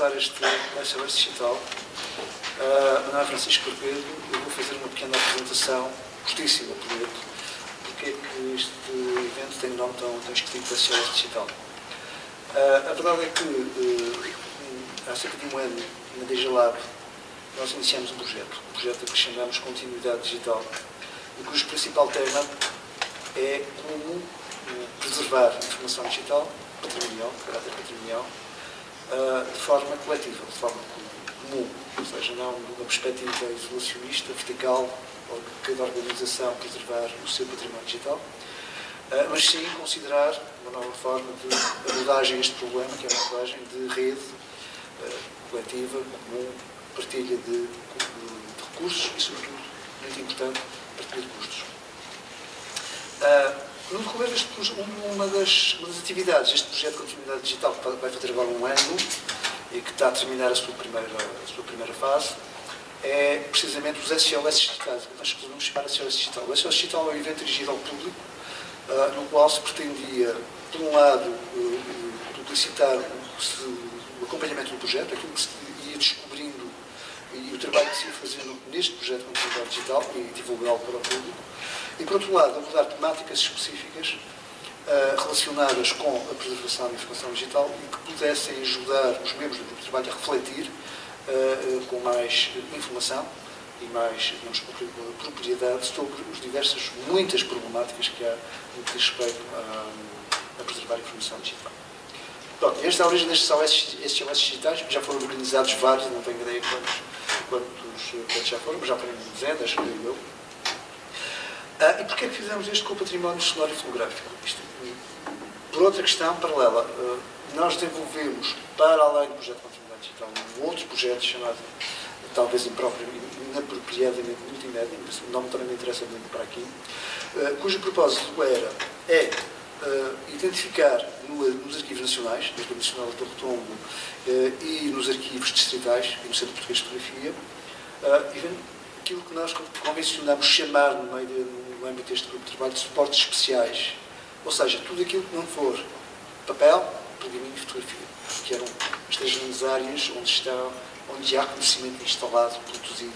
começar este SOS Digital, uh, meu nome é Francisco Corpedo, eu vou fazer uma pequena apresentação, curtíssima, prometo, porque é que este evento tem nome tão, tão escrito SOS Digital. Uh, a verdade é que uh, há cerca de um ano, na DigiLab, nós iniciamos um projeto, um projeto que chamamos Continuidade Digital, e cujo principal tema é como preservar a informação digital, patrimonial, caráter patrimonial, uh, de forma coletiva, de forma comum, ou seja, não de uma perspectiva isolacionista, vertical, ou de cada organização preservar o seu património digital, uh, mas sim considerar uma nova forma de abordagem a este problema, que é uma abordagem de rede uh, coletiva, comum, partilha de, de, recursos e, sobretudo, muito importante, partilha de custos. No decorrer deste uma das, uma das atividades, este projeto de continuidade digital, que vai fazer agora um ano e que está a terminar a sua primeira, a sua primeira fase, é precisamente os SOS digitais, que nós podemos chamar SOS digital. O SOS digital é um evento dirigido ao público, uh, no qual se pretendia, por um lado, uh, publicitar o, se, o, acompanhamento do projeto, aquilo que se ia descobrindo trabalho que se ia fazendo neste projeto de continuidade digital e divulgá-lo para o público e, por outro lado, abordar temáticas específicas uh, relacionadas com a preservação da informação digital e que pudessem ajudar os membros do grupo de trabalho a refletir uh, com mais informação e mais digamos, propriedade sobre as diversas, muitas problemáticas que há no que respeito a, a preservar a informação digital. Pronto, esta é a origem destes SOS digitais, já foram organizados vários, não tenho ideia quantos, quantos, quantos já foram, mas já foram dezenas, creio eu. Ah, e porquê é que fizemos isto com o património sonoro e fonográfico? Isto, por outra questão paralela, uh, nós desenvolvemos, para além do projeto de continuidade digital, um outro projeto chamado, talvez impróprio, inapropriadamente multimédia, mas o nome também não interessa muito para aqui, uh, cujo propósito era, é uh, identificar no, nos arquivos nacionais, desde o Nacional do Retombo e nos arquivos distritais e no Centro Português de Fotografia, aquilo que nós convencionamos chamar no meio de, no âmbito deste grupo de trabalho, de suportes especiais. Ou seja, tudo aquilo que não for papel, pergaminho e fotografia, que eram as três grandes áreas onde, está, onde há conhecimento instalado, produzido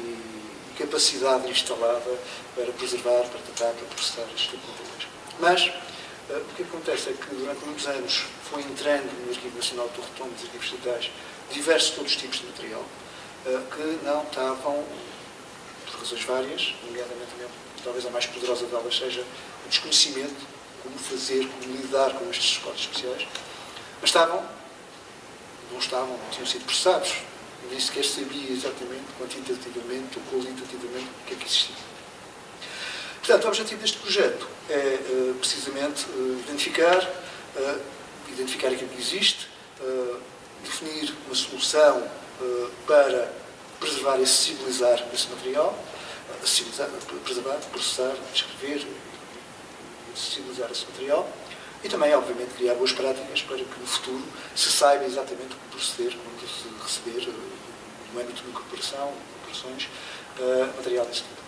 e, capacidade instalada para preservar, para tratar, para processar estes tipo. Mas, uh, o que acontece é que durante muitos anos foi entrando no Arquivo Nacional do Retorno dos Arquivos Digitais diversos todos os tipos de material uh, que não estavam, por razões várias, nomeadamente talvez a mais poderosa delas seja o desconhecimento, como fazer, como lidar com estes suportes especiais. Mas estavam, não estavam, não tinham sido processados. Nem sequer sabia exatamente, quantitativamente ou qualitativamente, o que é que existia. Portanto, o objetivo deste projeto é uh, precisamente uh, identificar, uh, identificar aquilo que existe, definir uma solução para preservar e acessibilizar esse material, preservar, processar, descrever e acessibilizar esse material e também, obviamente, criar boas práticas para que no futuro se saiba exatamente como proceder quando se receber, eh, no âmbito de incorporação, incorporações, uh, material desse tipo.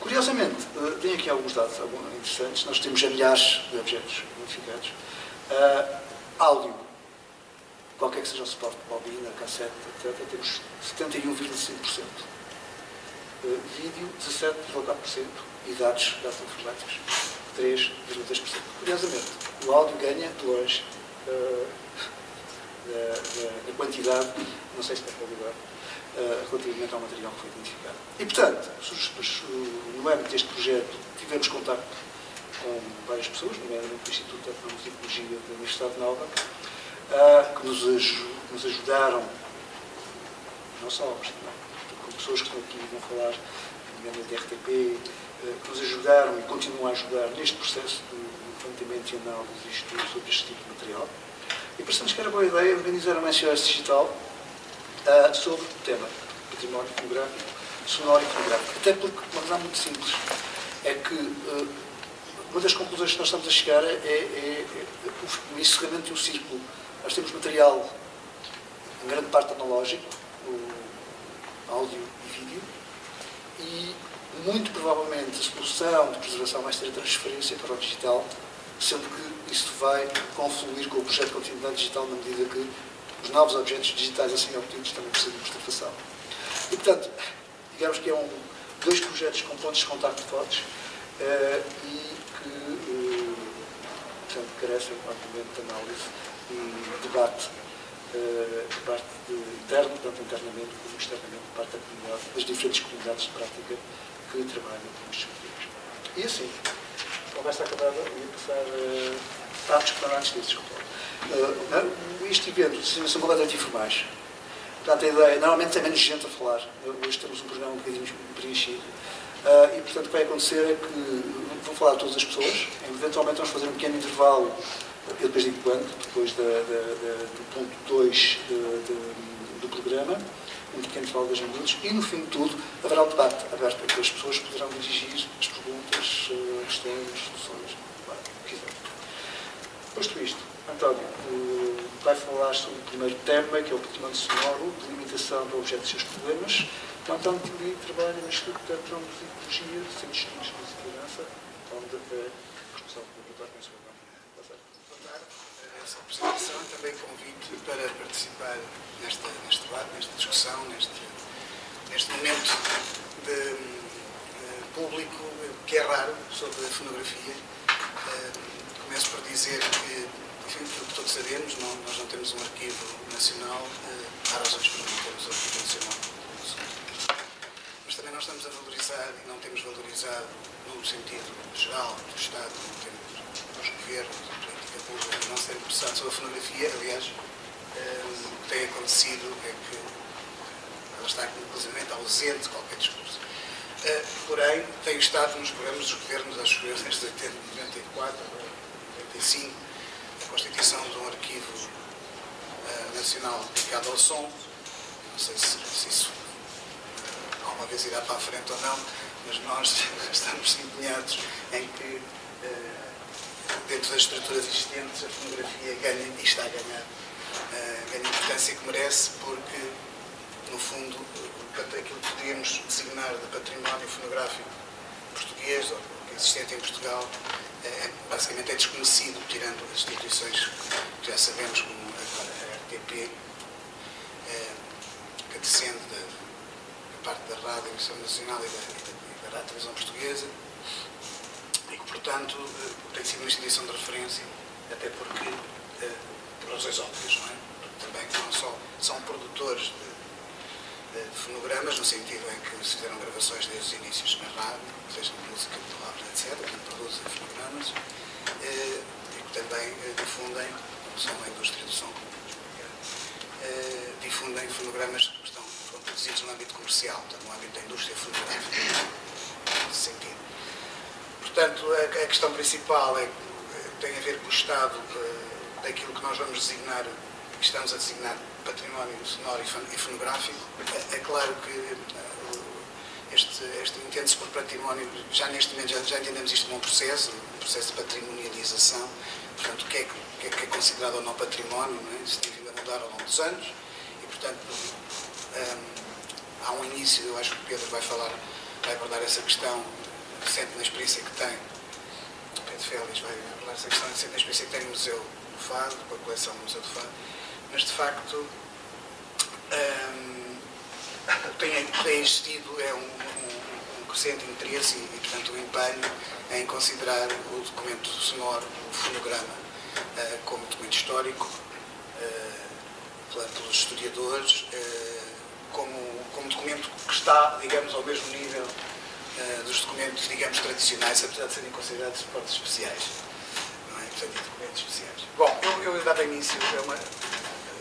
Curiosamente, uh, tenho aqui alguns dados interessantes. Nós temos já milhares de objetos modificados. Uh, áudio, qualquer que seja o suporte, bobina, cassete, etc., temos 71,5%. Uh, vídeo 17,4% e dados, dados informáticos 3,2%. Curiosamente, o áudio ganha de longe uh, na, quantidade, não sei se na qualidade, uh, relativamente ao material que foi identificado. E, portanto, no âmbito deste projeto, tivemos contato com várias pessoas, nomeadamente do Instituto de Etnomusicologia da Universidade de Nova, uh, que nos, ajudaram, não só, mas pessoas que aqui vão falar, nomeadamente da RTP, eh, que nos ajudaram e continuam a ajudar neste processo de levantamento e análise e estudo sobre este tipo de material. E pensamos que era boa ideia organizar uma SOS digital uh, sobre o tema património fonográfico, sonoro e fonográfico. Até porque uma razão muito simples é que uh, uma das conclusões que nós estamos a chegar é, é, é o encerramento de um círculo. Nós temos material, em grande parte analógico, áudio e vídeo, e muito provavelmente a solução de preservação vai ser a transferência para o digital, sendo que isso vai confluir com o projeto de continuidade digital na medida que os novos objetos digitais assim obtidos também precisam de mostrafação. E, portanto, digamos que é um, dois projetos com pontos de contacto fortes uh, e que, uh, portanto, carecem, obviamente, de análise e debate uh, parte de, interno, tanto internamente como externamente, por parte da comunidade, das diferentes comunidades de prática que trabalham com estes objetivos. E assim, a conversa acabada, ia passar uh, para discutir antes. Uh, este evento são completamente informais. Portanto, a ideia, normalmente tem menos gente a falar. Hoje temos um programa um bocadinho preenchido. Uh, e, portanto, o que vai acontecer é que vou falar a todas as pessoas. Eventualmente vamos fazer um pequeno intervalo, eu depois digo quando, depois da, da, da, do ponto 2 do programa, um pequeno intervalo de 10 minutos. E, no fim de tudo, haverá um debate aberto para que as pessoas poderão dirigir as perguntas, uh, questões, soluções, o que quiser. Posto isto, António, vai falar sobre o primeiro tema, que é o património sonoro, delimitação do objeto dos seus problemas. O António Tili trabalha no Instituto de Antropologia, Centro de Estudos de Segurança, onde é responsável pelo laboratório nome. Boa tarde. Essa apresentação também convite para participar neste debate, nesta discussão, neste, neste momento de, uh, público que é raro sobre a fonografia. Uh, começo por dizer que enfim, que todos sabemos, não, nós não temos um arquivo nacional, uh, há razões para não termos um arquivo nacional. Mas também nós estamos a valorizar, e não temos valorizado, no sentido geral do Estado, não temos os governos, a política pública, não ser interessado sobre a fonografia. Aliás, o que tem acontecido é que ela está inclusivamente ausente de qualquer discurso. Uh, porém, tem estado nos programas dos governos, acho que desde 94, 95, constituição de um arquivo uh, nacional dedicado ao som. Não sei se, se isso uh, alguma vez irá para a frente ou não, mas nós estamos empenhados em que, uh, dentro das estruturas existentes, a fonografia ganhe e está a ganhar, ganha a importância que merece, porque, no fundo, aquilo que podíamos designar de património fonográfico português, ou existente em Portugal, é, basicamente é desconhecido, tirando as instituições que já sabemos, como a, RTP, é, que descende da, da, parte da Rádio Emissão Nacional e da, e da, Televisão Portuguesa, e que, portanto, é, tem sido uma instituição de referência, até porque, é, por razões óbvias, não é? Porque também não só são produtores de fonogramas, no sentido em que se fizeram gravações desde os inícios na rádio, seja música, palavras, etc., que produzem fonogramas, eh, e que também eh, difundem, como são a indústria do som, eh, difundem fonogramas que estão, produzidos no âmbito comercial, portanto, no âmbito da indústria fonográfica, nesse sentido. Portanto, a, a questão principal é, tem a ver com o estado daquilo que nós vamos designar, que estamos a designar património sonoro e fonográfico. É, é claro que uh, este, este entende-se por património, já neste momento já, já entendemos isto como um processo, um processo de patrimonialização, portanto, o que é, que, é, que é considerado ou não património, não é? isso tem vindo a mudar ao longo dos anos, e portanto um, há um início, eu acho que o Pedro vai falar, vai abordar essa questão, sempre na experiência que tem, Pedro Félix vai abordar essa questão, sempre na experiência que tem no Museu do Fado, com a coleção do Museu do Fado, mas de facto um, tem, tem existido é um, um, crescente interesse e, e, portanto, um empenho em considerar o documento sonoro, o fonograma, uh, como documento histórico, uh, pelos historiadores, uh, como, como documento que está, digamos, ao mesmo nível dos documentos, digamos, tradicionais, apesar de serem considerados suportes especiais. Não é? Portanto, documentos especiais. Bom, eu, eu dava início a uma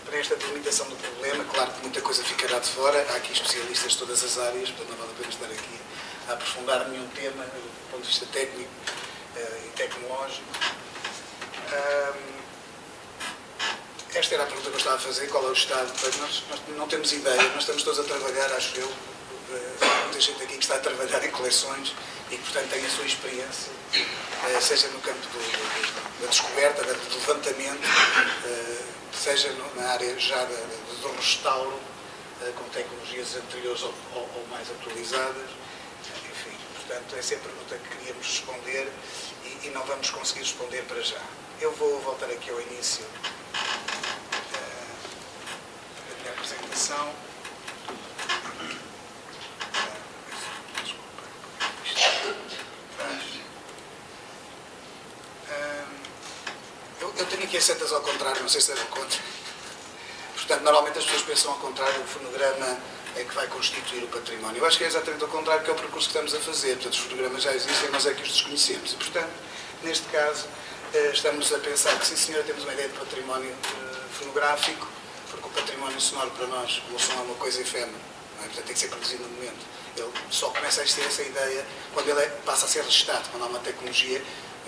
para esta delimitação do problema. Claro que muita coisa ficará de fora, há aqui especialistas de todas as áreas, portanto não vale a pena estar aqui a aprofundar nenhum tema do ponto de vista técnico uh, e tecnológico. Um, esta era a pergunta que eu estava a fazer, qual é o estado? Nós, nós não temos ideia, nós estamos todos a trabalhar, acho eu, uh, muita gente aqui que está a trabalhar em coleções e que, portanto, tem a sua experiência, seja no campo do, da descoberta, do levantamento, seja na área já do restauro, eh, com tecnologias anteriores ou, ou, ou, mais atualizadas. Enfim, portanto, essa é a pergunta que queríamos responder e, e, não vamos conseguir responder para já. Eu vou voltar aqui ao início. Uh, atenção. Eu, eu tenho aqui as setas ao contrário, não sei se deram conta. Portanto, normalmente as pessoas pensam ao contrário, o fonograma é que vai constituir o património. Eu acho que é exatamente ao contrário que é o percurso que estamos a fazer. Portanto, os fonogramas já existem, mas é que os desconhecemos. E, portanto, neste caso, eh, estamos a pensar que, sim senhora, temos uma ideia de património eh, fonográfico, porque o património sonoro para nós, o som é uma coisa efêmera, é? portanto tem que ser produzido no momento. Ele só começa a existir essa ideia quando ele é, passa a ser registado, quando há uma tecnologia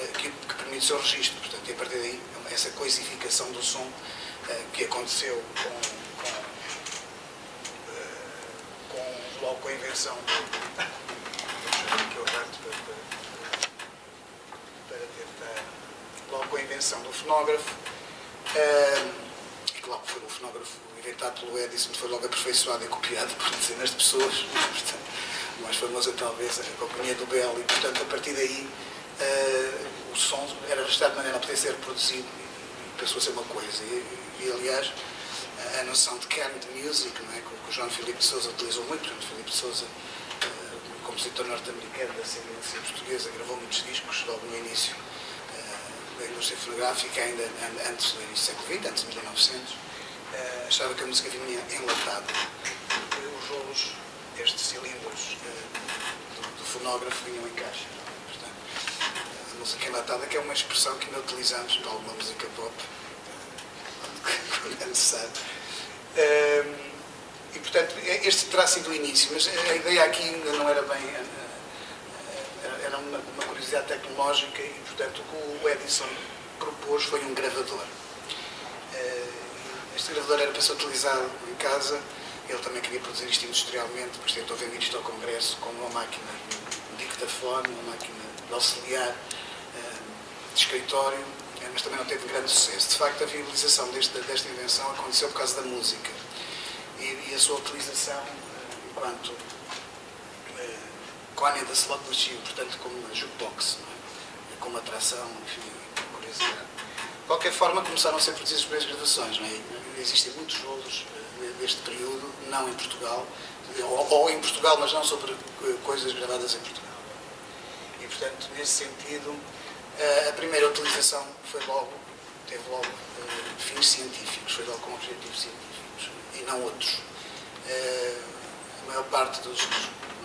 que, que, permite o seu registro. Portanto, e a partir daí, essa coisificação do som que aconteceu com, com, com, logo com a invenção logo com a invenção do fonógrafo, e claro, foi o fonógrafo inventado pelo Edison, foi logo aperfeiçoado e copiado por dezenas de pessoas, portanto, mais famoso é talvez a companhia do Bell, e portanto a partir daí o som era registrado de maneira a poder ser produzido e passou a ser uma coisa. E, e aliás, a noção de canon de music, não é? que o João Filipe de Souza utilizou muito, João Filipe de Souza, uh, compositor norte-americano da ascendência portuguesa, gravou muitos discos logo no início da indústria fonográfica, ainda antes do início do século XX, antes de 1900, uh, achava que a música vinha enlatada. Os rolos, estes cilindros uh, do, do, fonógrafo, vinham em caixa. Música enlatada, que é uma expressão que ainda utilizamos para alguma música pop, uh, quando é necessário. Uh, e, portanto, este terá sido o início, mas a ideia aqui ainda não era bem era uma, uma curiosidade tecnológica e, portanto, o que o Edison propôs foi um gravador. Eh, este gravador era para ser utilizado em casa, ele também queria produzir isto industrialmente, depois tentou vender isto ao Congresso como uma máquina de dictafone, uma máquina de auxiliar eh, de escritório, eh, mas também não teve grande sucesso. De facto, a viabilização desta, desta invenção aconteceu por causa da música e, e a sua utilização enquanto Connie da Slot Machine, portanto, como uma jukebox, é? como atração, enfim, curiosidade. De qualquer forma, começaram a ser produzidas as primeiras gravações. É? Existem muitos rolos eh, deste período, não em Portugal, ou, ou, em Portugal, mas não sobre eh, coisas gravadas em Portugal. E, portanto, nesse sentido, eh, a primeira utilização foi logo, teve logo fins científicos, foi logo com objetivos científicos, e não outros. A maior parte dos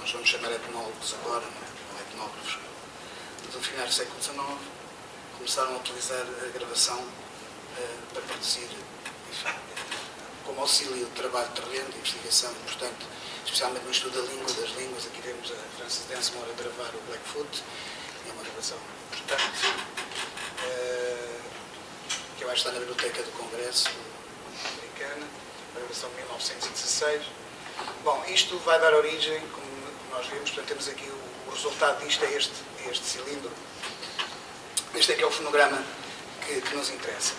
nós vamos chamar etnólogos agora, não é? etnógrafos, do final do século XIX, começaram a utilizar a gravação uh, para produzir, como auxílio de trabalho terreno, de investigação, portanto, especialmente no estudo da língua, das línguas, aqui vemos a Frances Densmore a gravar o Blackfoot, é uma gravação importante, uh, que eu acho que está na Biblioteca do Congresso americana, uma gravação de 1916. Bom, isto vai dar origem, como nós vemos, portanto, temos aqui o, o resultado disto, é este, é este cilindro. Este é que é o fonograma que, que nos interessa,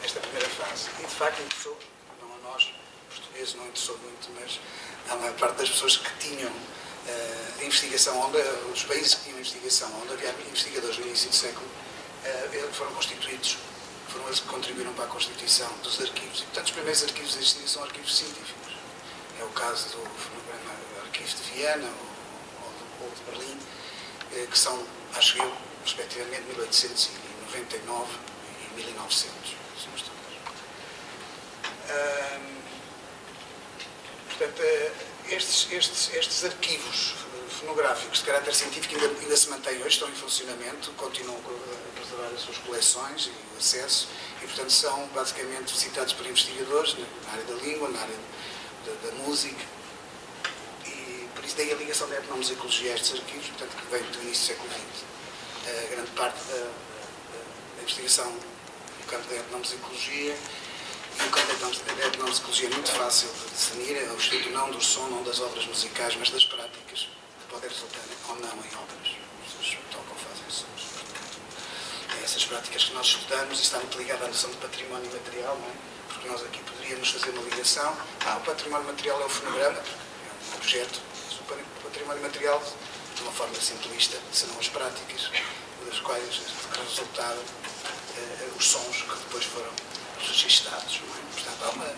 nesta primeira fase. E, de facto, interessou, não a nós, portugueses, não interessou muito, mas a maior parte das pessoas que tinham uh, investigação onde, os países que tinham investigação onde havia investigadores no início do século, uh, foram constituídos, foram eles que contribuíram para a constituição dos arquivos. E, portanto, os primeiros arquivos existentes são arquivos científicos. É o caso do fonograma arquivos de Viena ou, ou de Berlim, eh, que são, acho eu, respectivamente 1899 e 1900. Hum, portanto, eh, estes, estes, estes arquivos fonográficos de caráter científico ainda, ainda, se mantêm hoje, estão em funcionamento, continuam a preservar as suas coleções e o acesso, e portanto são basicamente visitados por investigadores na área da língua, na área da, da música, isso daí a ligação da etnomusicologia a estes arquivos, portanto, que vem do início do século XX. A grande parte da, da, da investigação no campo da etnomusicologia o campo da etnomusicologia é muito fácil de definir, é o estudo não do som, não das obras musicais, mas das práticas que podem resultar ou não em obras. As pessoas tocam, fazem sons. É essas práticas que nós estudamos e está muito ligado à noção de património material, não é? porque nós aqui poderíamos fazer uma ligação. Ah, o património material é o fonograma, é um objeto património material de uma forma simplista, serão as práticas das quais resultaram eh, os sons que depois foram registados. É? Portanto, há uma,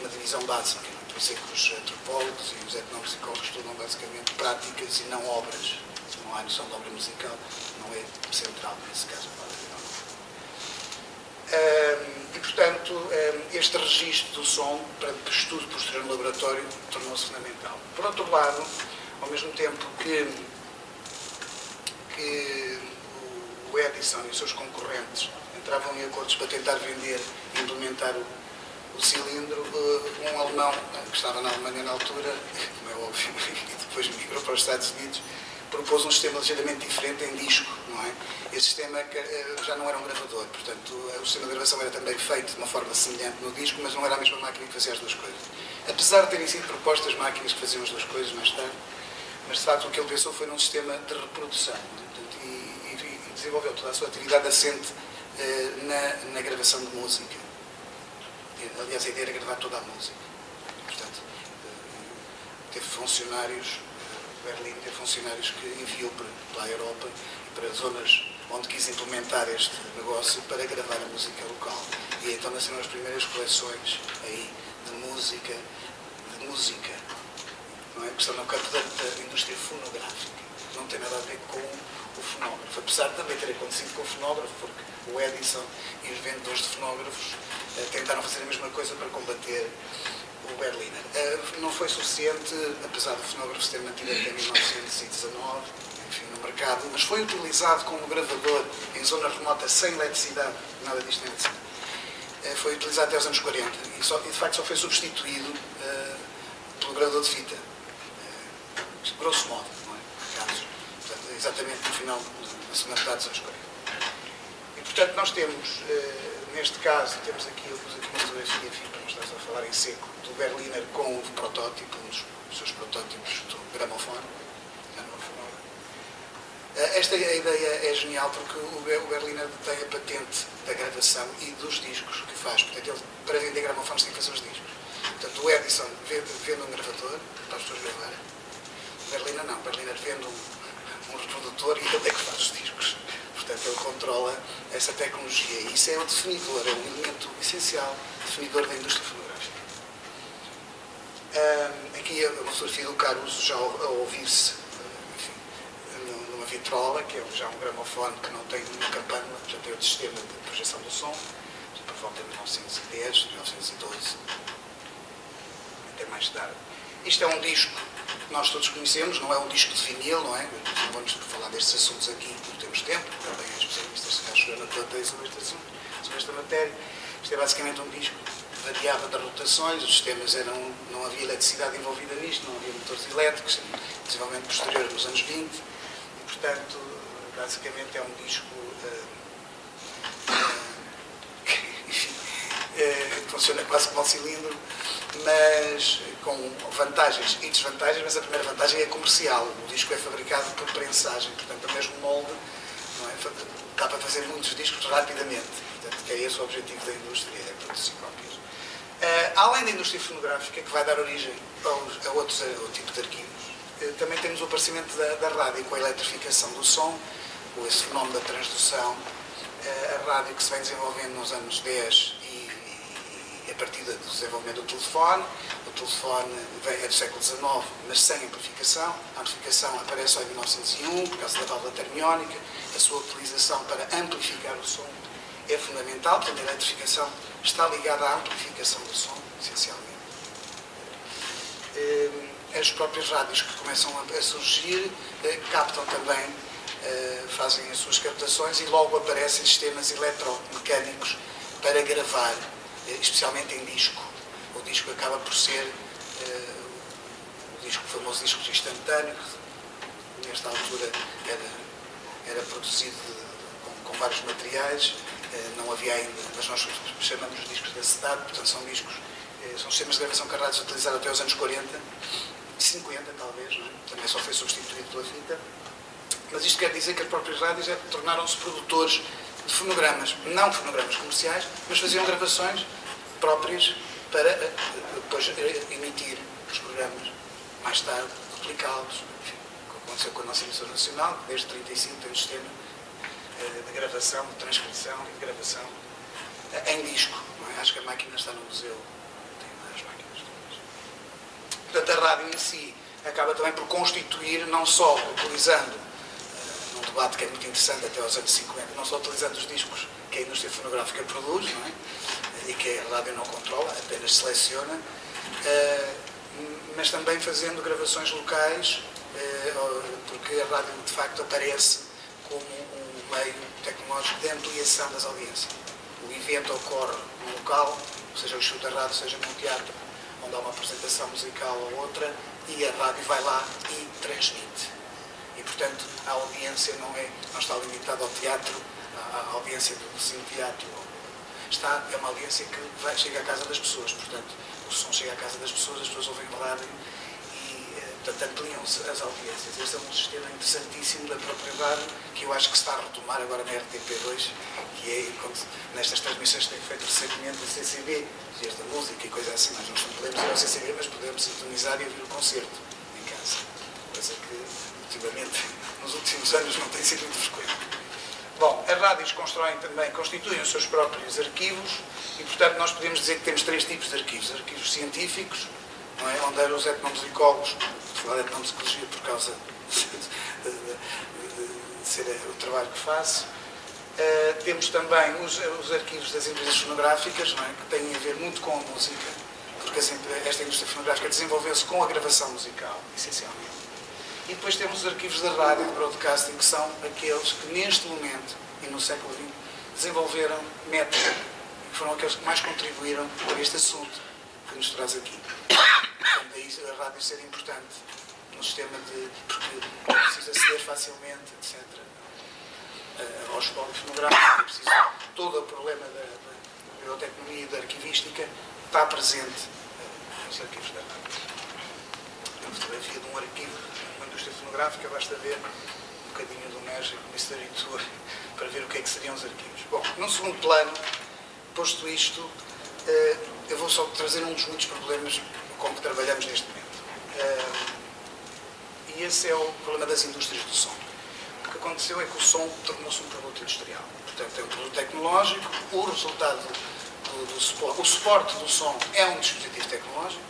uma, visão básica. Por isso é que os antropólogos e os etnopsicólogos estudam basicamente práticas e não obras. Não há noção de obra musical, não é central nesse caso. E, portanto, este registro do som, para estudo posterior no laboratório, tornou-se fundamental. Por outro lado, ao mesmo tempo que, que o Edison e os seus concorrentes entravam em acordos para tentar vender e implementar o, o cilindro, eh, um alemão eh, que estava na Alemanha na altura, como é óbvio, e depois migrou para os Estados Unidos, propôs um sistema ligeiramente diferente em disco, não é? Esse sistema eh, já não era um gravador, portanto, o sistema de gravação era também feito de uma forma semelhante no disco, mas não era a mesma máquina que fazia as duas coisas. Apesar de terem sido propostas máquinas que faziam as duas coisas mais tarde, mas de facto o que ele pensou foi num sistema de reprodução é? portanto, e, e, e, desenvolveu toda a sua atividade assente eh, na, na gravação de música. Aliás, a ideia era gravar toda a música. Portanto, eh, teve funcionários Berlim tem funcionários que enviou para, para a Europa e para zonas onde quis implementar este negócio para gravar a música local. E então nasceram as primeiras coleções aí de música, de música, não é? que estão no campo da, da indústria fonográfica. Não tem nada a ver com o fonógrafo, apesar de também ter acontecido com o fonógrafo, porque o Edison e os vendedores de fonógrafos eh, tentaram fazer a mesma coisa para combater o Berliner. Uh, não foi suficiente, apesar do fonógrafo ter mantido até 1919, enfim, no mercado, mas foi utilizado como gravador em zonas remotas sem eletricidade, nada eletricidade. Uh, foi utilizado até os anos 40 e, só, e de facto só foi substituído uh, pelo gravador de fita. grosso modo, não é? Casos. Portanto, exatamente no final da segunda metade dos anos 40. E portanto nós temos, neste caso, temos aqui algumas fotografia, enfim, para não estar a falar em seco, do Berliner com o protótipo, um dos seus protótipos do gramofone. Eh, esta ideia é genial porque o Berliner tem a patente da gravação e dos discos que faz. Portanto, ele, para vender gramofones, tem que fazer os discos. Portanto, o Edison vende, vende um gravador para as pessoas gravarem. O Berliner não. Berliner vende um, um reprodutor e ele é que faz os discos. Portanto, ele controla essa tecnologia. E isso é o definidor, é um elemento essencial, definidor da indústria fonográfica. Um, aqui a uma fotografia do Caruso já a ouvir-se numa vitrola, que é já um gramofone que não tem nenhuma campana, já tem outro sistema de projeção do som, por volta de 1910, 1912, até mais tarde. Isto é um disco que nós todos conhecemos, não é um disco de vinil, não é? Não vamos falar destes assuntos aqui, não temos tempo, também há especialistas que acham na plateia sobre este assunto, sobre esta matéria. Isto é basicamente um disco que variava das rotações, os sistemas eram, não havia eletricidade envolvida nisto, não havia motores elétricos, desenvolvimento posterior nos anos 20, e portanto, basicamente é um disco uh, uh, enfim, uh, funciona quase como um cilindro, mas com vantagens e desvantagens, mas a primeira vantagem é comercial. O disco é fabricado por prensagem, portanto, o mesmo molde é? dá para fazer muitos discos rapidamente. Portanto, que é esse o objetivo da indústria, é produzir cópias. Uh, além da indústria fonográfica, que vai dar origem aos, a outros a, outro tipo de arquivos, uh, também temos o aparecimento da, da, rádio com a eletrificação do som, com esse fenómeno da transdução, uh, a rádio que se vem desenvolvendo nos anos 10 a partir do desenvolvimento do telefone. O telefone vem, é do século XIX, mas sem amplificação. A amplificação aparece só em 1901, por causa da válvula termiónica. A sua utilização para amplificar o som é fundamental, portanto, a eletrificação está ligada à amplificação do som, essencialmente. Eh, as próprias rádios que começam a surgir eh, captam também, eh, fazem as suas captações e logo aparecem sistemas eletromecânicos para gravar especialmente em disco. O disco acaba por ser uh, o, disco, o famoso disco instantâneo, que nesta altura era, era produzido com, com vários materiais, uh, não havia ainda, mas nós chamamos de discos de acetato, portanto são discos, uh, são sistemas de gravação carrados utilizados até os anos 40, 50 talvez, é? também só foi substituído pela fita. Mas isto quer dizer que as próprias rádios é, tornaram-se produtores de fonogramas, não fonogramas comerciais, mas faziam gravações próprias para eh, depois eh, emitir os programas. Mais tarde, replicá-los. aconteceu com a nossa emissora nacional, desde 1935 tem um sistema eh, de gravação, de transcrição e de gravação em disco. É? Acho que a máquina está no museu. Tem várias máquinas. Portanto, a rádio em si acaba também por constituir, não só utilizando, num debate que é muito interessante até aos anos 50, não só utilizando os discos que a indústria fonográfica produz, não é? E que a rádio não controla, apenas seleciona, uh, mas também fazendo gravações locais, uh, porque a rádio de facto aparece como um meio tecnológico de ampliação das audiências. O evento ocorre num local, seja o show da rádio, seja num teatro, onde há uma apresentação musical ou outra, e a rádio vai lá e transmite. E, portanto, a audiência não, é, não está limitada ao teatro, à audiência do cine teatro. Está, é uma audiência que vai, chega à casa das pessoas. Portanto, o som chega à casa das pessoas, as pessoas ouvem o rádio Portanto, ampliam-se as audiências. Este é um sistema interessantíssimo da própria rádio, que eu acho que se está a retomar agora na RTP2, que é, como, nestas transmissões que tem feito recentemente o CCB, dias da música e coisas assim. Nós não podemos ir ao CCB, mas podemos sintonizar e ouvir o concerto em casa. Coisa que, ultimamente, nos últimos anos não tem sido muito frequente. Bom, as rádios constroem também, constituem os seus próprios arquivos e, portanto, nós podemos dizer que temos três tipos de arquivos. Arquivos científicos, não é? onde eram os etnomusicólogos, falar de etnomusicologia por causa de, ser o trabalho que faço. Uh, temos também os, os, arquivos das empresas fonográficas, não é? que têm a ver muito com a música, porque esta indústria fonográfica desenvolveu-se com a gravação musical, essencialmente. E depois temos os arquivos da rádio de broadcasting, que são aqueles que neste momento, e no século XX, desenvolveram métodos, que foram aqueles que mais contribuíram para este assunto que nos traz aqui. Daí a rádio ser importante no sistema de. porque é precisa aceder facilmente, etc. Uh, aos espólio fonográficos, é preciso. Todo o problema da, da e da arquivística está presente uh, nos arquivos da rádio. A fotografia de um arquivo indústria fonográfica, basta ver um bocadinho do Magic Mystery Tour para ver o que é que seriam os arquivos. Bom, num segundo plano, posto isto, uh, eu vou só trazer um dos muitos problemas com que trabalhamos neste momento. e esse é o problema das indústrias do som. O que aconteceu é que o som tornou-se um produto industrial. Portanto, é um produto tecnológico, o resultado do, do suporte, o suporte do som é um dispositivo tecnológico,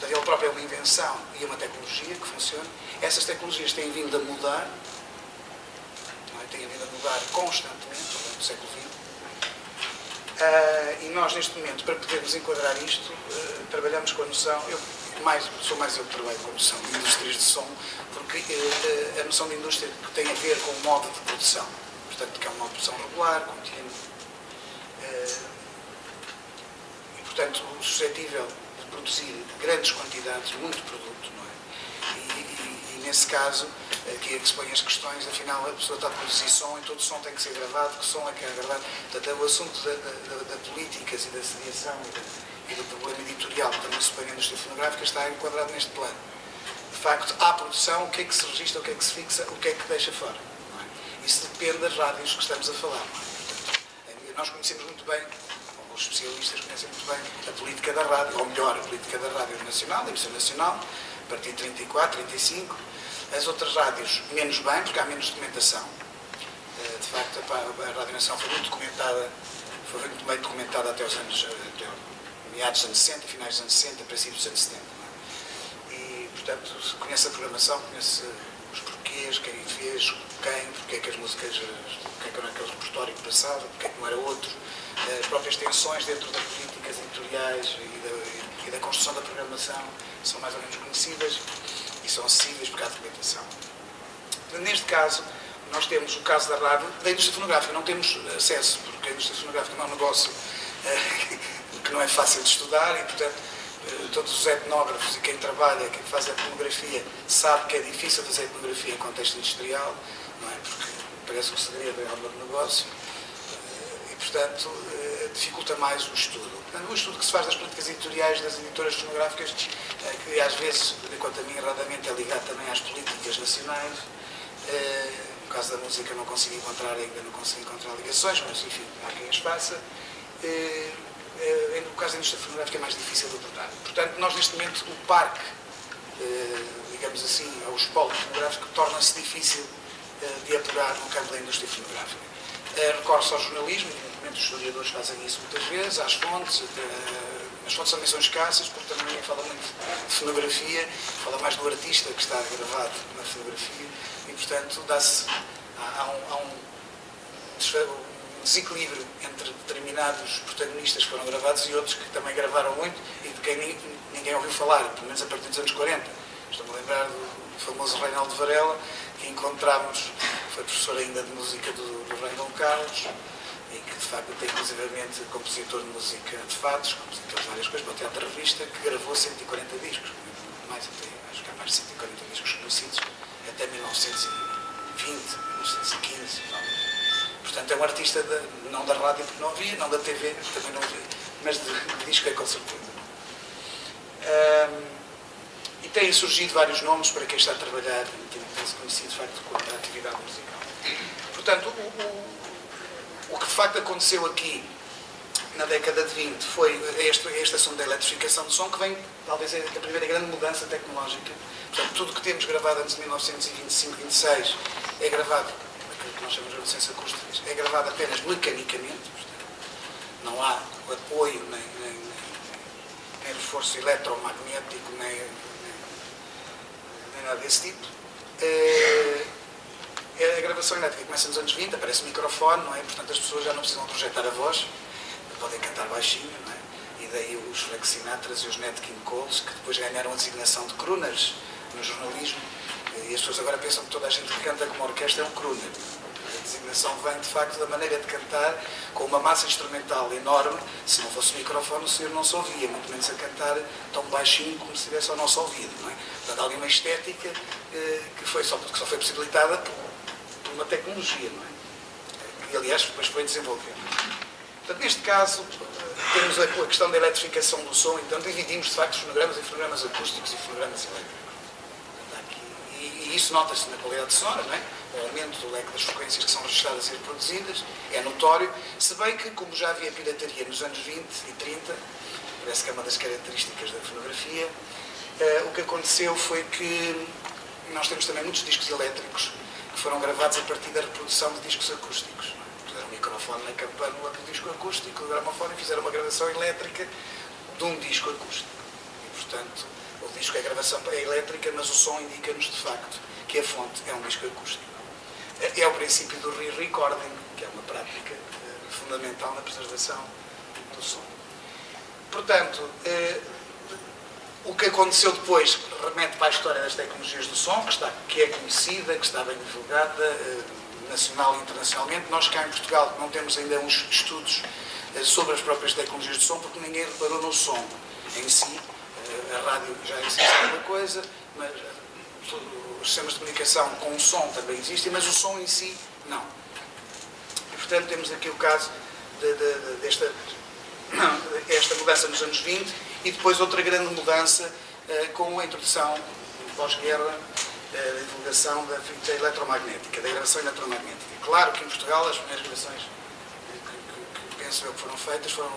portanto, ele próprio é uma invenção e é uma tecnologia que funciona. Essas tecnologias têm vindo a mudar, é? têm vindo a mudar constantemente ao longo do século XX, Uh, e nós, neste momento, para podermos enquadrar isto, uh, trabalhamos com a noção, eu mais, sou mais eu que trabalho com a noção de indústrias de som, porque uh, a noção de indústria tem a ver com o modo de produção, portanto, que é uma produção regular, contínua, e, portanto, suscetível produzir grandes quantidades, muito produto, não é? E, e, e nesse caso, aqui é que se põem as questões, afinal a pessoa está a produzir som e todo som tem que ser gravado, que som é que é gravado. Portanto, é o assunto da, da, da políticas e da sediação e, do problema editorial também se põe na indústria fonográfica está enquadrado neste plano. De facto, há produção, o que é que se registra, o que é que se fixa, o que é que deixa fora. É? Isso depende das rádios que estamos a falar. É? Portanto, nós conhecemos muito bem especialistas conhecem muito bem a política da rádio, ou melhor, a política da rádio nacional, da emissão nacional, a partir de 34, 35, as outras rádios, menos bem, porque há menos documentação. Eh, de facto, a Rádio Nação foi muito documentada, foi muito bem documentada até os anos, até meados dos anos 60, finais dos anos 60, princípios dos anos 70. É? E, portanto, conhece a programação, conhece os porquês, quem fez, quem, porque é que as músicas, porque é que era aquele repertório que passava, porque é que não era outro, as próprias tensões dentro das políticas editoriais e da, e da construção da programação são mais ou menos conhecidas são acessíveis porque há documentação. Neste caso, nós temos o caso da rádio, da indústria fonográfica, não temos acesso, porque a indústria fonográfica é um negócio uh, que não é fácil de estudar e, portanto, uh, todos os etnógrafos e quem trabalha, quem faz etnografia, sabe que é difícil fazer etnografia em contexto industrial, não é? Porque parece um segredo, é algo de negócio, e, portanto, dificulta mais o estudo. Portanto, o estudo que se faz das políticas editoriais das editoras fonográficas, eh, que às vezes, enquanto a mim erradamente, é ligado também às políticas nacionais. Eh, no caso da música não consigo encontrar, ainda não consigo encontrar ligações, mas enfim, há quem as faça. Eh, no caso da indústria fonográfica é mais difícil de abordar. Portanto, nós neste momento, o parque, digamos assim, ao espólio fonográfico, torna-se difícil de apurar no campo da indústria fonográfica. Recorre-se ao jornalismo, os historiadores fazem isso muitas vezes, às fontes, As fontes também são escassas, porque também ninguém fala muito de fotografia, fala mais do artista que está gravado na fotografia, e portanto dá-se, há, um, há um, desequilíbrio entre determinados protagonistas que foram gravados e outros que também gravaram muito e de quem ninguém ouviu falar, pelo menos a partir dos anos 40. Estou-me a lembrar do famoso Reinaldo Varela, que encontramos, foi professor ainda de música do, do Carlos, de facto tem inclusivamente compositor de música de fados, compositor de várias coisas, para o Teatro Revista, que gravou 140 discos, mais até, acho que há mais de 140 discos conhecidos, até 1920, 1915, talvez. Portanto, é um artista de, não da rádio, porque não havia, não da TV, também não havia, mas de, de disco é com certeza. Um, e têm surgido vários nomes para quem está a trabalhar, tem-se conhecido de facto quanto à atividade musical. Portanto, o, o, o, que de facto aconteceu aqui na década de 20 foi este, este assunto da eletrificação do som, que vem talvez a primeira grande mudança tecnológica. Portanto, tudo o que temos gravado antes de 1925, 26 é gravado, aquilo que nós chamamos de gravações acústicas, é gravado apenas mecanicamente, portanto, não há apoio nem, nem, nem, nem reforço eletromagnético, nem nem nada desse tipo. É, a gravação elétrica começa nos anos 20, aparece microfone, não é? Portanto, as pessoas já não precisam projetar a voz, podem cantar baixinho, não é? E daí os Frank Sinatras e os Nat King Coles, que depois ganharam a designação de crooners no jornalismo. E as pessoas agora pensam que toda a gente que canta como orquestra é um crooner designação vem de facto da maneira de cantar, com uma massa instrumental enorme. Se não fosse o microfone, o senhor não se ouvia, muito menos a cantar tão baixinho como se estivesse ao nosso ouvido. Não é? Portanto, há ali uma estética eh, que, foi só, que só foi possibilitada por uma tecnologia, não é? que aliás depois foi desenvolvida. Portanto, neste caso, temos a, questão da eletrificação do som, então dividimos de facto os fonogramas em fonogramas acústicos e fonogramas elétricos. E, isso nota-se na qualidade sonora, não é? o aumento do leque das frequências que são registradas e reproduzidas, é notório, se bem que, como já havia pirataria nos anos 20 e 30, parece que é uma das características da fonografia, eh, o que aconteceu foi que nós temos também muitos discos elétricos foram gravados a partir da reprodução de discos acústicos. Puseram um microfone na campanula do disco acústico, o gramofone, e fizeram uma gravação elétrica de um disco acústico. E, portanto, o disco é gravação é elétrica, mas o som indica-nos, de facto, que a fonte é um disco acústico é o princípio do re-recording, que é uma prática eh, fundamental na preservação do som. Portanto, eh, o que aconteceu depois remete para a história das tecnologias do som, que, está, que é conhecida, que está bem divulgada, eh, nacional e internacionalmente. Nós cá em Portugal não temos ainda uns estudos eh, sobre as próprias tecnologias do som, porque ninguém reparou no som em si. Eh, a rádio já existe alguma coisa, mas os sistemas de comunicação com o som também existem, mas o som em si não. E, portanto, temos aqui o caso de, de, de, desta esta mudança nos anos 20 e depois outra grande mudança eh, com a introdução pós-guerra eh, da divulgação da fita eletromagnética, da gravação eletromagnética. Claro que em Portugal as primeiras gravações que, que, que penso eu que foram feitas foram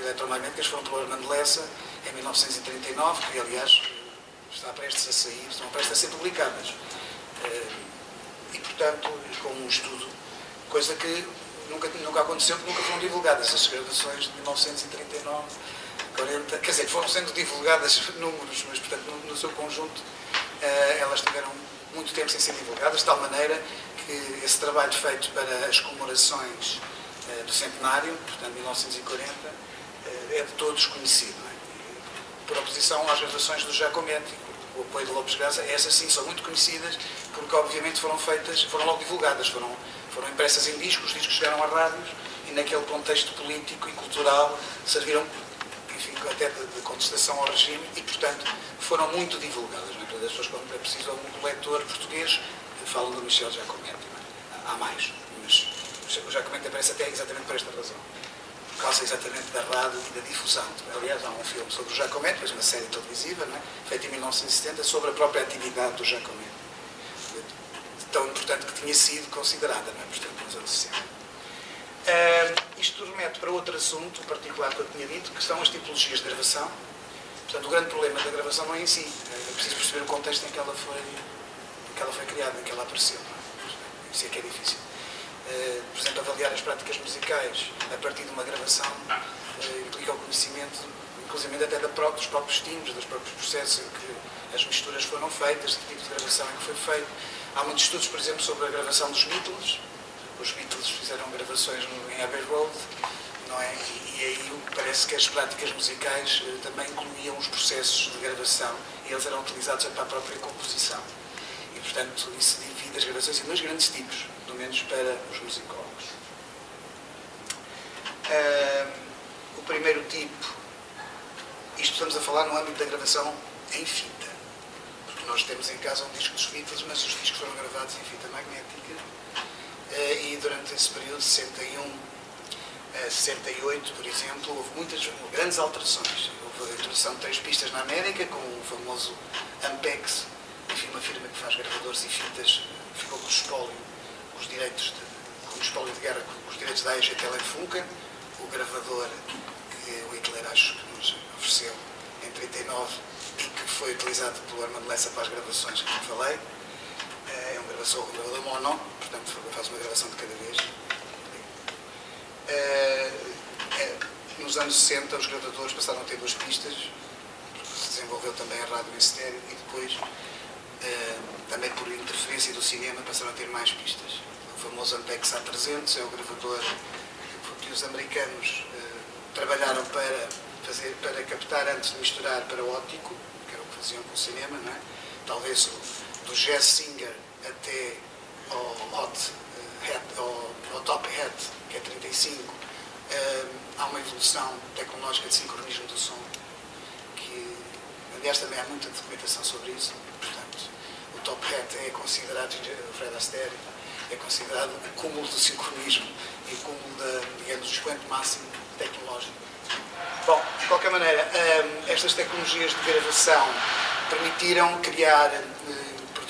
eletromagnéticas foram pelo Armando Lessa em 1939, que aliás está prestes a sair, estão prestes a ser publicadas. Eh, e, portanto, com um estudo, coisa que nunca, nunca aconteceu, porque nunca foram divulgadas. As gravações de 1939, 40, quer dizer, foram sendo divulgadas números, mas, portanto, no, no seu conjunto, eh, elas tiveram muito tempo sem ser divulgadas, de tal maneira que esse trabalho feito para as comemorações eh, do centenário, portanto, 1940, é de todos conhecido. É? Por oposição às gravações do Giacometti, o apoio de Lopes Graça, essas sim são muito conhecidas, porque obviamente foram feitas, foram logo divulgadas, foram, foram impressas em discos, os discos chegaram a rádios e naquele contexto político e cultural serviram, até de, de contestação ao regime e, portanto, foram muito divulgadas. Não é? As pessoas, quando é preciso algum leitor português, falam do Michel Giacometti. É? Há mais, mas o Giacometti aparece até exatamente por esta razão por causa exatamente da rádio e da difusão. Aliás, há um filme sobre o Jacomet, mas uma série televisiva, é? feita em 1970, sobre a própria atividade do Jacomet. Tão importante que tinha sido considerada, não é? portanto, nos anos 60. Isto remete para outro assunto particular que eu tinha dito, que são as tipologias de gravação. Portanto, o grande problema da gravação não é em si, é preciso perceber o contexto em que ela foi, em que ela foi criada, em que ela apareceu. É? Isso é que é difícil. Eh, por exemplo, avaliar as práticas musicais a partir de uma gravação eh, implica o conhecimento inclusive até da própria, dos próprios timbres, dos próprios processos em que as misturas foram feitas, que tipo de gravação em que foi feito. Há muitos estudos, por exemplo, sobre a gravação dos Beatles. Os Beatles fizeram gravações no, em Abbey Road, não é? E, e aí parece que as práticas musicais eh, também incluíam os processos de gravação e eles eram utilizados para a própria composição. E, portanto, isso divide as gravações em dois grandes tipos, pelo menos para os musicólogos. Uh, o primeiro tipo, isto estamos a falar no âmbito da gravação em fita, porque nós temos em casa um disco dos Beatles, mas os discos foram gravados em fita magnética uh, e durante esse período, 61 68, por exemplo, houve muitas grandes alterações. Houve a introdução de três pistas na América, com o famoso Ampex, enfim, uma firma que faz gravadores e fitas, ficou com o espólio, os direitos de, com o espólio de guerra, com os direitos da EG Telefunken, o gravador que o Hitler acho que nos ofereceu em 39 e que foi utilizado pelo Armando Lessa para as gravações que eu falei. É um gravador, um gravador mono, portanto faz uma gravação de cada vez. É, é, nos anos 60 os gravadores passaram a ter duas pistas, se desenvolveu também a rádio em estéreo e depois eh, também por interferência do cinema, passaram a ter mais pistas. O famoso Ampex A300 é o gravador que os americanos trabalharam para, fazer, para captar antes de misturar para o óptico, que era o que faziam com o cinema, não é? talvez do Jazz Singer até ao, uh, hat, ao, ao Top Hat, que é 35, uh, há uma evolução tecnológica de sincronismo do som, que, aliás, também há muita documentação sobre isso o Top Hat é considerado, o Fred Astaire, é considerado o cúmulo do sincronismo e o cúmulo, da, digamos, do expoente máximo tecnológico. Bom, de qualquer maneira, hum, estas tecnologias de gravação permitiram criar,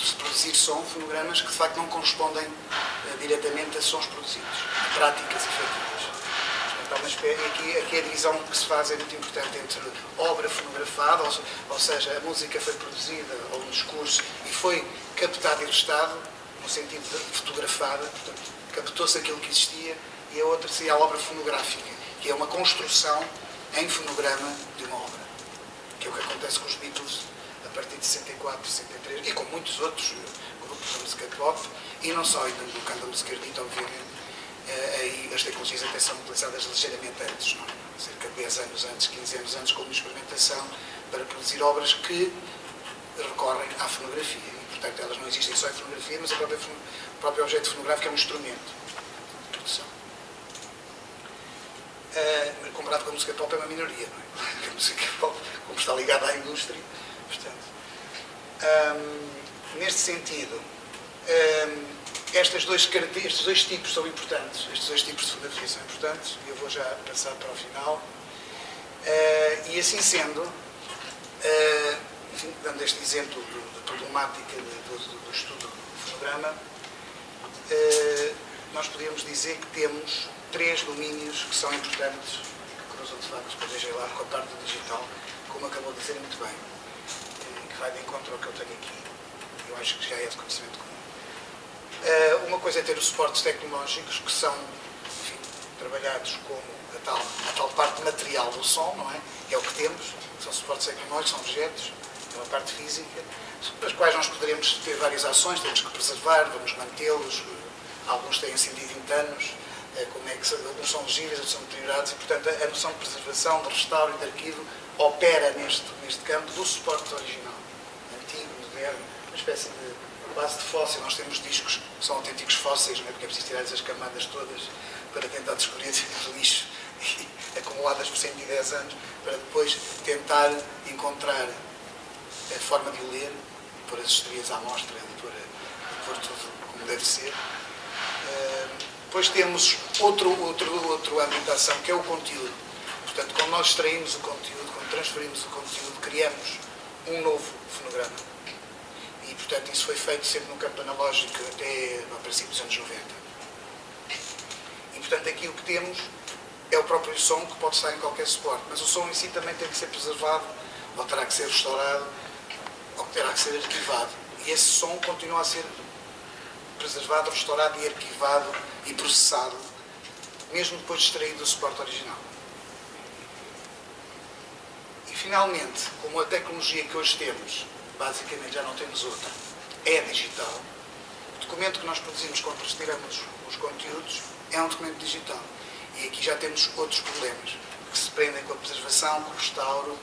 hum, produzir som, fonogramas que de facto não correspondem hum, diretamente a sons produzidos, a práticas efetivas. Aqui, aqui a divisão que se faz é muito importante entre obra fonografada, ou, ou seja, a música foi produzida, ou um discurso, e foi captado e registado, no sentido de fotografada, captou-se aquilo que existia, e a outra seria a obra fonográfica, que é uma construção em fonograma de uma obra, que é o que acontece com os Beatles a partir de 64, 63, e com muitos outros grupos da música pop, e não só, e no campo da música erudita, obviamente, eh, aí as tecnologias até são utilizadas ligeiramente antes, não é? cerca de 10 anos antes, 15 anos antes, como experimentação para produzir obras que recorrem à fonografia. E, portanto, elas não existem só em fonografia, mas própria, o próprio objeto fonográfico é um instrumento de produção. Uh, comparado com a música pop é uma minoria, não é? A música pop, como está ligada à indústria. Um, neste sentido, um, estes dois, estes dois tipos são importantes, estes dois tipos de fotografia são importantes, eu vou já passar para o final. Uh, e assim sendo, uh, enfim, dando este exemplo da problemática de, do, do, estudo do fonograma, uh, nós podemos dizer que temos três domínios que são importantes, que cruzam de facto, depois lá com a parte do digital, como acabou de dizer muito bem, vai de encontro ao que eu tenho aqui. Eu acho que já é de conhecimento comum. Eh, uma coisa é ter os suportes tecnológicos que são enfim, trabalhados como a tal, a tal parte material do som, não é? É o que temos, são suportes tecnológicos, são objetos, é uma parte física, sobre as quais nós poderemos ter várias ações, temos que preservar, vamos mantê-los, alguns têm 120 anos, eh, como é que alguns são legíveis, outros são deteriorados, e portanto a noção de preservação, de restauro e de arquivo opera neste, neste campo do suporte original, uma espécie de base de fóssil. Nós temos discos que são autênticos fósseis, não é? porque é preciso tirar essas camadas todas para tentar descobrir lixo acumuladas por 110 anos, para depois tentar encontrar a forma de ler, pôr as estrias à mostra e pôr, pôr tudo como deve ser. Depois temos outro, outro, outro âmbito de ação, que é o conteúdo. Portanto, quando nós extraímos o conteúdo, quando transferimos o conteúdo, criamos um novo fonograma portanto, isso foi feito sempre no campo analógico até no princípio dos anos 90. E, portanto, aqui o que temos é o próprio som que pode estar em qualquer suporte, mas o som em si também tem que ser preservado, ou terá que ser restaurado, ou terá que ser arquivado. E esse som continua a ser preservado, restaurado e arquivado e processado, mesmo depois de extraído do suporte original. finalmente, como a tecnologia que hoje temos, basicamente já não temos outra, é digital, o documento que nós produzimos quando retiramos os conteúdos é um documento digital. E aqui já temos outros problemas que se prendem com a preservação, com o restauro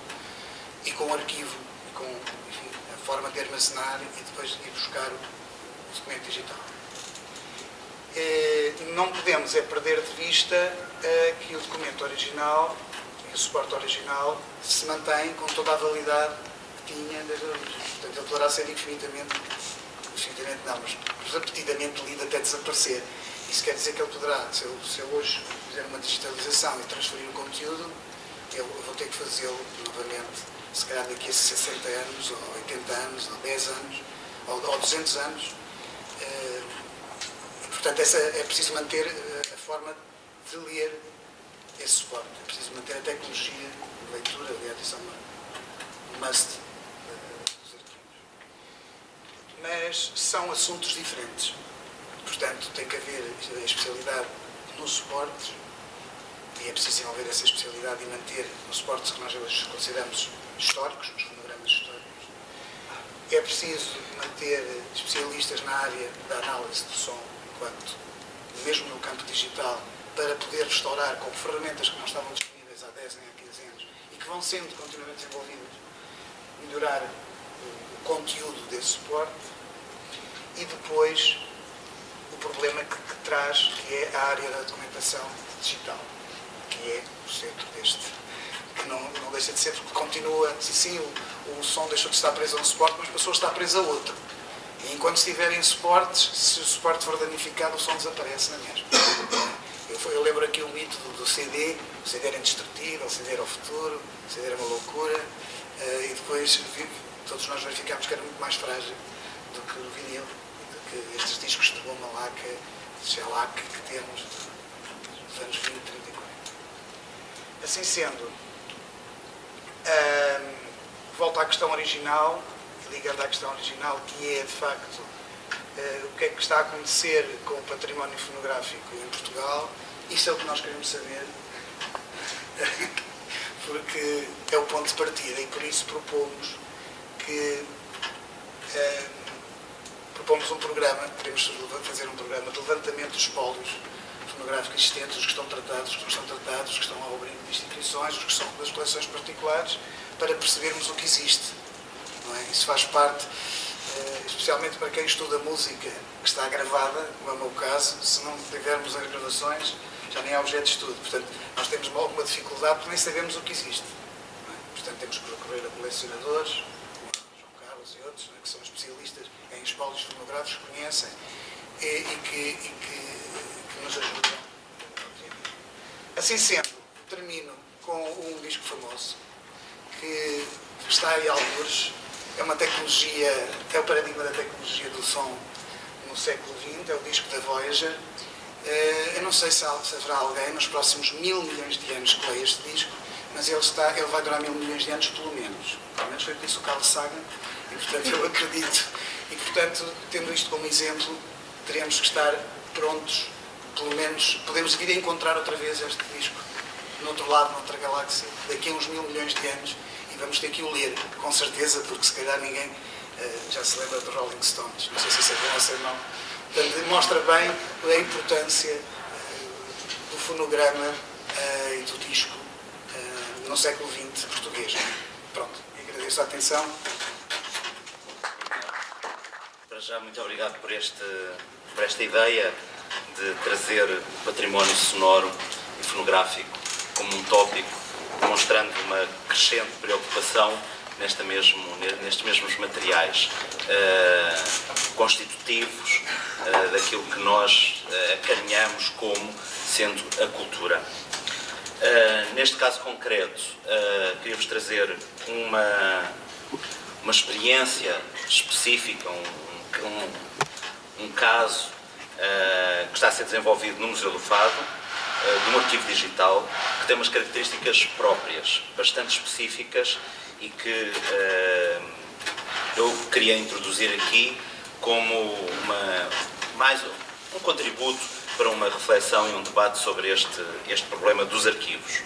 e com o arquivo, e com enfim, a forma de armazenar e depois de ir buscar o documento digital. Eh, não podemos é perder de vista eh, que o documento original e o suporte original se mantém com toda a validade tinha origem. Portanto, ele poderá ser infinitamente, infinitamente não, mas repetidamente lido até desaparecer. Isso quer dizer que ele poderá, se eu, se eu hoje fizer uma digitalização e transferir o conteúdo, eu vou ter que fazê-lo novamente, se calhar daqui a 60 anos, ou 80 anos, ou 10 anos, ou, ou 200 anos. Eh, portanto, essa, é preciso manter eh, a forma de ler esse suporte. É preciso manter a tecnologia de leitura, aliás, isso é uma, um must. Mas são assuntos diferentes. Portanto, tem que haver a especialidade no suporte e é preciso desenvolver essa especialidade e manter nos suportes que nós hoje consideramos históricos, nos fonogramas históricos. É preciso manter especialistas na área da análise do som, enquanto, mesmo no campo digital, para poder restaurar com ferramentas que não estavam disponíveis há 10 nem há 15 anos e que vão sendo continuamente desenvolvidas, melhorar conteúdo desse suporte e depois o problema que, que traz, que é a área da documentação digital, que é o centro deste, que não, não deixa de ser, porque continua, sim, o, o som deixou de estar preso a um suporte, mas passou a estar preso a outro. E enquanto estiverem suportes, se o suporte for danificado, o som desaparece na mesma. Eu, eu lembro aqui o mito do, do, CD, o CD era indestrutível, o CD era o futuro, o CD era uma loucura, uh, e depois todos nós verificámos que era muito mais frágil do que o vinil, do que estes discos de goma laca, de shellac que temos dos anos 20, 30 e 40. Assim sendo, uh, volto à questão original, ligando à questão original, que é de facto uh, o que é que está a acontecer com o património fonográfico em Portugal isso é o que nós queremos saber, porque é o ponto de partida e por isso propomos que eh, propomos um programa, queremos fazer um programa de levantamento dos polos fonográficos existentes, os que estão tratados, os que não estão tratados, os que estão ao abrigo de instituições, os que são das coleções particulares, para percebermos o que existe. É? Isso faz parte, eh, especialmente para quem estuda música que está gravada, como é o meu caso, se não tivermos as gravações, já nem há objeto de estudo. Portanto, nós temos alguma dificuldade porque nem sabemos o que existe. É? Portanto, temos que recorrer a colecionadores, É? que são especialistas em fonográficos, que conhecem e, e, que, e que, que, nos ajudam. Assim sendo, termino com um disco famoso que está aí alguns. É uma tecnologia, é o paradigma da tecnologia do som no século XX, é o disco da Voyager, eh, eu não sei se haverá alguém nos próximos mil milhões de anos que leia este disco, mas ele, está, ele vai durar mil milhões de anos pelo menos. Pelo menos foi o que disse o Carl Sagan, e portanto eu acredito. E portanto, tendo isto como exemplo, teremos que estar prontos, pelo menos podemos vir a encontrar outra vez este disco no outro lado, noutra galáxia, daqui a uns mil milhões de anos, e vamos ter que o ler, com certeza, porque se calhar ninguém uh, já se lembra dos Rolling Stones. Não sei se isso é bom ou se é mau Portanto, mostra bem a importância uh, do fonograma uh, e do disco no século XX português. Pronto, agradeço a atenção. Para já, muito obrigado por, este, por esta ideia de trazer o património sonoro e fonográfico como um tópico, demonstrando uma crescente preocupação nesta mesmo, nestes mesmos materiais uh, constitutivos uh, daquilo que nós uh, acarinhamos como sendo a cultura. Uh, neste caso concreto, queria-vos trazer uma, uma experiência específica, um, um, um caso que está a ser desenvolvido no Museu do Fado, de um arquivo digital que tem umas características próprias, bastante específicas e que uh, eu queria introduzir aqui como uma, mais um contributo para uma reflexão e um debate sobre este, este problema dos arquivos.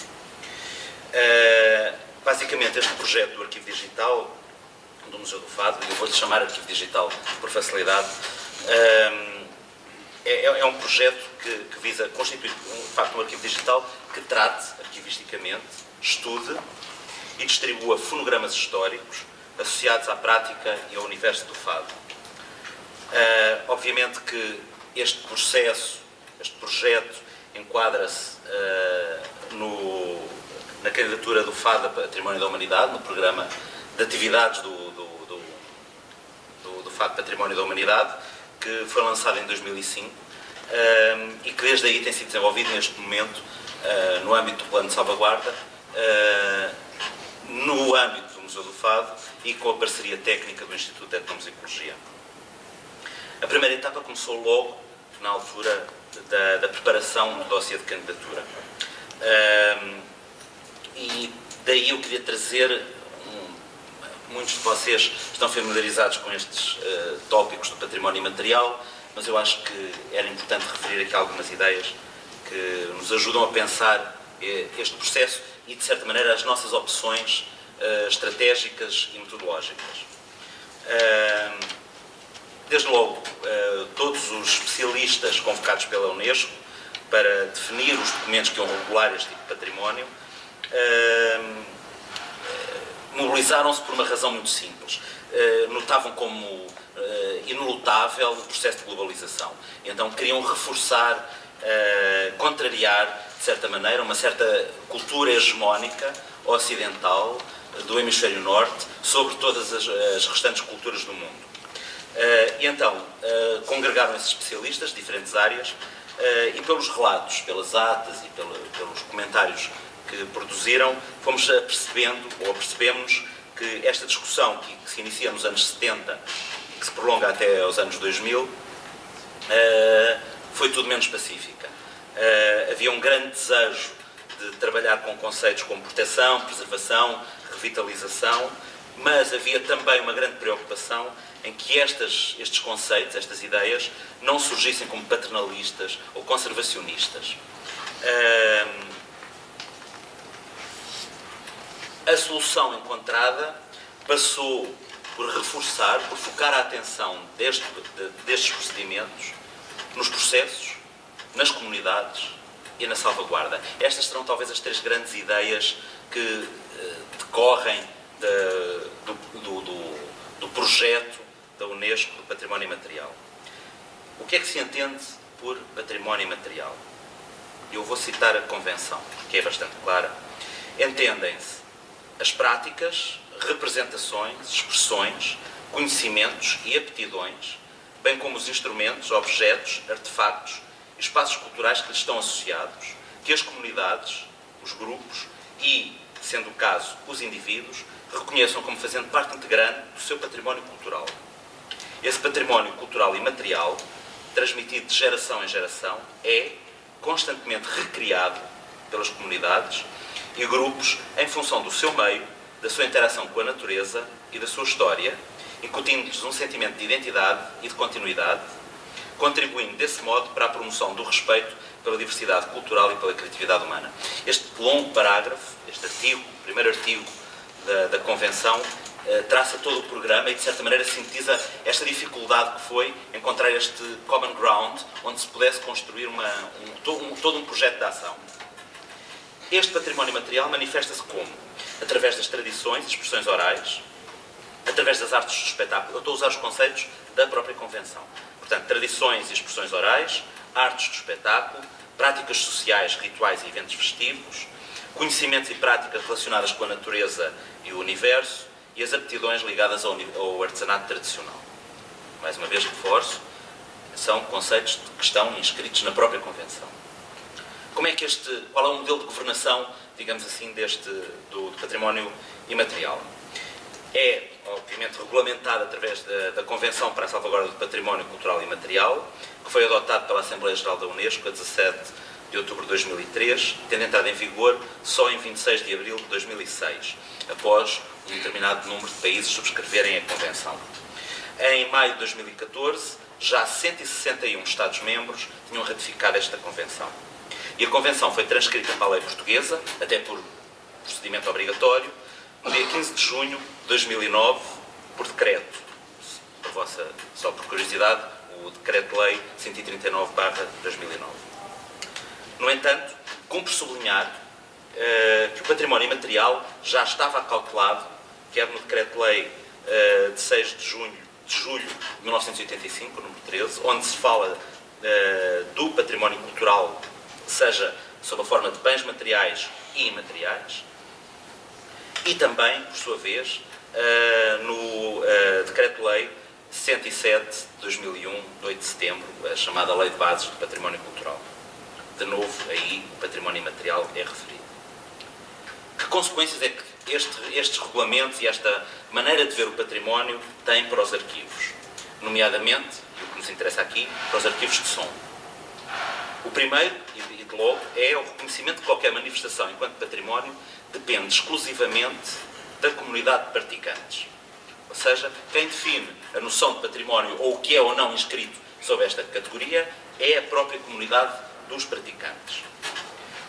Uh, basicamente, este projeto do arquivo digital do Museu do Fado, e eu vou-lhe chamar arquivo digital por facilidade, um, é, é, um projeto que, que, visa constituir, de facto, um arquivo digital que trate arquivisticamente, estude e distribua fonogramas históricos associados à prática e ao universo do fado. Uh, obviamente que este processo, este projeto, enquadra-se uh, na candidatura do FAD a Património da Humanidade, no programa de atividades do, FAD Património da Humanidade, que foi lançado em 2005 uh, e que desde aí tem sido desenvolvido neste momento uh, no âmbito do plano de salvaguarda, no âmbito do Museu do Fado e com a parceria técnica do Instituto de Etnomusicologia. A primeira etapa começou logo na altura da, da preparação do dossiê de candidatura. Um, e daí eu queria trazer, um, muitos de vocês estão familiarizados com estes uh, tópicos do património imaterial, mas eu acho que era importante referir aqui algumas ideias que nos ajudam a pensar eh, este processo e, de certa maneira, as nossas opções uh, estratégicas e metodológicas. Uh, Desde logo, eh, todos os especialistas convocados pela Unesco para definir os documentos que iam regular este tipo de património mobilizaram-se por uma razão muito simples. Eh, notavam como inelutável o processo de globalização. Então queriam reforçar, contrariar, de certa maneira, uma certa cultura hegemónica ocidental do hemisfério norte sobre todas as, as restantes culturas do mundo. E então, congregaram esses especialistas de diferentes áreas e pelos relatos, pelas atas e pela, pelos comentários que produziram, fomos percebendo, ou percebemos, que esta discussão que, que, se inicia nos anos 70 e que se prolonga até aos anos 2000, foi tudo menos pacífica. havia um grande desejo de trabalhar com conceitos como proteção, preservação, revitalização, mas havia também uma grande preocupação em que estas, estes conceitos, estas ideias, não surgissem como paternalistas ou conservacionistas. A solução encontrada passou por reforçar, por focar a atenção deste, destes procedimentos nos processos, nas comunidades e na salvaguarda. Estas serão talvez as três grandes ideias que uh, decorrem de, do, do, do, do projeto da Unesco do Património Imaterial. O que é que se entende por património imaterial? Eu vou citar a Convenção, porque é bastante clara. Entendem-se as práticas, representações, expressões, conhecimentos e aptidões, bem como os instrumentos, objetos, artefactos e espaços culturais que lhes estão associados, que as comunidades, os grupos e, sendo o caso, os indivíduos, reconheçam como fazendo parte integrante do seu património cultural. Esse património cultural e material, transmitido de geração em geração, é constantemente recriado pelas comunidades e grupos em função do seu meio, da sua interação com a natureza e da sua história, incutindo-lhes um sentimento de identidade e de continuidade, contribuindo desse modo para a promoção do respeito pela diversidade cultural e pela criatividade humana. Este longo parágrafo, este artigo, primeiro artigo da, da Convenção, eh, traça todo o programa e, de certa maneira, sintetiza esta dificuldade que foi encontrar este common ground onde se pudesse construir uma, um, um, todo um projeto de ação. Este património material manifesta-se como? Através das tradições expressões orais, através das artes do espetáculo. Eu estou a usar os conceitos da própria Convenção. Portanto, tradições e expressões orais, artes do espetáculo, práticas sociais, rituais e eventos festivos, conhecimentos e práticas relacionadas com a natureza e o universo, e as aptidões ligadas ao, ao artesanato tradicional. Mais uma vez reforço, são conceitos que estão inscritos na própria Convenção. Como é que este, qual é o modelo de governação, digamos assim, deste, do, do património imaterial? É, obviamente, regulamentado através da, da, Convenção para a Salvaguarda do Património Cultural e Material, que foi adotado pela Assembleia Geral da Unesco a 17 de outubro de 2003, tendo entrado em vigor só em 26 de abril de 2006, após um determinado número de países subscreverem a Convenção. Em maio de 2014, já 161 Estados-membros tinham ratificado esta Convenção. E a Convenção foi transcrita para a lei portuguesa, até por procedimento obrigatório, no dia 15 de junho de 2009, por decreto, por vossa, só por curiosidade, o Decreto-Lei 139-2009. No entanto, cumpre sublinhar uh, que o património imaterial já estava calculado, quer no Decreto-Lei de 6 de junho de julho de 1985, número 13, onde se fala uh, do património cultural, seja sob a forma de bens materiais e imateriais, e também, por sua vez, uh, no uh, Decreto-Lei 107 de 2001, de 8 de setembro, a chamada Lei de Bases do Património Cultural. De novo, aí o património imaterial é referido. Que consequências é que este, estes regulamentos e esta maneira de ver o património têm para os arquivos? Nomeadamente, e o que nos interessa aqui, para os arquivos de som. O primeiro, e logo, é o reconhecimento de qualquer manifestação enquanto património depende exclusivamente da comunidade de praticantes. Ou seja, quem define a noção de património ou o que é ou não inscrito sob esta categoria é a própria comunidade dos praticantes.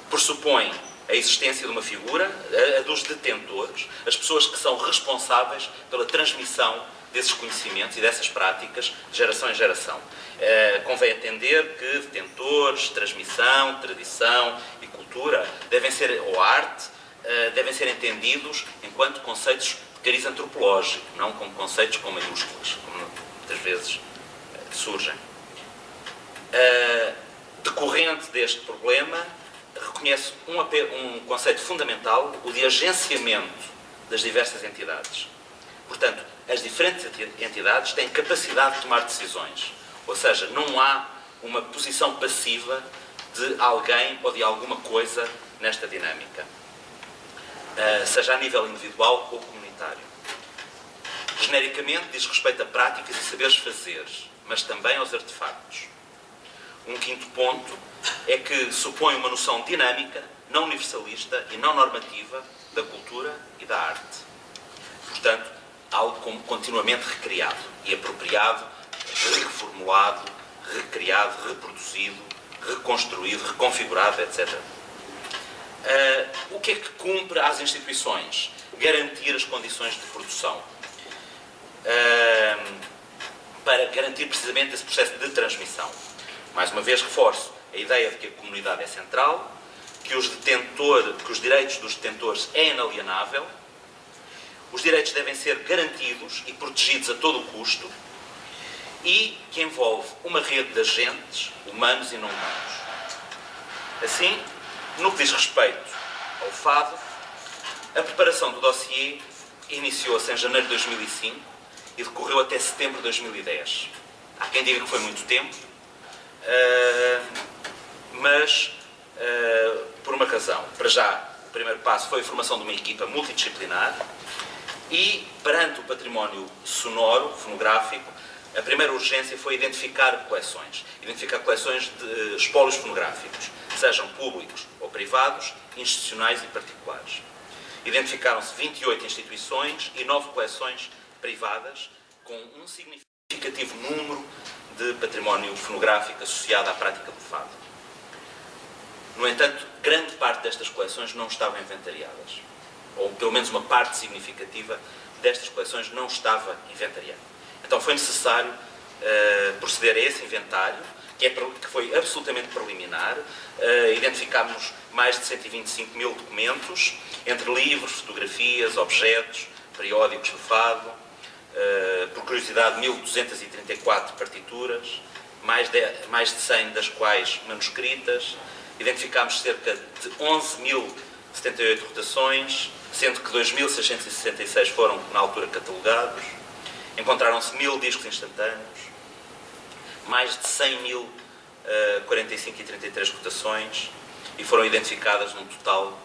Pressupõe a existência de uma figura, a dos detentores, as pessoas que são responsáveis pela transmissão desses conhecimentos e dessas práticas de geração em geração. É, convém entender que detentores, transmissão, tradição e cultura devem ser, ou arte, eh, devem ser entendidos enquanto conceitos de cariz antropológico, não como conceitos com maiúsculas, como muitas vezes eh, surgem. Decorrente deste problema, reconhece um, um conceito fundamental, o de agenciamento das diversas entidades. Portanto, as diferentes entidades têm capacidade de tomar decisões. Ou seja, não há uma posição passiva de alguém ou de alguma coisa nesta dinâmica. Eh, seja a nível individual ou comunitário. Genericamente, diz respeito a práticas e saberes fazer, mas também aos artefactos. Um quinto ponto é que supõe uma noção dinâmica, não universalista e não normativa da cultura e da arte. Portanto, algo como continuamente recriado e apropriado, reformulado, recriado, reproduzido, reconstruído, reconfigurado, etc. Uh, o que é que cumpre às instituições? Garantir as condições de produção. Uh, para garantir precisamente esse processo de transmissão. Mais uma vez reforço a ideia de que a comunidade é central, que os, detentor, que os direitos dos detentores é inalienável, os direitos devem ser garantidos e protegidos a todo o custo e que envolve uma rede de agentes, humanos e não humanos. Assim, no que diz respeito ao fado, a preparação do dossiê iniciou-se em janeiro de 2005 e decorreu até setembro de 2010. Há quem diga que foi muito tempo, uh, mas uh, por uma razão. Para já, o primeiro passo foi a formação de uma equipa multidisciplinar e, perante o património sonoro, fonográfico, a primeira urgência foi identificar coleções. Identificar coleções de espólios fonográficos sejam públicos ou privados, institucionais e particulares. Identificaram-se 28 instituições e 9 coleções privadas, com um significativo número de património fonográfico associado à prática do fado. No entanto, grande parte destas coleções não estavam inventariadas, ou pelo menos uma parte significativa destas coleções não estava inventariada. Então foi necessário uh, proceder a esse inventário, que, é, que foi absolutamente preliminar. Uh, identificámos mais de 125 mil documentos, entre livros, fotografias, objetos, periódicos de fado, uh, por curiosidade, 1.234 partituras, mais de, mais de 100 das quais manuscritas. Identificámos cerca de 11.078 rotações, sendo que 2.666 foram, na altura, catalogados. Encontraram-se mil discos instantâneos, mais de 100 mil uh, 45 e 33 cotações e foram identificadas num total,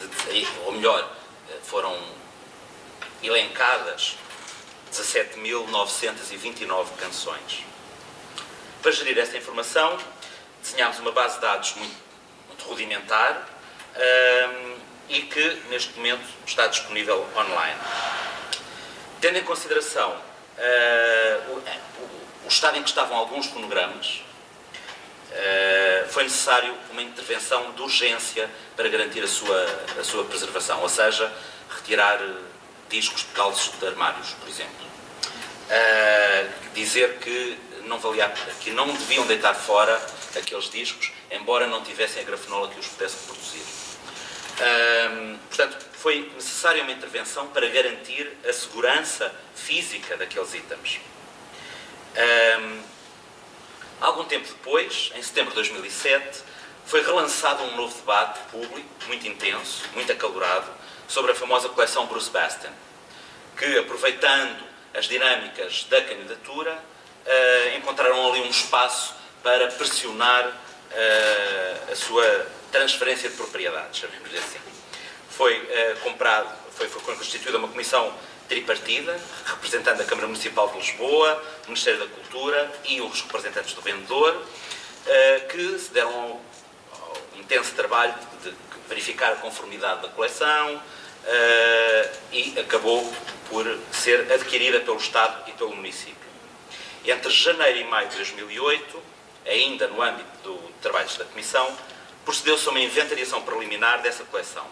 de, ou melhor, foram elencadas 17.929 canções. Para gerir esta informação, desenhámos uma base de dados muito, muito rudimentar um, e que, neste momento, está disponível online. Tendo em consideração uh, o, o estado em que estavam alguns fonogramas, uh, foi necessário uma intervenção de urgência para garantir a sua, a sua preservação, ou seja, retirar discos de calços de armários, por exemplo. Uh, dizer que não valia que não deviam deitar fora aqueles discos, embora não tivessem a grafenola que os pudesse produzir. Portanto, foi necessária uma intervenção para garantir a segurança física daqueles itens. Um, algum tempo depois, em setembro de 2007, foi relançado um novo debate público, muito intenso, muito acalorado, sobre a famosa coleção Bruce Bastin, que, aproveitando as dinâmicas da candidatura, uh, encontraram ali um espaço para pressionar uh, a sua transferência de propriedades, chamemos assim. Foi uh, comprado, foi, foi constituída uma comissão tripartida, representando a Câmara Municipal de Lisboa, o Ministério da Cultura e os representantes do vendedor, que se deram ao, intenso trabalho de verificar a conformidade da coleção e acabou por ser adquirida pelo Estado e pelo município. Entre janeiro e maio de 2008, ainda no âmbito do trabalhos da Comissão, procedeu-se a uma inventariação preliminar dessa coleção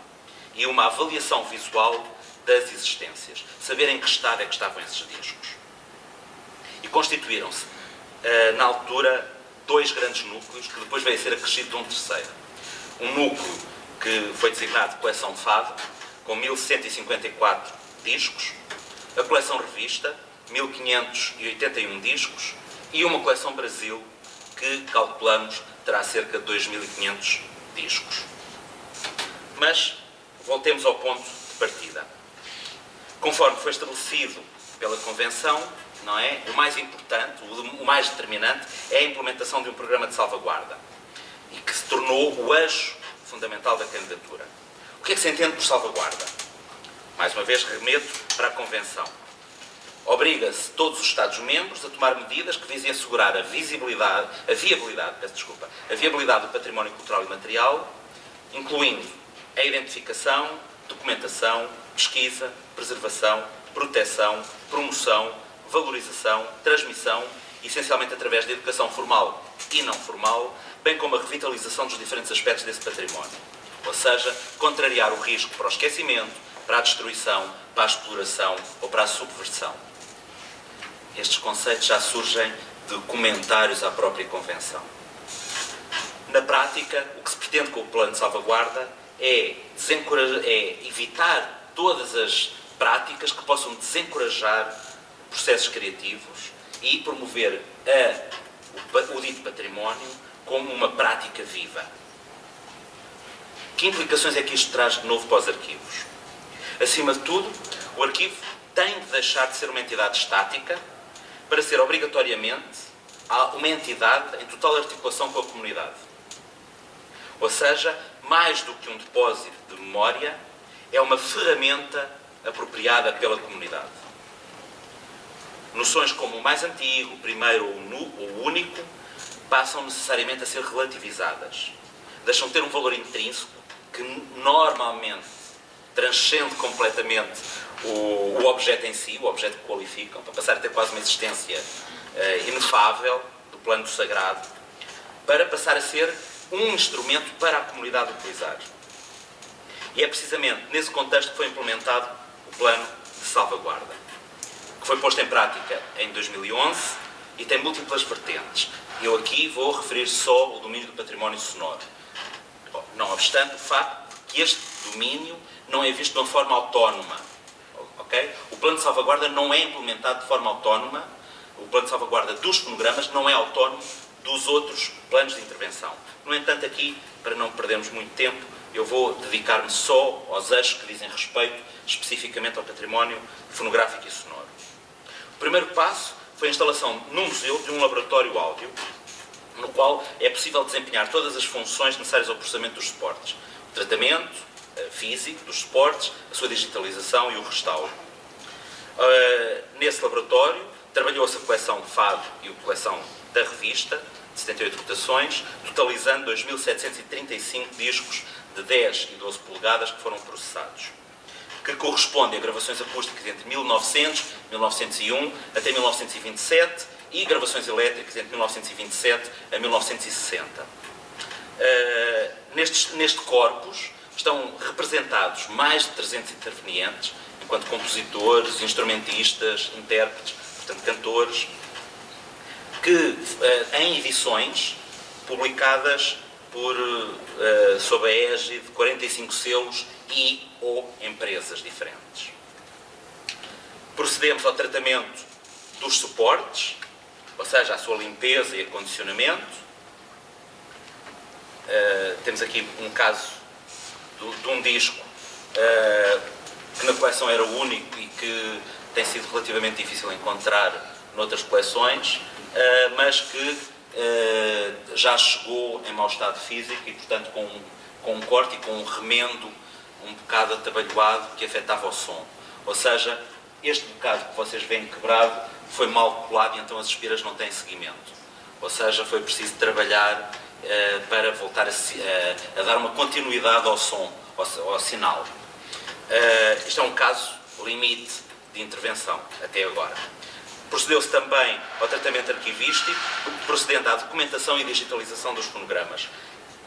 e uma avaliação visual das existências, saber em que estado é que estavam esses discos. E constituíram-se, uh, na altura, dois grandes núcleos, que depois veio a ser acrescido de um terceiro. Um núcleo que foi designado Coleção Fado, com 1154 discos, a coleção Revista, 1581 discos, e uma coleção Brasil, que calculamos terá cerca de 2.500 discos. Mas voltemos ao ponto de partida. Conforme foi estabelecido pela Convenção, não é? O mais importante, o mais determinante, é a implementação de um programa de salvaguarda e que se tornou o eixo fundamental da candidatura. O que é que se entende por salvaguarda? Mais uma vez, remeto para a Convenção. Obriga-se todos os Estados-membros a tomar medidas que visem assegurar a visibilidade, a viabilidade, peço desculpa, a viabilidade do património cultural e material, incluindo a identificação, documentação, pesquisa, preservação, proteção, promoção, valorização, transmissão, essencialmente através da educação formal e não formal, bem como a revitalização dos diferentes aspectos desse património. Ou seja, contrariar o risco para o esquecimento, para a destruição, para a exploração ou para a subversão. Estes conceitos já surgem de comentários à própria Convenção. Na prática, o que se pretende com o plano de salvaguarda é, é evitar todas as práticas que possam desencorajar processos criativos e promover a, o, o dito património como uma prática viva. Que implicações é que isto traz de novo para os arquivos? Acima de tudo, o arquivo tem de deixar de ser uma entidade estática para ser obrigatoriamente uma entidade em total articulação com a comunidade. Ou seja, mais do que um depósito de memória, é uma ferramenta apropriada pela comunidade. Noções como o mais antigo, o primeiro ou o único passam necessariamente a ser relativizadas. Deixam de ter um valor intrínseco que normalmente transcende completamente o, o, objeto em si, o objeto que qualificam, para passar a ter quase uma existência uh, inefável do plano sagrado, para passar a ser um instrumento para a comunidade utilizar. E é precisamente nesse contexto que foi implementado o plano de salvaguarda, que foi posto em prática em 2011 e tem múltiplas vertentes. Eu aqui vou referir só o domínio do património sonoro. Não obstante o facto que este domínio não é visto de uma forma autónoma. Okay? O plano de salvaguarda não é implementado de forma autónoma. O plano de salvaguarda dos fonogramas não é autónomo dos outros planos de intervenção. No entanto, aqui, para não perdermos muito tempo, eu vou dedicar-me só aos eixos que dizem respeito especificamente ao património fonográfico e sonoro. O primeiro passo foi a instalação no museu de um laboratório áudio, no qual é possível desempenhar todas as funções necessárias ao processamento dos suportes. O tratamento, eh, físico dos suportes, a sua digitalização e o restauro. Uh, nesse laboratório trabalhou-se a coleção FAB e a coleção da revista, de 78 rotações, totalizando 2.735 discos de 10 e 12 polegadas que foram processados, que correspondem a gravações acústicas entre 1900 1901 até 1927 e gravações elétricas entre 1927 a 1960. Uh, neste, neste corpus estão representados mais de 300 intervenientes, enquanto compositores, instrumentistas, intérpretes, portanto cantores, que em edições publicadas por, sob a égide de 45 selos e ou empresas diferentes. Procedemos ao tratamento dos suportes, ou seja, a sua limpeza e acondicionamento. Uh, temos aqui um caso do, de um disco uh, que na coleção era único e que tem sido relativamente difícil encontrar noutras coleções, uh, mas que já chegou em mau estado físico e, portanto, com, com um corte e com um remendo um bocado atabalhoado que afetava o som. Ou seja, este bocado que vocês veem quebrado foi mal colado e então as espiras não têm seguimento. Ou seja, foi preciso trabalhar uh, para voltar a, a, dar uma continuidade ao som, ao, ao sinal. Uh, isto é um caso limite de intervenção, até agora. Procedeu-se também ao tratamento arquivístico, procedendo à documentação e digitalização dos fonogramas.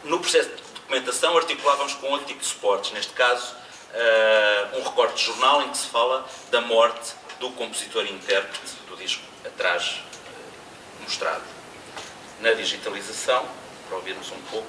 No processo de documentação articulávamos com outro tipo de suportes, neste caso uh, um recorte de jornal em que se fala da morte do compositor intérprete do disco atrás uh, mostrado. Na digitalização, para ouvirmos um pouco,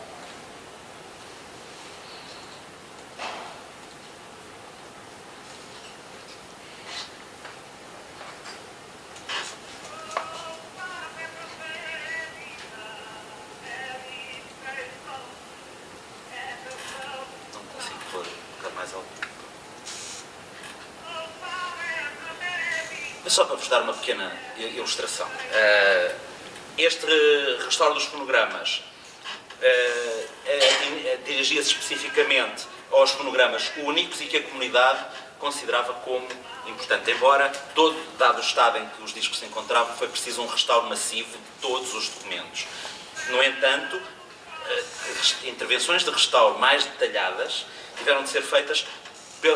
vos dar uma pequena ilustração. Uh, este restauro dos fonogramas uh, uh, dirigia-se especificamente aos fonogramas únicos e que a comunidade considerava como importante. Embora, todo, dado o estado em que os discos se encontravam, foi preciso um restauro massivo de todos os documentos. No entanto, intervenções de restauro mais detalhadas tiveram de ser feitas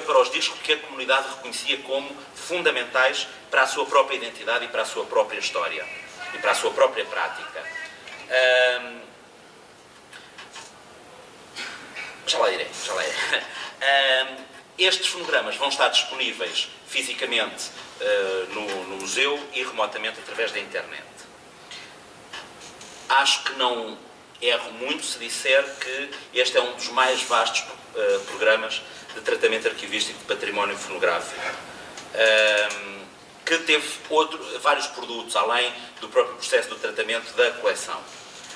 para os discos que a comunidade reconhecia como fundamentais para a sua própria identidade e para a sua própria história e para a sua própria prática. Um, já lá irei, já lá irei. Um, estes fonogramas vão estar disponíveis fisicamente uh, no, no museu e remotamente através da internet. Acho que não erro muito se disser que este é um dos mais vastos uh, programas de tratamento arquivístico de património fonográfico, que teve outro, vários produtos, além do próprio processo do tratamento da coleção.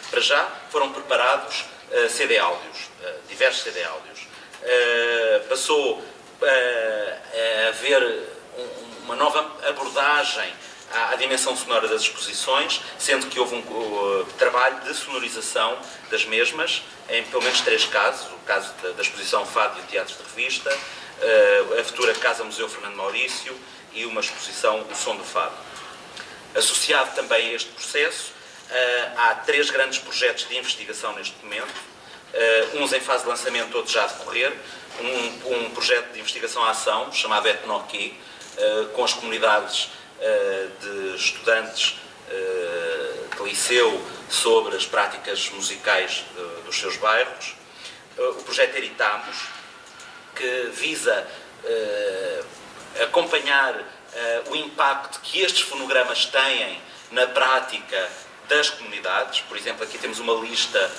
Para já foram preparados uh, CD áudios, uh, diversos CD áudios. Uh, passou a haver um, uma nova abordagem à, dimensão sonora das exposições, sendo que houve um uh, trabalho de sonorização das mesmas, em pelo menos três casos, o caso da, da exposição Fado e o Teatro de Revista, uh, a futura Casa Museu Fernando Maurício e uma exposição O Som do Fado. Associado também a este processo, uh, há três grandes projetos de investigação neste momento, uns em fase de lançamento, outros já a decorrer, um, um projeto de investigação-ação chamado Etnoqui, com as comunidades eh, de estudantes eh, de liceu sobre as práticas musicais dos seus bairros. Eh, o projeto Eritamos, que visa acompanhar o impacto que estes fonogramas têm na prática das comunidades. Por exemplo, aqui temos uma lista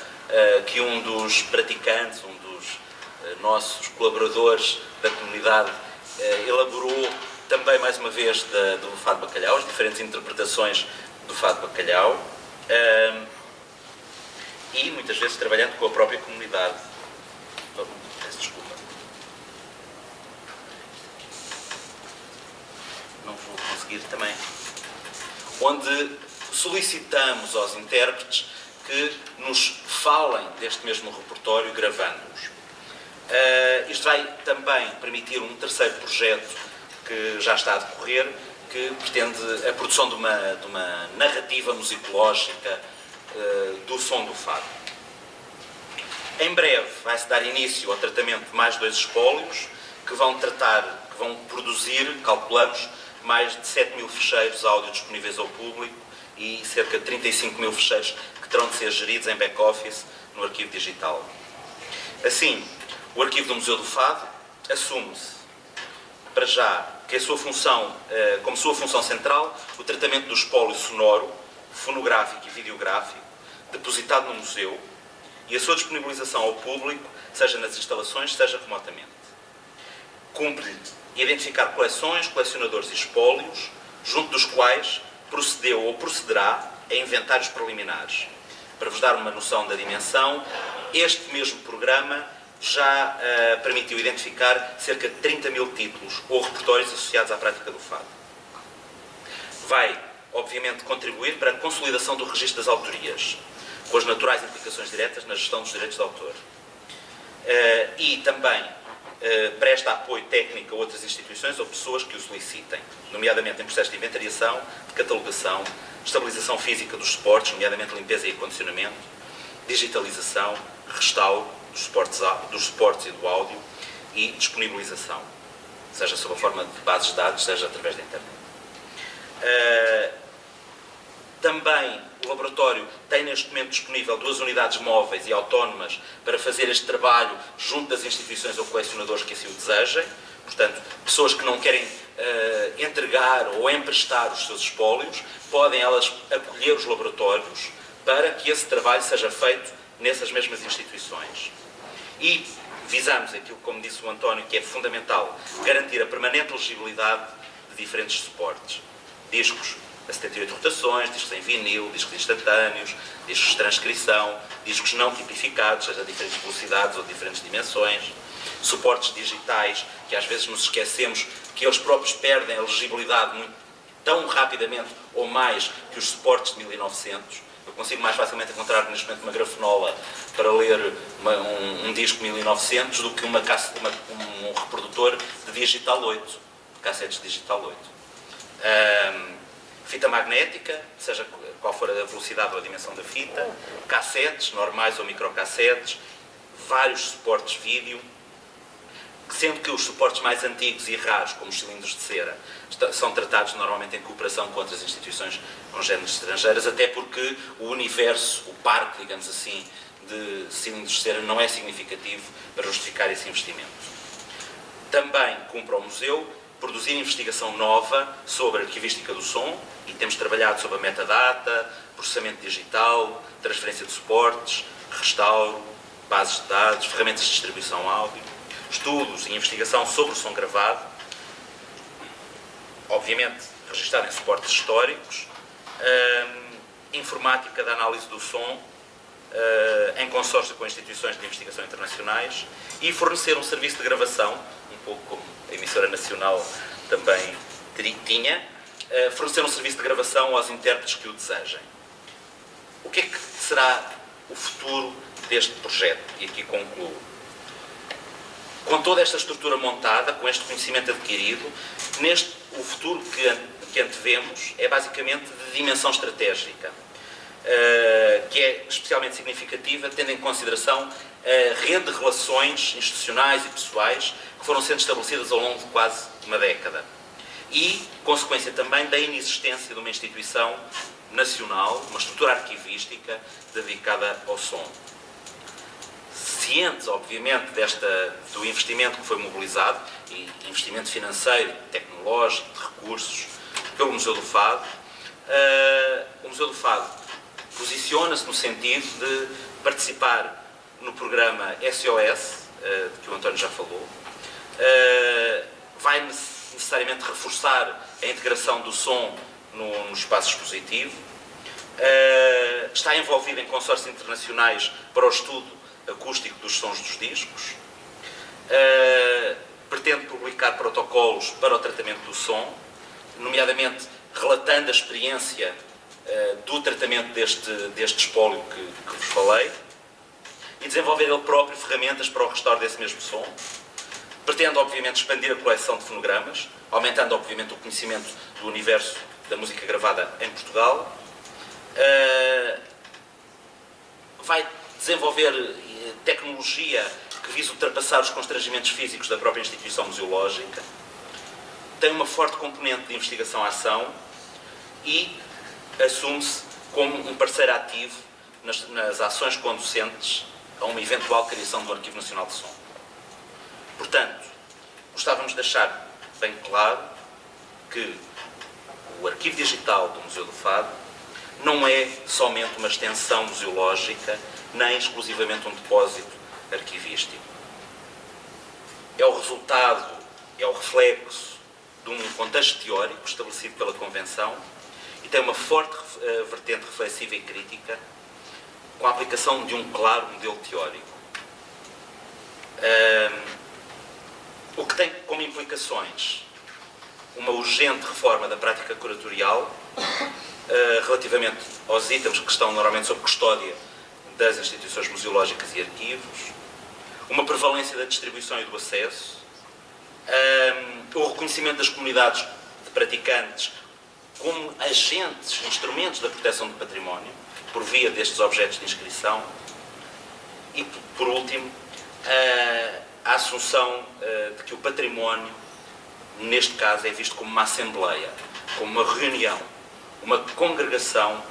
que um dos praticantes, um dos nossos colaboradores da comunidade elaborou também, mais uma vez, da, do Fado Bacalhau, as diferentes interpretações do Fado Bacalhau, um, e muitas vezes trabalhando com a própria comunidade. Oh, peço desculpa. Não vou conseguir também. Onde solicitamos aos intérpretes que nos falem deste mesmo repertório gravando-os. Uh, isto vai também permitir um terceiro projeto que já está a decorrer, que pretende a produção de uma, de uma narrativa musicológica uh, do som do fado. Em breve vai-se dar início ao tratamento de mais dois espólios que vão tratar, que vão produzir, calculamos, mais de 7 mil fecheiros áudio disponíveis ao público e cerca de 35 mil fecheiros que terão de ser geridos em back-office no arquivo digital. Assim, O Arquivo do Museu do Fado assume-se, para já, que a sua função, eh, como sua função central, o tratamento do espólio sonoro, fonográfico e videográfico, depositado no museu, e a sua disponibilização ao público, seja nas instalações, seja remotamente. Cumpre identificar coleções, colecionadores e espólios, junto dos quais procedeu ou procederá a inventários preliminares. Para vos dar uma noção da dimensão, este mesmo programa já uh, permitiu identificar cerca de 30 mil títulos ou repertórios associados à prática do fado. Vai, obviamente, contribuir para a consolidação do registro das autorias, com as naturais implicações diretas na gestão dos direitos de autor. Uh, e também uh, presta apoio técnico a outras instituições ou pessoas que o solicitem, nomeadamente em processo de inventariação, de catalogação, estabilização física dos suportes, nomeadamente limpeza e acondicionamento, digitalização, restauro dos suportes, dos suportes e do áudio e disponibilização, seja sob a forma de bases de dados, seja através da internet. Uh, também o laboratório tem neste momento disponível duas unidades móveis e autónomas para fazer este trabalho junto das instituições ou colecionadores que assim o desejem. Portanto, pessoas que não querem uh, entregar ou emprestar os seus espólios, podem elas acolher os laboratórios para que esse trabalho seja feito nessas mesmas instituições. E visamos aquilo, como disse o António, que é fundamental, garantir a permanente legibilidade de diferentes suportes. Discos a 78 rotações, discos em vinil, discos instantâneos, discos de transcrição, discos não tipificados, seja a diferentes velocidades ou diferentes dimensões, suportes digitais, que às vezes nos esquecemos que eles próprios perdem a legibilidade muito, tão rapidamente ou mais que os suportes de 1900 consigo mais facilmente encontrar neste momento uma grafenola para ler uma, um, um, disco 1900 do que uma, uma, um reprodutor de digital 8, de cassetes digital 8. Um, fita magnética, seja qual for a velocidade ou a dimensão da fita, cassetes, normais ou microcassetes, vários suportes vídeo, sendo que os suportes mais antigos e raros, como os cilindros de cera, são tratados normalmente em cooperação com outras instituições congêneres estrangeiras, até porque o universo, o parque, digamos assim, de cilindros de cera não é significativo para justificar esse investimento. Também cumpre ao museu produzir investigação nova sobre a arquivística do som e temos trabalhado sobre a metadata, processamento digital, transferência de suportes, restauro, bases de dados, ferramentas de distribuição áudio estudos e investigação sobre o som gravado, obviamente registado em suportes históricos, uh, informática da análise do som, uh, em consórcio com instituições de investigação internacionais, e fornecer um serviço de gravação, um pouco como a emissora nacional também tinha, uh, fornecer um serviço de gravação aos intérpretes que o desejem. O que é que será o futuro deste projeto? E aqui concluo com toda esta estrutura montada, com este conhecimento adquirido, neste, o futuro que, que antevemos é basicamente de dimensão estratégica, uh, que é especialmente significativa, tendo em consideração a rede de relações institucionais e pessoais que foram sendo estabelecidas ao longo de quase uma década. E, consequência também da inexistência de uma instituição nacional, uma estrutura arquivística dedicada ao som cientes, obviamente, desta, do investimento que foi mobilizado, investimento financeiro, tecnológico, de recursos, pelo Museu do Fado. Uh, o Museu do Fado posiciona-se no sentido de participar no programa SOS, uh, ah, de que o António já falou. Uh, vai necessariamente reforçar a integração do som no, no espaço expositivo. está envolvido em consórcios internacionais para o estudo acústico dos sons dos discos. Uh, pretende publicar protocolos para o tratamento do som, nomeadamente relatando a experiência uh, do tratamento deste, deste espólio que, que vos falei, e desenvolver ele próprio ferramentas para o restauro desse mesmo som. Pretende, obviamente, expandir a coleção de fonogramas, aumentando, obviamente, o conhecimento do universo da música gravada em Portugal. Uh, vai desenvolver tecnologia que visa ultrapassar os constrangimentos físicos da própria instituição museológica, tem uma forte componente de investigação-ação e assume-se como um parceiro ativo nas, nas ações conducentes a uma eventual criação do Arquivo Nacional de Som. Portanto, gostávamos de deixar bem claro que o arquivo digital do Museu do Fado não é somente uma extensão museológica, nem exclusivamente um depósito arquivístico. É o resultado, é o reflexo de um contexto teórico estabelecido pela Convenção e tem uma forte uh, vertente reflexiva e crítica com a aplicação de um claro modelo teórico. Uh, o que tem como implicações uma urgente reforma da prática curatorial uh, relativamente aos itens que estão normalmente sob custódia das instituições museológicas e arquivos, uma prevalência da distribuição e do acesso, um, o reconhecimento das comunidades de praticantes como agentes, instrumentos da proteção do património, por via destes objetos de inscrição, e, por último, a assunção de que o património, neste caso, é visto como uma assembleia, como uma reunião, uma congregação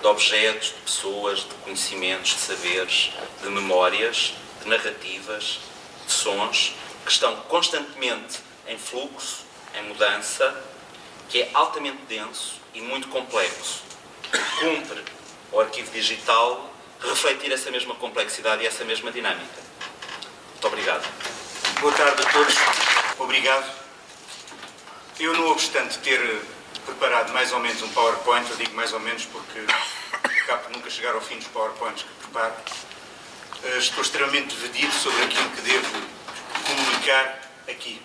de objetos, de pessoas, de conhecimentos, de saberes, de memórias, de narrativas, de sons, que estão constantemente em fluxo, em mudança, que é altamente denso e muito complexo. Cumpre ao arquivo digital refletir essa mesma complexidade e essa mesma dinâmica. Muito obrigado. Boa tarde a todos. Obrigado. Eu, não obstante ter preparado mais ou menos um PowerPoint, eu digo mais ou menos porque acabo nunca chegar ao fim dos PowerPoints que preparo, estou extremamente vedido sobre aquilo que devo comunicar aqui.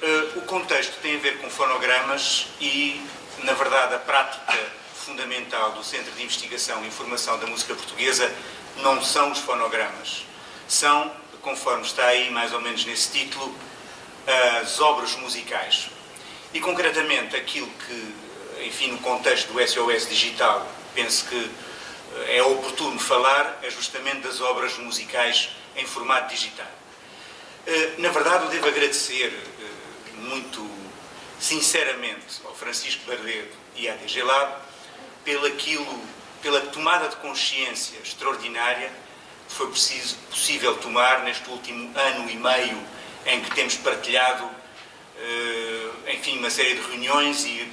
Eh, o contexto tem a ver com fonogramas e, na verdade, a prática fundamental do Centro de Investigação e Informação da Música Portuguesa não são os fonogramas. São, conforme está aí mais ou menos nesse título, as obras musicais. E concretamente aquilo que, enfim, no contexto do SOS Digital, penso que eh, é oportuno falar, é justamente das obras musicais em formato digital. Eh, na verdade, eu devo agradecer eh, muito sinceramente ao Francisco Barreto e à DG Lab pelaquilo, pela tomada de consciência extraordinária que foi preciso, possível tomar neste último ano e meio em que temos partilhado eh, enfim, uma série de reuniões e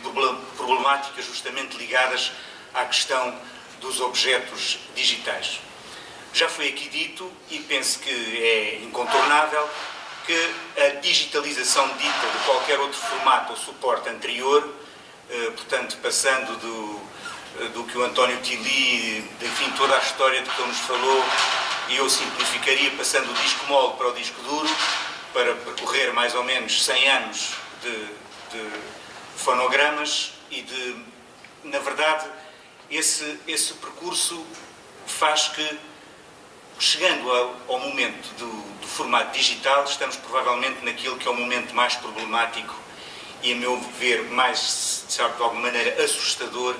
problemáticas justamente ligadas à questão dos objetos digitais. Já foi aqui dito, e penso que é incontornável, que a digitalização dita de qualquer outro formato ou suporte anterior, eh, portanto, passando do, eh, do que o António Tili, enfim, toda a história de que ele nos falou, e eu simplificaria passando do disco mole para o disco duro, para percorrer mais ou menos 100 anos de, de fonogramas e de, na verdade, esse, esse percurso faz que, chegando ao, ao momento do, do, formato digital, estamos provavelmente naquilo que é o momento mais problemático e, a meu ver, mais, de alguma maneira, assustador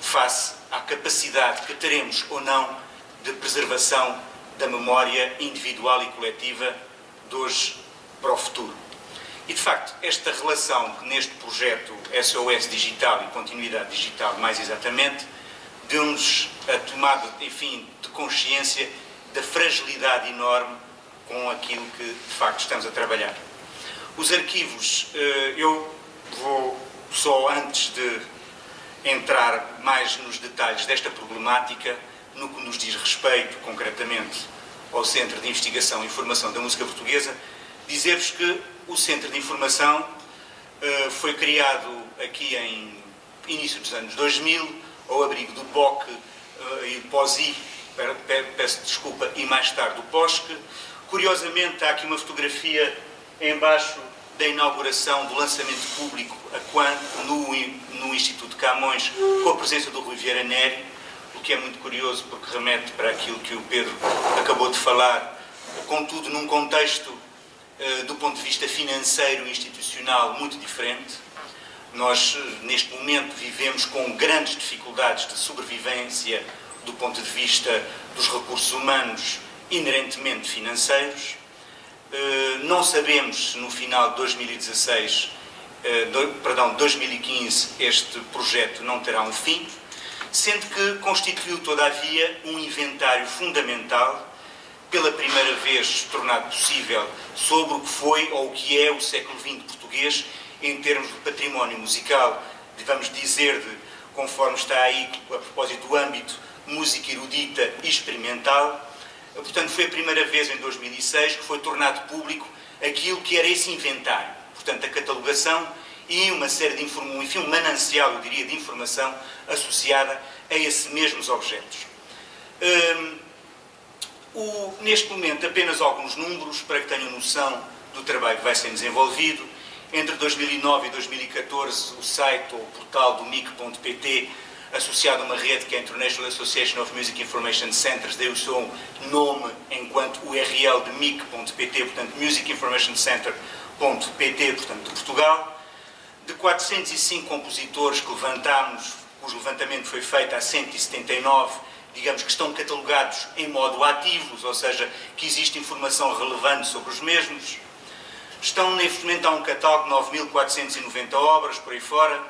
face à capacidade que teremos ou não de preservação da memória individual e coletiva de hoje para o futuro. E, de facto, esta relação que neste projeto SOS Digital e Continuidade Digital, mais exatamente, deu-nos a tomada, enfim, de consciência da fragilidade enorme com aquilo que, de facto, estamos a trabalhar. Os arquivos, eh, eu vou só antes de entrar mais nos detalhes desta problemática, no que nos diz respeito, concretamente, ao Centro de Investigação e Formação da Música Portuguesa, dizer-vos que o Centro de Informação uh, foi criado aqui em início dos anos 2000, ao abrigo do POC uh, e do POSI, peço desculpa, e mais tarde do POSC. Curiosamente, há aqui uma fotografia embaixo da inauguração do lançamento público no, no Instituto Camões, com a presença do Rui Vieira Neri, o que é muito curioso porque remete para aquilo que o Pedro acabou de falar, contudo num contexto eh, do ponto de vista financeiro e institucional muito diferente. Nós, eh, neste momento, vivemos com grandes dificuldades de sobrevivência do ponto de vista dos recursos humanos inerentemente financeiros. Eh, não sabemos se no final de 2016, perdão, 2015, este projeto não terá um fim, sendo que constituiu, todavia, um inventário fundamental pela primeira vez tornado possível sobre o que foi ou o que é o século XX português em termos de património musical, vamos dizer, de, conforme está aí a propósito do âmbito música erudita e experimental. Portanto, foi a primeira vez em 2006 que foi tornado público aquilo que era esse inventário. Portanto, a catalogação e uma série de informações, enfim, um manancial, eu diria, de informação associada a esses mesmos objetos. Hum, o, neste momento, apenas alguns números para que tenham noção do trabalho que vai ser desenvolvido. Entre 2009 e 2014, o site ou portal do MIC.pt, associado a uma rede que é a International Association of Music Information Centers, deu o seu nome enquanto URL de MIC.pt, portanto, Music Information Center.pt, portanto, de Portugal. De 405 compositores que levantámos, cujo levantamento foi feito há 179, digamos que estão catalogados em modo ativos, ou seja, que existe informação relevante sobre os mesmos. Estão neste momento há um catálogo de 9.490 obras por aí fora.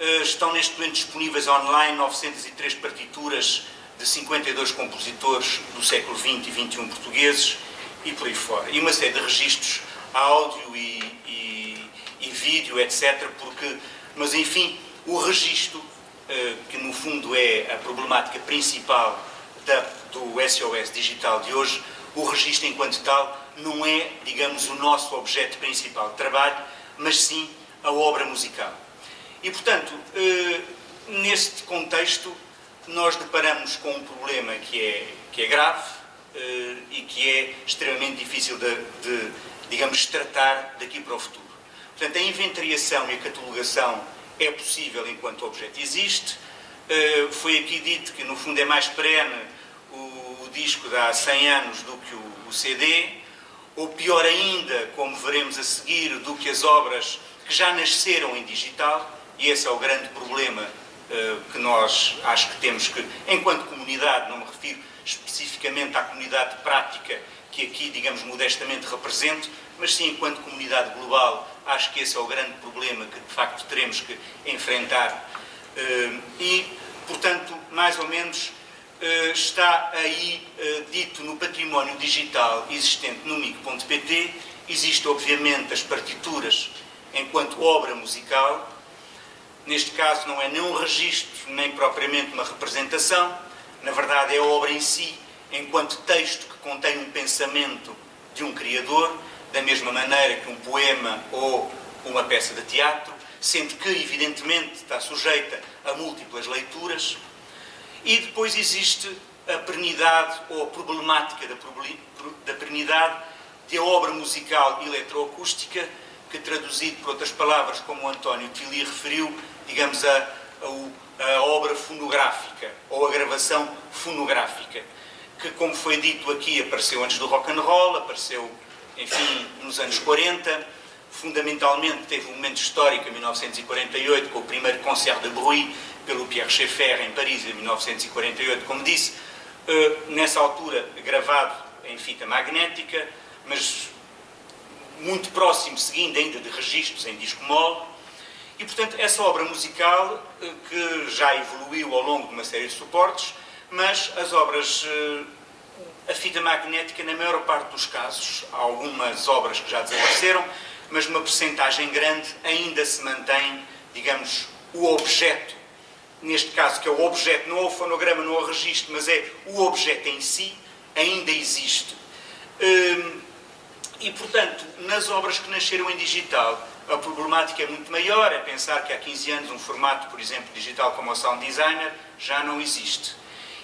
Eh, estão neste momento disponíveis online 903 partituras de 52 compositores do século XX e XXI portugueses e por aí fora. E uma série de registros áudio e, e, e vídeo, etc. Porque, mas enfim, o registro eh, que no fundo é a problemática principal da, do SOS digital de hoje, o registro enquanto tal não é, digamos, o nosso objeto principal de trabalho, mas sim a obra musical. E, portanto, eh, neste contexto, nós deparamos com um problema que é, que é grave eh, e que é extremamente difícil de, de, digamos, tratar daqui para o futuro. Portanto, a inventariação e a catalogação é possível enquanto o objeto existe. Uh, foi aqui dito que, no fundo, é mais perene disco de há 100 anos do que o, o, CD, ou pior ainda, como veremos a seguir, do que as obras que já nasceram em digital, e esse é o grande problema uh, que nós acho que temos que, enquanto comunidade, não me refiro especificamente à comunidade prática que aqui, digamos, modestamente represento, mas sim enquanto comunidade global, acho que esse é o grande problema que de facto teremos que enfrentar. Eh, e, portanto, mais ou menos está aí eh, dito no património digital existente no MIC.pt, existe obviamente as partituras enquanto obra musical, neste caso não é nem um registro, nem propriamente uma representação, na verdade é a obra em si, enquanto texto que contém um pensamento de um criador, da mesma maneira que um poema ou uma peça de teatro, sendo que, evidentemente, está sujeita a múltiplas leituras. E depois existe a pernidade ou a problemática da pernidade de a obra musical eletroacústica, que traduzido por outras palavras, como o António Tili referiu, digamos, a, a, a obra fonográfica ou a gravação fonográfica, que, como foi dito aqui, apareceu antes do rock and roll, apareceu enfim, nos anos 40. Fundamentalmente teve um momento histórico em 1948, com o primeiro concerto de bruit pelo Pierre Schaeffer em Paris, em 1948, como disse, eh, nessa altura gravado em fita magnética, mas muito próximo, seguindo ainda de registros em disco mole. E, portanto, essa obra musical, eh, que já evoluiu ao longo de uma série de suportes, mas as obras eh, a fita magnética, na maior parte dos casos, há algumas obras que já desapareceram, mas numa percentagem grande ainda se mantém, digamos, o objeto, neste caso que é o objeto, não é o fonograma, não é o registro, mas é o objeto em si, ainda existe. Hum, e, portanto, nas obras que nasceram em digital, a problemática é muito maior, é pensar que há 15 anos um formato, por exemplo, digital como o Sound Designer já não existe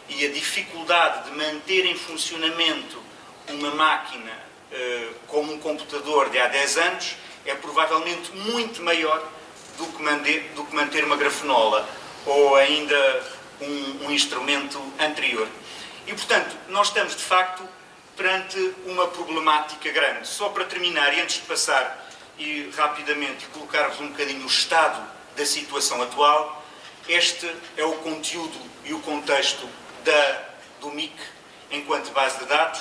e a dificuldade de manter em funcionamento uma máquina uh, como um computador de há 10 anos é provavelmente muito maior do que manter uma grafenola ou ainda um, um instrumento anterior. E, portanto, nós estamos, de facto, perante uma problemática grande. Só para terminar, e antes de passar e rapidamente colocar-vos um bocadinho o estado da situação atual, este é o conteúdo e o contexto da, do MIC enquanto base de dados,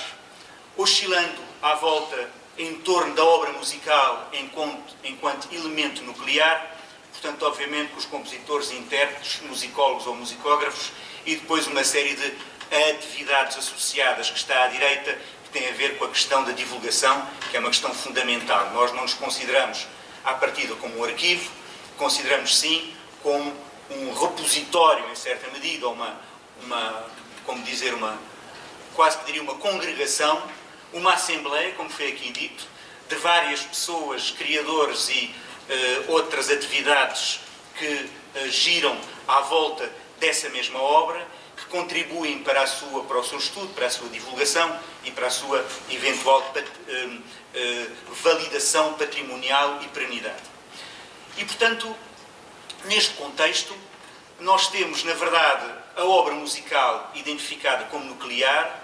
oscilando à volta em torno da obra musical enquanto, enquanto elemento nuclear, portanto, obviamente, os compositores, intérpretes, musicólogos ou musicógrafos, e depois uma série de atividades associadas que está à direita, que tem a ver com a questão da divulgação, que é uma questão fundamental. Nós não nos consideramos, à partida, como um arquivo, consideramos sim como um repositório, em certa medida, uma, uma como dizer, uma, quase que diria uma congregação, uma assembleia, como foi aqui dito, de várias pessoas, criadores e outras atividades que uh, giram à volta dessa mesma obra, que contribuem para, a sua, para o seu estudo, para a sua divulgação e para a sua eventual uh, validação patrimonial e perenidade. E, portanto, neste contexto, nós temos, na verdade, a obra musical identificada como nuclear,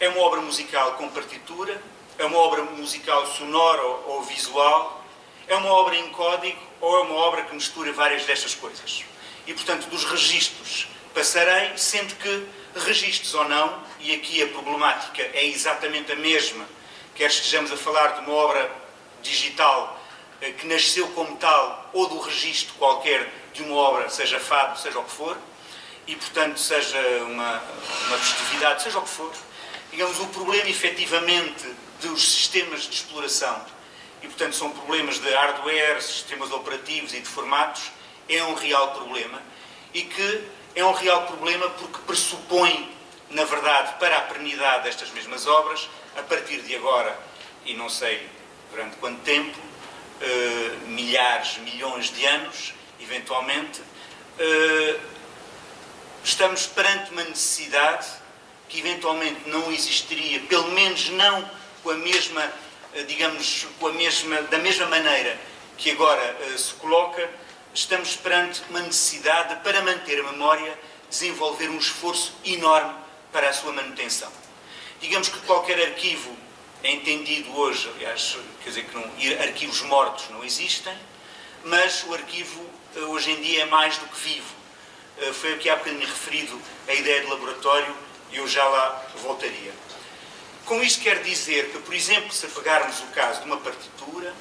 é uma obra musical com partitura, é uma obra musical sonora ou visual, é uma obra em código ou é uma obra que mistura várias destas coisas. E, portanto, dos registros passarei, sendo que registros ou não, e aqui a problemática é exatamente a mesma, quer estejamos a falar de uma obra digital eh, que nasceu como tal, ou do registro qualquer de uma obra, seja fado, seja o que for, e portanto seja uma, uma festividade, seja o que for, digamos, o problema efetivamente dos sistemas de exploração, e portanto são problemas de hardware, sistemas operativos e de formatos, é um real problema, e que é um real problema porque pressupõe, na verdade, para a perenidade destas mesmas obras, a partir de agora, e não sei durante quanto tempo, uh, milhares, milhões de anos, eventualmente, uh, estamos perante uma necessidade que eventualmente não existiria, pelo menos não com a mesma, digamos, com a mesma, da mesma maneira que agora uh, se coloca, estamos perante uma necessidade para manter a memória, desenvolver um esforço enorme para a sua manutenção. Digamos que qualquer arquivo é entendido hoje, aliás, quer dizer que não, arquivos mortos não existem, mas o arquivo eh, hoje em dia é mais do que vivo. Eh, foi aqui há bocadinho referido a ideia de laboratório e eu já lá voltaria. Com isto quer dizer que, por exemplo, se pegarmos o caso de uma partitura,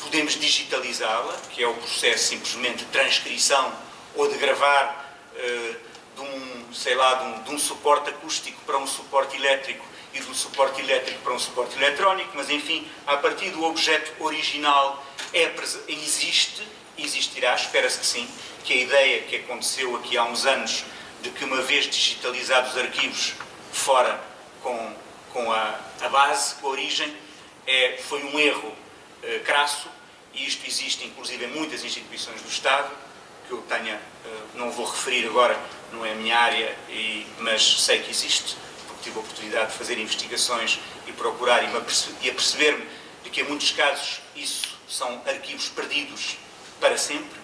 podemos digitalizá-la, que é o processo simplesmente de transcrição ou de gravar uh, de um, sei lá, de um, de um suporte acústico para um suporte elétrico e de um suporte elétrico para um suporte eletrónico, mas enfim, a partir do objeto original é, existe, existirá, espera-se que sim, que a ideia que aconteceu aqui há uns anos de que uma vez digitalizados os arquivos fora com, com a, a base, com a origem, é, foi um erro é, crasso e isto existe inclusive em muitas instituições do Estado, que eu tenha, eh, não vou referir agora, não é a minha área, e, mas sei que existe, porque tive a oportunidade de fazer investigações e procurar e, e a perceber-me de que em muitos casos isso são arquivos perdidos para sempre.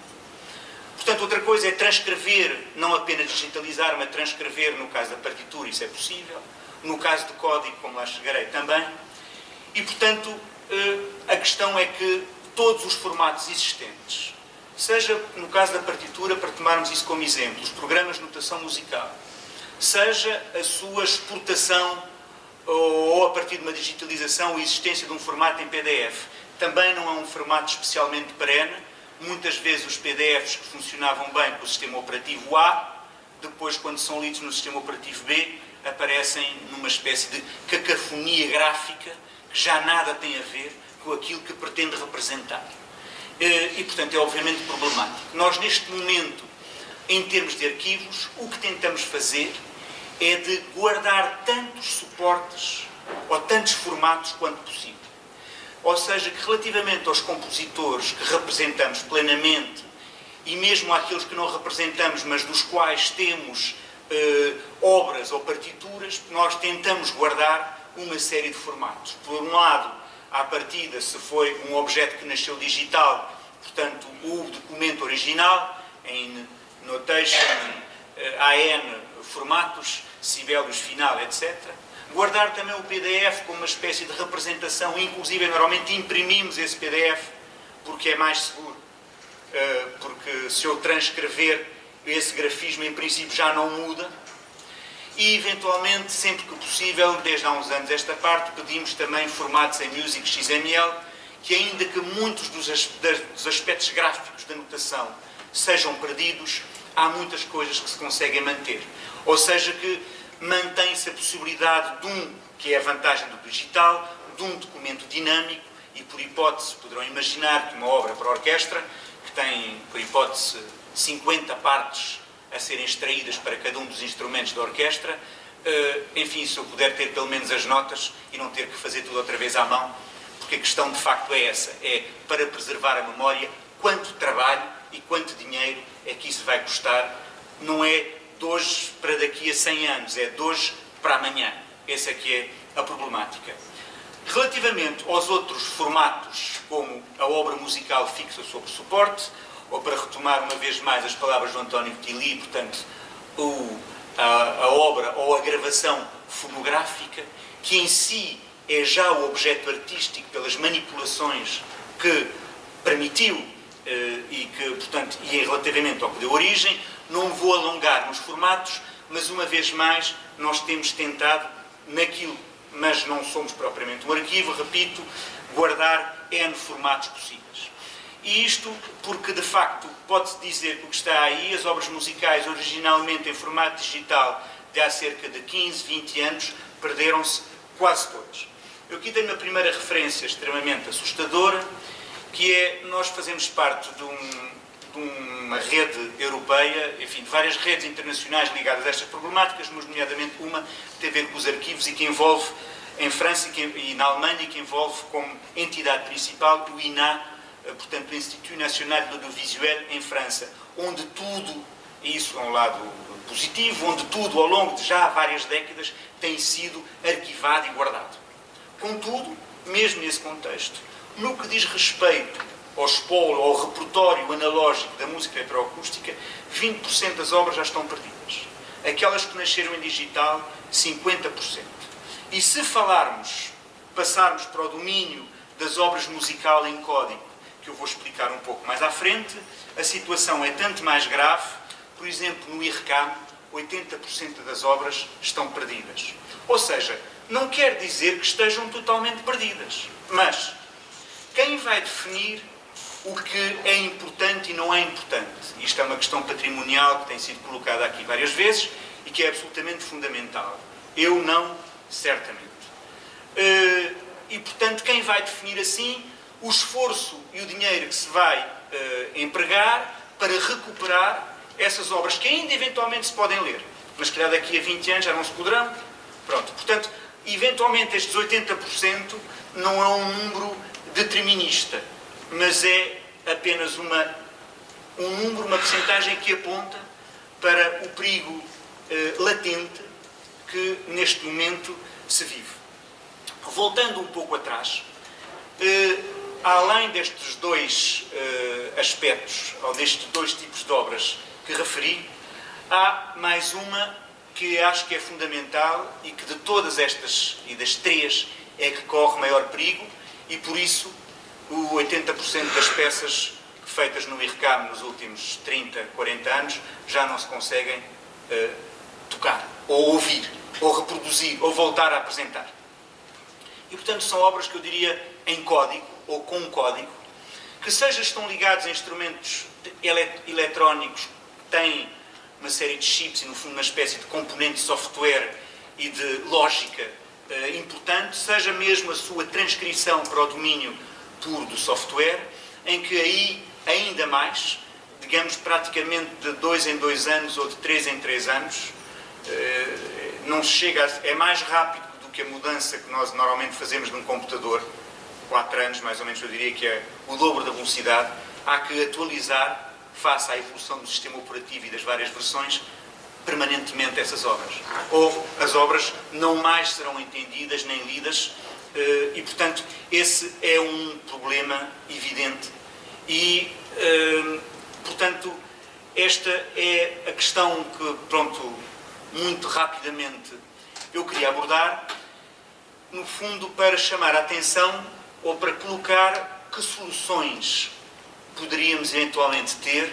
Portanto, outra coisa é transcrever, não apenas digitalizar, mas transcrever no caso da partitura, isso é possível. No caso do código, como lá chegarei também. E, portanto, eh, a questão é que todos os formatos existentes, seja no caso da partitura, para tomarmos isso como exemplo, os programas de notação musical, seja a sua exportação ou a partir de uma digitalização, a existência de um formato em PDF, também não é um formato especialmente perene. Muitas vezes os PDFs que funcionavam bem com o sistema operativo A, depois, quando são lidos no sistema operativo B, aparecem numa espécie de cacofonia gráfica que já nada tem a ver com aquilo que pretende representar. Eh, e, portanto, é obviamente problemático. Nós, neste momento, em termos de arquivos, o que tentamos fazer é de guardar tantos suportes ou tantos formatos quanto possível. Ou seja, que relativamente aos compositores que representamos plenamente e mesmo àqueles que não representamos, mas dos quais temos eh, obras ou partituras, nós tentamos guardar uma série de formatos. Por um lado, à partida, se foi um objeto que nasceu digital, portanto, o documento original, em notation, eh, AN, formatos, Sibelius final, etc. Guardar também o PDF como uma espécie de representação, inclusive normalmente imprimimos esse PDF porque é mais seguro. Eh, porque se eu transcrever esse grafismo, em princípio já não muda, e, eventualmente, sempre que possível, desde há uns anos esta parte, pedimos também formatos em Music XML, que ainda que muitos dos aspectos gráficos da notação sejam perdidos, há muitas coisas que se conseguem manter. Ou seja, que mantém-se a possibilidade de um, que é a vantagem do digital, de um documento dinâmico e, por hipótese, poderão imaginar que uma obra para orquestra, que tem, por hipótese, 50 partes a serem extraídas para cada um dos instrumentos da orquestra, eh, enfim, se eu puder ter pelo menos as notas e não ter que fazer tudo outra vez à mão, porque a questão de facto é essa, é para preservar a memória, quanto trabalho e quanto dinheiro é que isso vai custar, não é de hoje para daqui a 100 anos, é de hoje para amanhã. Essa é que é a problemática. Relativamente aos outros formatos, como a obra musical fixa sobre suporte, ou para retomar uma vez mais as palavras do António Tili, portanto, o, a, a, obra ou a gravação fonográfica, que em si é já o objeto artístico pelas manipulações que permitiu eh, e que, portanto, e é relativamente ao que deu origem, não vou alongar nos formatos, mas uma vez mais nós temos tentado naquilo, mas não somos propriamente um arquivo, repito, guardar N formatos possíveis. E isto porque, de facto, pode-se dizer que o que está aí, as obras musicais originalmente em formato digital de há cerca de 15, 20 anos, perderam-se quase todas. Eu aqui tenho uma primeira referência extremamente assustadora, que é nós fazemos parte de, um, de uma rede europeia, enfim, de várias redes internacionais ligadas a estas problemáticas, mas nomeadamente uma que tem a ver com os arquivos e que envolve em França e, que, e na Alemanha, que envolve como entidade principal o INA, portanto, o Institut National de l'Audiovisuel em França, onde tudo, e isso é um lado positivo, onde tudo, ao longo de já várias décadas, tem sido arquivado e guardado. Contudo, mesmo nesse contexto, no que diz respeito ao espólio, ao repertório analógico da música eletroacústica, 20% das obras já estão perdidas. Aquelas que nasceram em digital, 50%. E se falarmos, passarmos para o domínio das obras musical em código, que eu vou explicar um pouco mais à frente, a situação é tanto mais grave, por exemplo, no IRCAM, 80% das obras estão perdidas. Ou seja, não quer dizer que estejam totalmente perdidas, mas quem vai definir o que é importante e não é importante? Isto é uma questão patrimonial que tem sido colocada aqui várias vezes e que é absolutamente fundamental. Eu não, certamente. Eh, e, portanto, quem vai definir assim o esforço e o dinheiro que se vai uh, empregar para recuperar essas obras que ainda eventualmente se podem ler, mas que daqui a 20 anos já não se poderão. Pronto, portanto, eventualmente estes 80% não é um número determinista, mas é apenas uma, um número, uma percentagem que aponta para o perigo uh, latente que neste momento se vive. Voltando um pouco atrás, uh, além destes dois uh, aspectos, ou destes dois tipos de obras que referi, há mais uma que acho que é fundamental e que de todas estas e das três é que corre maior perigo e por isso o 80% das peças feitas no IRCAM nos últimos 30, 40 anos já não se conseguem uh, tocar, ou ouvir, ou reproduzir, ou voltar a apresentar. E portanto são obras que eu diria em código, ou com código, que seja estão ligados a instrumentos eletrónicos que têm uma série de chips e, no fundo, uma espécie de componente de software e de lógica uh, importante, seja mesmo a sua transcrição para o domínio puro do software, em que aí, ainda mais, digamos, praticamente de dois em dois anos ou de três em três anos, uh, não chega a, é mais rápido do que a mudança que nós normalmente fazemos num computador, 4 anos, mais ou menos, eu diria que é o dobro da velocidade, há que atualizar, face à evolução do sistema operativo e das várias versões, permanentemente essas obras. Ou as obras não mais serão entendidas nem lidas, eh, e, portanto, esse é um problema evidente. E, eh, portanto, esta é a questão que, pronto, muito rapidamente eu queria abordar, no fundo, para chamar a atenção ou para colocar que soluções poderíamos eventualmente ter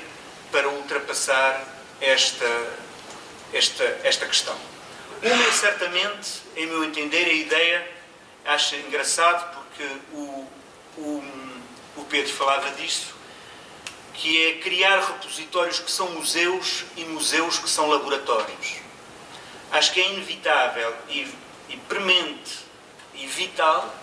para ultrapassar esta, esta, esta questão. Uma é certamente, em meu entender, a ideia, acho engraçado porque o, o, o Pedro falava disso, que é criar repositórios que são museus e museus que são laboratórios. acho que é inevitável e, e premente e vital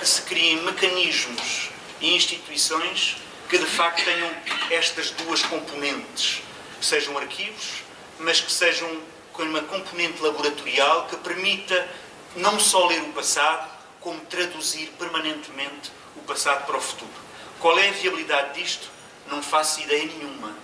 que se criem mecanismos e instituições que de facto tenham estas duas componentes, que sejam arquivos, mas que sejam com uma componente laboratorial que permita não só ler o passado, como traduzir permanentemente o passado para o futuro. Qual é a viabilidade disto? Não faço ideia nenhuma.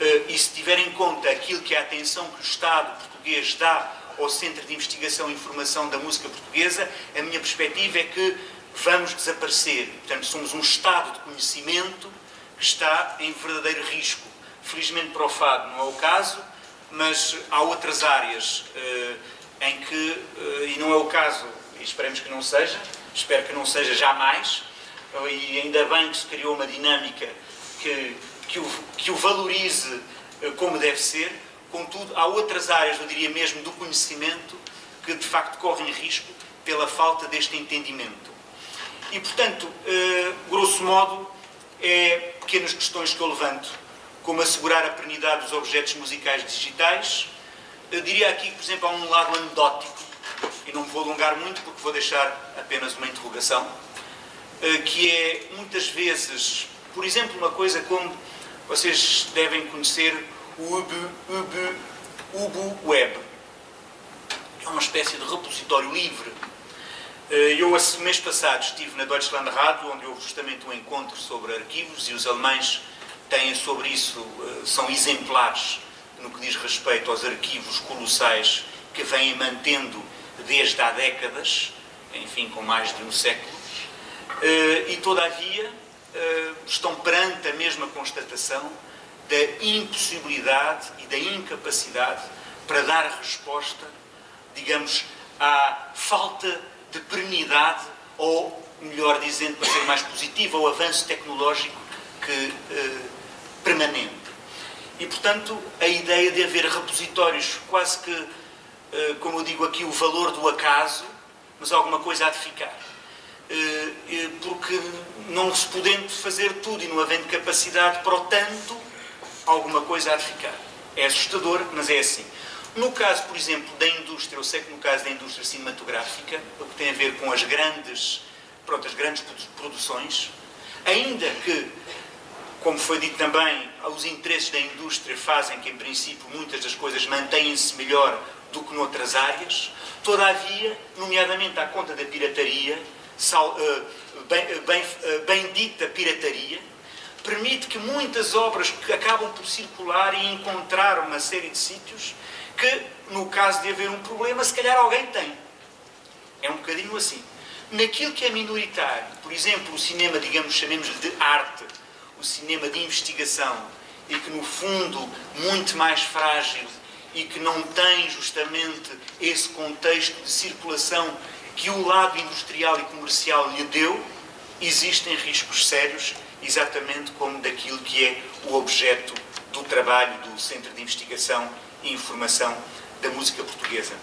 Eh, e se tiver em conta aquilo que é a atenção que o Estado português dá ao Centro de Investigação e Informação da Música Portuguesa, a minha perspectiva é que vamos desaparecer. Portanto, somos um Estado de conhecimento que está em verdadeiro risco. Felizmente para o Fado não é o caso, mas há outras áreas eh, em que, eh, e não é o caso, e esperemos que não seja, espero que não seja jamais, e ainda bem que se criou uma dinâmica que, que, o, que o valorize eh, como deve ser, contudo, há outras áreas, eu diria mesmo, do conhecimento que de facto correm risco pela falta deste entendimento. E, portanto, eh, grosso modo, é pequenas questões que eu levanto, como assegurar a pernidade dos objetos musicais digitais. Eu diria aqui que, por exemplo, há um lado anedótico, e não me vou alongar muito porque vou deixar apenas uma interrogação, eh, que é muitas vezes, por exemplo, uma coisa como vocês devem conhecer o Ubu, Ubu, Ubu Web. É uma espécie de repositório livre eu, o mês passado, estive na Deutschland Radio, onde houve justamente um encontro sobre arquivos e os alemães têm sobre isso, eh, são exemplares no que diz respeito aos arquivos colossais que vêm mantendo desde há décadas, enfim, com mais de um século, eh, e todavia estão perante a mesma constatação da impossibilidade e da incapacidade para dar resposta, digamos, à falta de perenidade ou, melhor dizendo, para ser mais positivo, ao avanço tecnológico que, eh, permanente. E, portanto, a ideia de haver repositórios quase que, eh, como eu digo aqui, o valor do acaso, mas alguma coisa há de ficar. Eh, porque não se podendo fazer tudo e não havendo capacidade para o tanto, alguma coisa há de ficar. É assustador, mas é assim. No caso, por exemplo, da indústria, eu sei que no caso da indústria cinematográfica, o que tem a ver com as grandes, pronto, as grandes produções, ainda que, como foi dito também, os interesses da indústria fazem que, em princípio, muitas das coisas mantenham-se melhor do que noutras áreas, todavia, nomeadamente à conta da pirataria, sal, uh, bem, uh, bem, uh, bendita pirataria, permite que muitas obras que acabam por circular e encontrar uma série de sítios que, no caso de haver um problema, se calhar alguém tem. É um bocadinho assim. Naquilo que é minoritário, por exemplo, o cinema, digamos, chamemos de arte, o cinema de investigação, e que, no fundo, muito mais frágil e que não tem justamente esse contexto de circulação que o lado industrial e comercial lhe deu, existem riscos sérios, exatamente como daquilo que é o objeto do trabalho do Centro de Investigação informação da música portuguesa.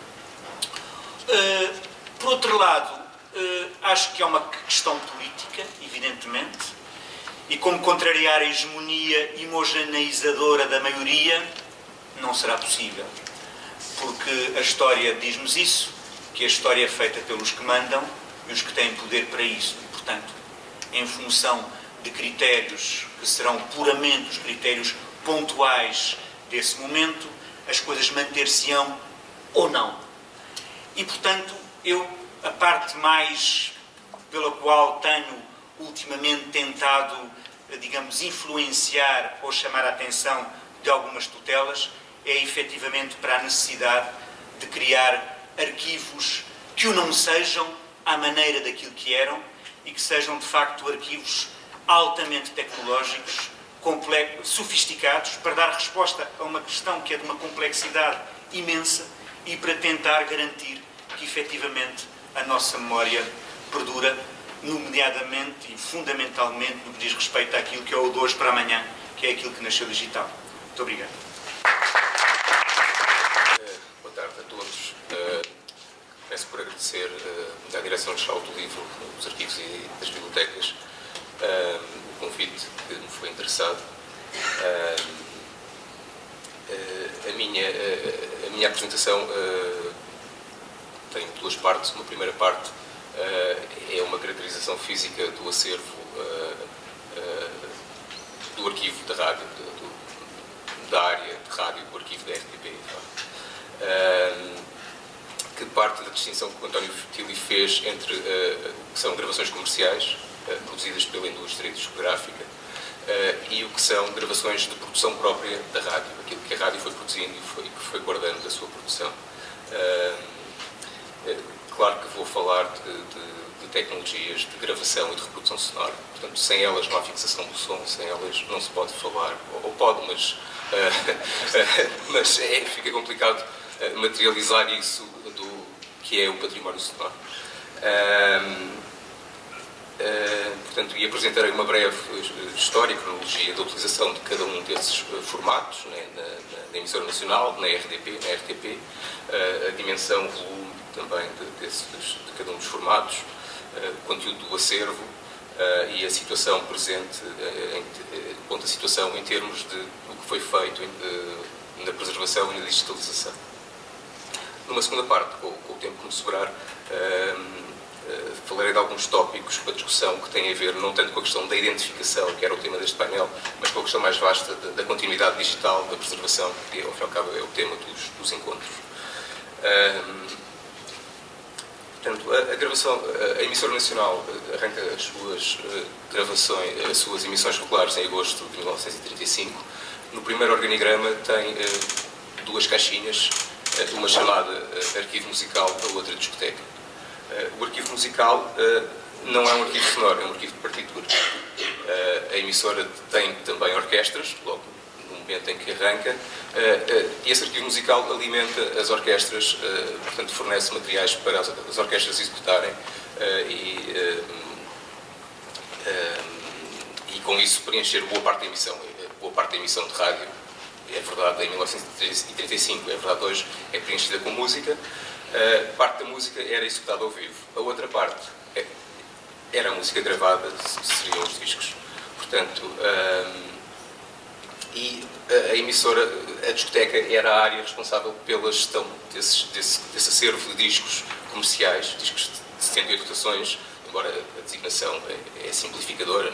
Uh, por outro lado, uh, acho que é uma questão política, evidentemente, e como contrariar a hegemonia homogeneizadora da maioria não será possível. Porque a história diz-nos isso, que a história é feita pelos que mandam e os que têm poder para isso. E, portanto, em função de critérios que serão puramente os critérios pontuais desse momento, as coisas manter-se-ão ou não. E, portanto, eu, a parte mais pela qual tenho ultimamente tentado, digamos, influenciar ou chamar a atenção de algumas tutelas, é efetivamente para a necessidade de criar arquivos que o não sejam à maneira daquilo que eram e que sejam, de facto, arquivos altamente tecnológicos sofisticados para dar resposta a uma questão que é de uma complexidade imensa e para tentar garantir que efetivamente a nossa memória perdura, nomeadamente e fundamentalmente no que diz respeito àquilo que é o de hoje para amanhã, que é aquilo que nasceu digital. Muito obrigado. Eh, boa tarde a todos. Começo por agradecer uh, à Direção-Geral do Livro, dos Arquivos e das Bibliotecas, convite que me foi interessado. Uh, a, minha, a minha apresentação tem duas partes. Uma primeira parte é uma caracterização física do acervo do arquivo da rádio, do, da área de rádio do arquivo da RTP. que parte da distinção que o António Tili fez entre o que são gravações comerciais, produzidas pela indústria discográfica, uh, e o que são gravações de produção própria da rádio, aquilo que a rádio foi produzindo e foi, foi guardando da sua produção. Uh, claro que vou falar de, de, tecnologias de gravação e de reprodução sonora, portanto, sem elas não há fixação do som, sem elas não se pode falar, ou, pode, mas, mas é, fica complicado materializar isso do que é o património sonoro. Uh, portanto, e apresentarei uma breve história e cronologia da utilização de cada um desses eh, formatos né, na, na, na, emissora nacional, na RDP, na RTP, uh, eh, a dimensão, o volume também de, desses, de cada um dos formatos, uh, o conteúdo do acervo e a situação presente, em, ponto a situação em termos de o que foi feito em, na preservação e na digitalização. Numa segunda parte, com, com o tempo que me sobrar, eh, falarei de alguns tópicos para discussão que têm a ver não tanto com a questão da identificação, que era o tema deste painel, mas com a questão mais vasta da, da continuidade digital, da preservação, que ao fim e ao cabo é o tema dos, dos encontros. Um, portanto, a, a, gravação, a emissora nacional eh, arranca as suas uh, gravações, as suas emissões regulares em agosto de 1935. No primeiro organigrama tem uh, duas caixinhas, uh, uma chamada arquivo musical, a outra discoteca. Eh, o arquivo musical eh, não é um arquivo sonoro, é um arquivo de partitura. Eh, a emissora tem também orquestras, logo no momento em que arranca, e esse arquivo musical alimenta as orquestras, portanto, fornece materiais para as orquestras executarem e, e com isso preencher boa parte da emissão. Boa parte da emissão de rádio, é verdade, em 1935, é verdade, hoje é preenchida com música. Parte da música era executada ao vivo, a outra parte é, era a música gravada, seriam os discos. Portanto, uh, e a, emissora, a discoteca, era a área responsável pela gestão desses, desse, desse acervo de discos comerciais, discos de 78 rotações, embora a designação é, é simplificadora,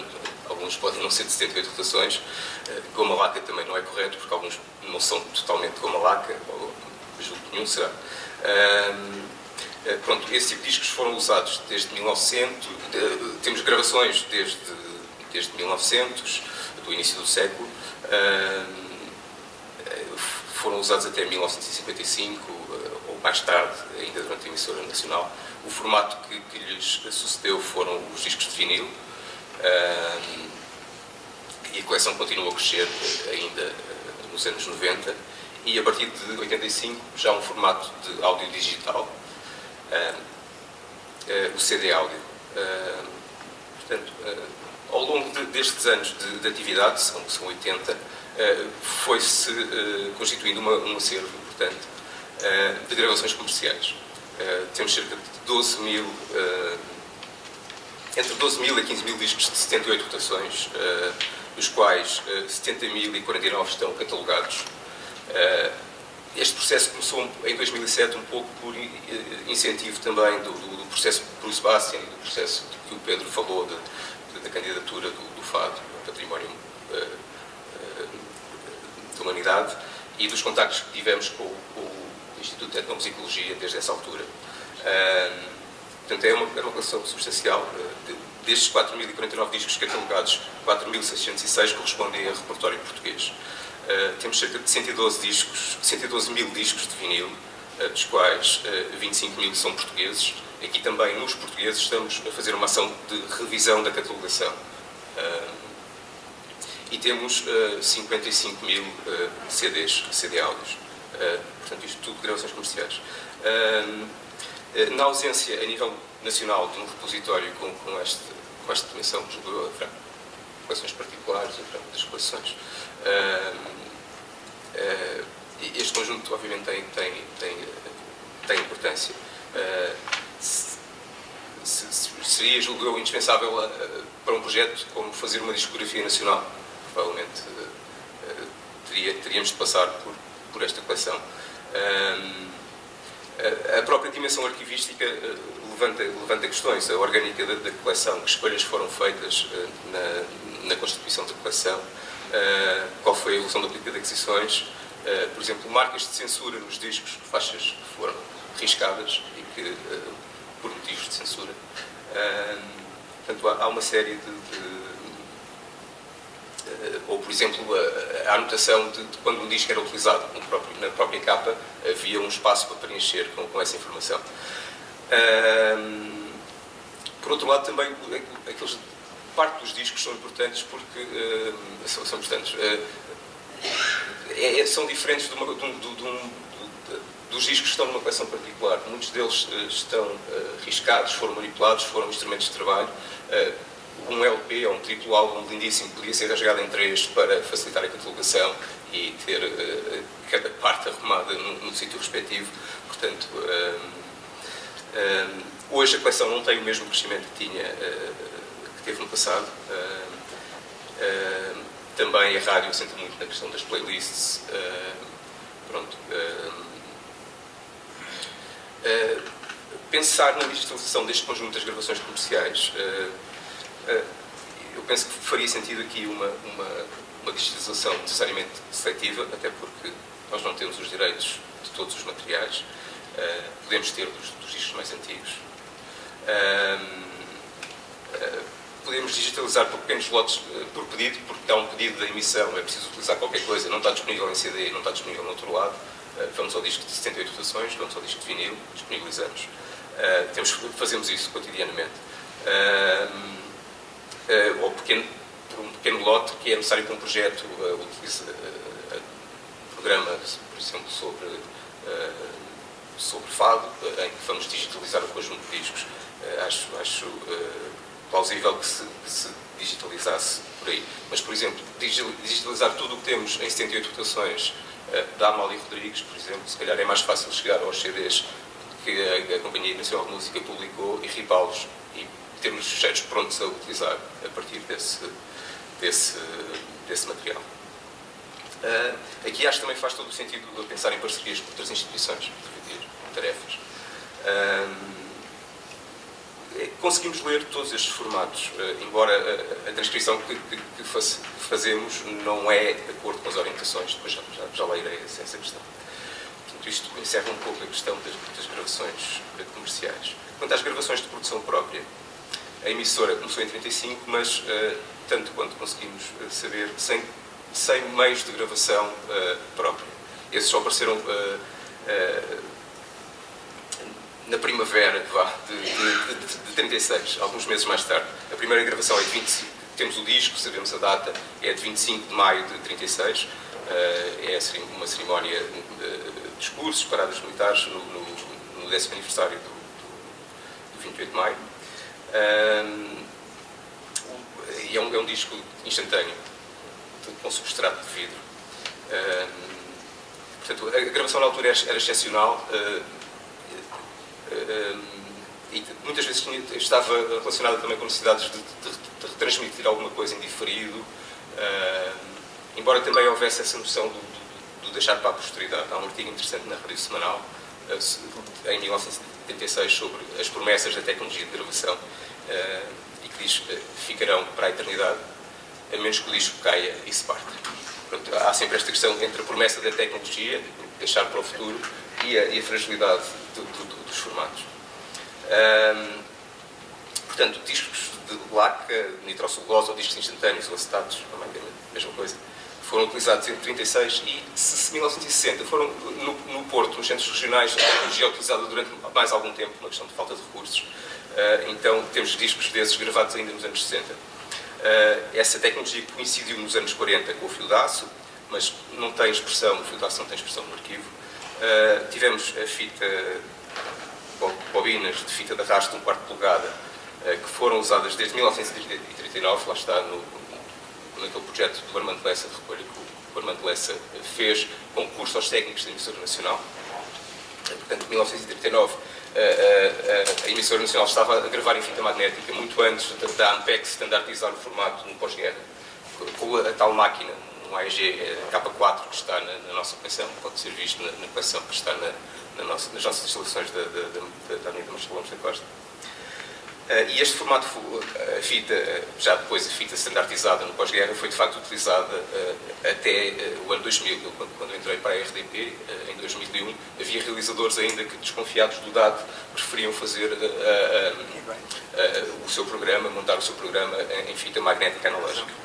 alguns podem não ser de 78 rotações. Uh, goma laca também não é correto, porque alguns não são totalmente goma laca, ou julgo que nenhum será. Uh, pronto, esse tipo de discos foram usados desde 1900, de, temos gravações desde, desde 1900, do início do século, uh, foram usados até 1955, uh, ou mais tarde, ainda durante a emissora nacional. O formato que, que lhes sucedeu foram os discos de vinil, e a coleção continuou a crescer ainda nos anos 90 e a partir de 85 já um formato de áudio digital, uh, o CD áudio. Portanto, ao longo de, destes anos de, de, atividade, são, são 80, foi-se constituindo uma, um acervo importante de gravações comerciais. temos cerca de 12 mil, entre 12 mil e 15 mil discos de 78 rotações, dos quais 70 mil e 49 estão catalogados eh, este processo começou em 2007 um pouco por incentivo também do, do, do processo Bruce Bastian e do processo que o Pedro falou de, de, da candidatura do, do FAD, Património uh, uh, da Humanidade, e dos contactos que tivemos com, com o Instituto de Etnomusicologia desde essa altura. Uh, portanto, é uma, é uma relação substancial. De, destes 4.049 discos catalogados, 4.606 correspondem a repertório português. Uh, temos cerca de 112 discos, 112 mil discos de vinil, uh, dos quais uh, 25 mil são portugueses. Aqui também, nos portugueses, estamos a fazer uma ação de revisão da catalogação. e temos 55 mil CDs, CD áudios. portanto, isto tudo gravações comerciais. na ausência, a nível nacional, de um repositório com, com, este, com esta dimensão, julgo coleções particulares, das coleções, Uh, este conjunto, obviamente, tem, tem, tem, tem importância. Se, seria, julgo eu, indispensável uh, para um projeto como fazer uma discografia nacional. Provavelmente teríamos de passar por, por esta coleção. A própria dimensão arquivística levanta, levanta questões. A orgânica da, da coleção, que escolhas foram feitas na, na constituição da coleção, qual foi a evolução da política de aquisições, por exemplo, marcas de censura nos discos, faixas que foram riscadas e que, por motivos de censura. Portanto, há uma série de, de eh, ou, por exemplo, a, a anotação de, de, quando um disco era utilizado próprio, na própria capa, havia um espaço para preencher com, com essa informação. Por outro lado, também, aqueles, parte dos discos são importantes porque uh, são, são importantes. Uh, é, são diferentes de uma, de um, de um, dos discos que estão numa coleção particular. Muitos deles uh, estão riscados, foram manipulados, foram instrumentos de trabalho um LP ou um triplo álbum lindíssimo podia ser rasgado em três para facilitar a catalogação e ter uh, cada parte arrumada no, no sítio respectivo. Portanto, uh, uh, hoje a coleção não tem o mesmo crescimento que tinha, que teve no passado. também a rádio sente muito na questão das playlists. pronto. pensar na digitalização deste conjunto das gravações comerciais eu penso que faria sentido aqui uma, uma, uma digitalização necessariamente seletiva, até porque nós não temos os direitos de todos os materiais, podemos ter dos, dos discos mais antigos. Eh, podemos digitalizar por pequenos lotes por pedido, porque há um pedido da emissão, é preciso utilizar qualquer coisa, não está disponível em CD, não está disponível no outro lado. Vamos ao disco de 78 rotações, vamos ao disco de vinil, disponibilizamos. Temos, fazemos isso cotidianamente ou pequeno, por um pequeno lote que é necessário para um projeto utiliza, programa, por exemplo, sobre, sobre fado, em que vamos digitalizar o conjunto de discos. acho acho plausível que se, que se, digitalizasse por aí. Mas, por exemplo, digitalizar tudo o que temos em 78 rotações da Amália Rodrigues, por exemplo, se calhar é mais fácil chegar aos CDs que a, a Companhia Nacional de Música publicou e ripá-los e termos fecheiros prontos a utilizar a partir desse, desse, desse material. Uh, aqui acho que também faz todo o sentido pensar em parcerias com outras instituições, dividir tarefas. Uh, conseguimos ler todos estes formatos, uh, embora a, a transcrição que, que, que, fazemos não é de acordo com as orientações, depois já, já, já leirei essa questão. Portanto, isto encerra um pouco a questão das, das gravações comerciais. Quanto às gravações de produção própria, a emissora começou em 35, mas, tanto quanto conseguimos saber, sem, sem meios de gravação próprio. Esses só apareceram na primavera vá, de, de, de, de, 36, alguns meses mais tarde. A primeira gravação é de 25, temos o disco, sabemos a data, é de 25 de maio de 36. é uma cerimónia de discursos, paradas militares, no, no, no décimo aniversário do, do, do 28 de maio. Um, e é um, é um, disco instantâneo, com substrato de vidro. Portanto, a gravação na altura era, excepcional e muitas vezes estava relacionada também com necessidades de, de, de retransmitir alguma coisa em diferido, uh, embora também houvesse essa noção do, do, do, deixar para a posteridade. Há um artigo interessante na Rádio Semanal, uh, em 1976, sobre as promessas da tecnologia de gravação uh, e que diz que ficarão para a eternidade, a menos que o disco caia e se parta. Pronto, há sempre esta questão entre a promessa da tecnologia, de deixar para o futuro, e a, e a fragilidade do, do, dos formatos. Um, portanto, discos de laca, nitrocelulose ou discos instantâneos ou acetatos, é a mesma coisa, foram utilizados entre 36 e 1960. Foram no, no Porto, nos centros regionais, a tecnologia utilizada durante mais algum tempo, uma questão de falta de recursos. Uh, então temos discos desses gravados ainda nos anos 60. Uh, eh, essa tecnologia coincidiu nos anos 40 com o fio de aço, mas não tem expressão, o fio de aço não tem expressão no arquivo. Uh, tivemos a fita, bobinas de fita de arrasto de um quarto de polegada, que foram usadas desde 1939, lá está no, naquele projeto do Armando Lessa de recolha que o Armando Lessa fez concurso aos técnicos da emissora nacional. Portanto, 1939 a, a, a, emissora nacional estava a gravar em fita magnética muito antes da ANPEC standardizar o formato no pós-guerra, com a, tal máquina, um AEG K4 que está na, na, nossa coleção, pode ser visto na, na coleção que está na, na nossa, nas nossas instalações da, da, da, da Avenida Marcelo Gomes da Costa. Uh, e este formato, a fita, já depois a fita standardizada no pós-guerra, foi de facto utilizada uh, até uh, o ano 2000. Eu, quando, quando entrei para a RDP, em 2001, havia realizadores ainda que, desconfiados do dado, preferiam fazer o seu programa, montar o seu programa em, em fita magnética analógica.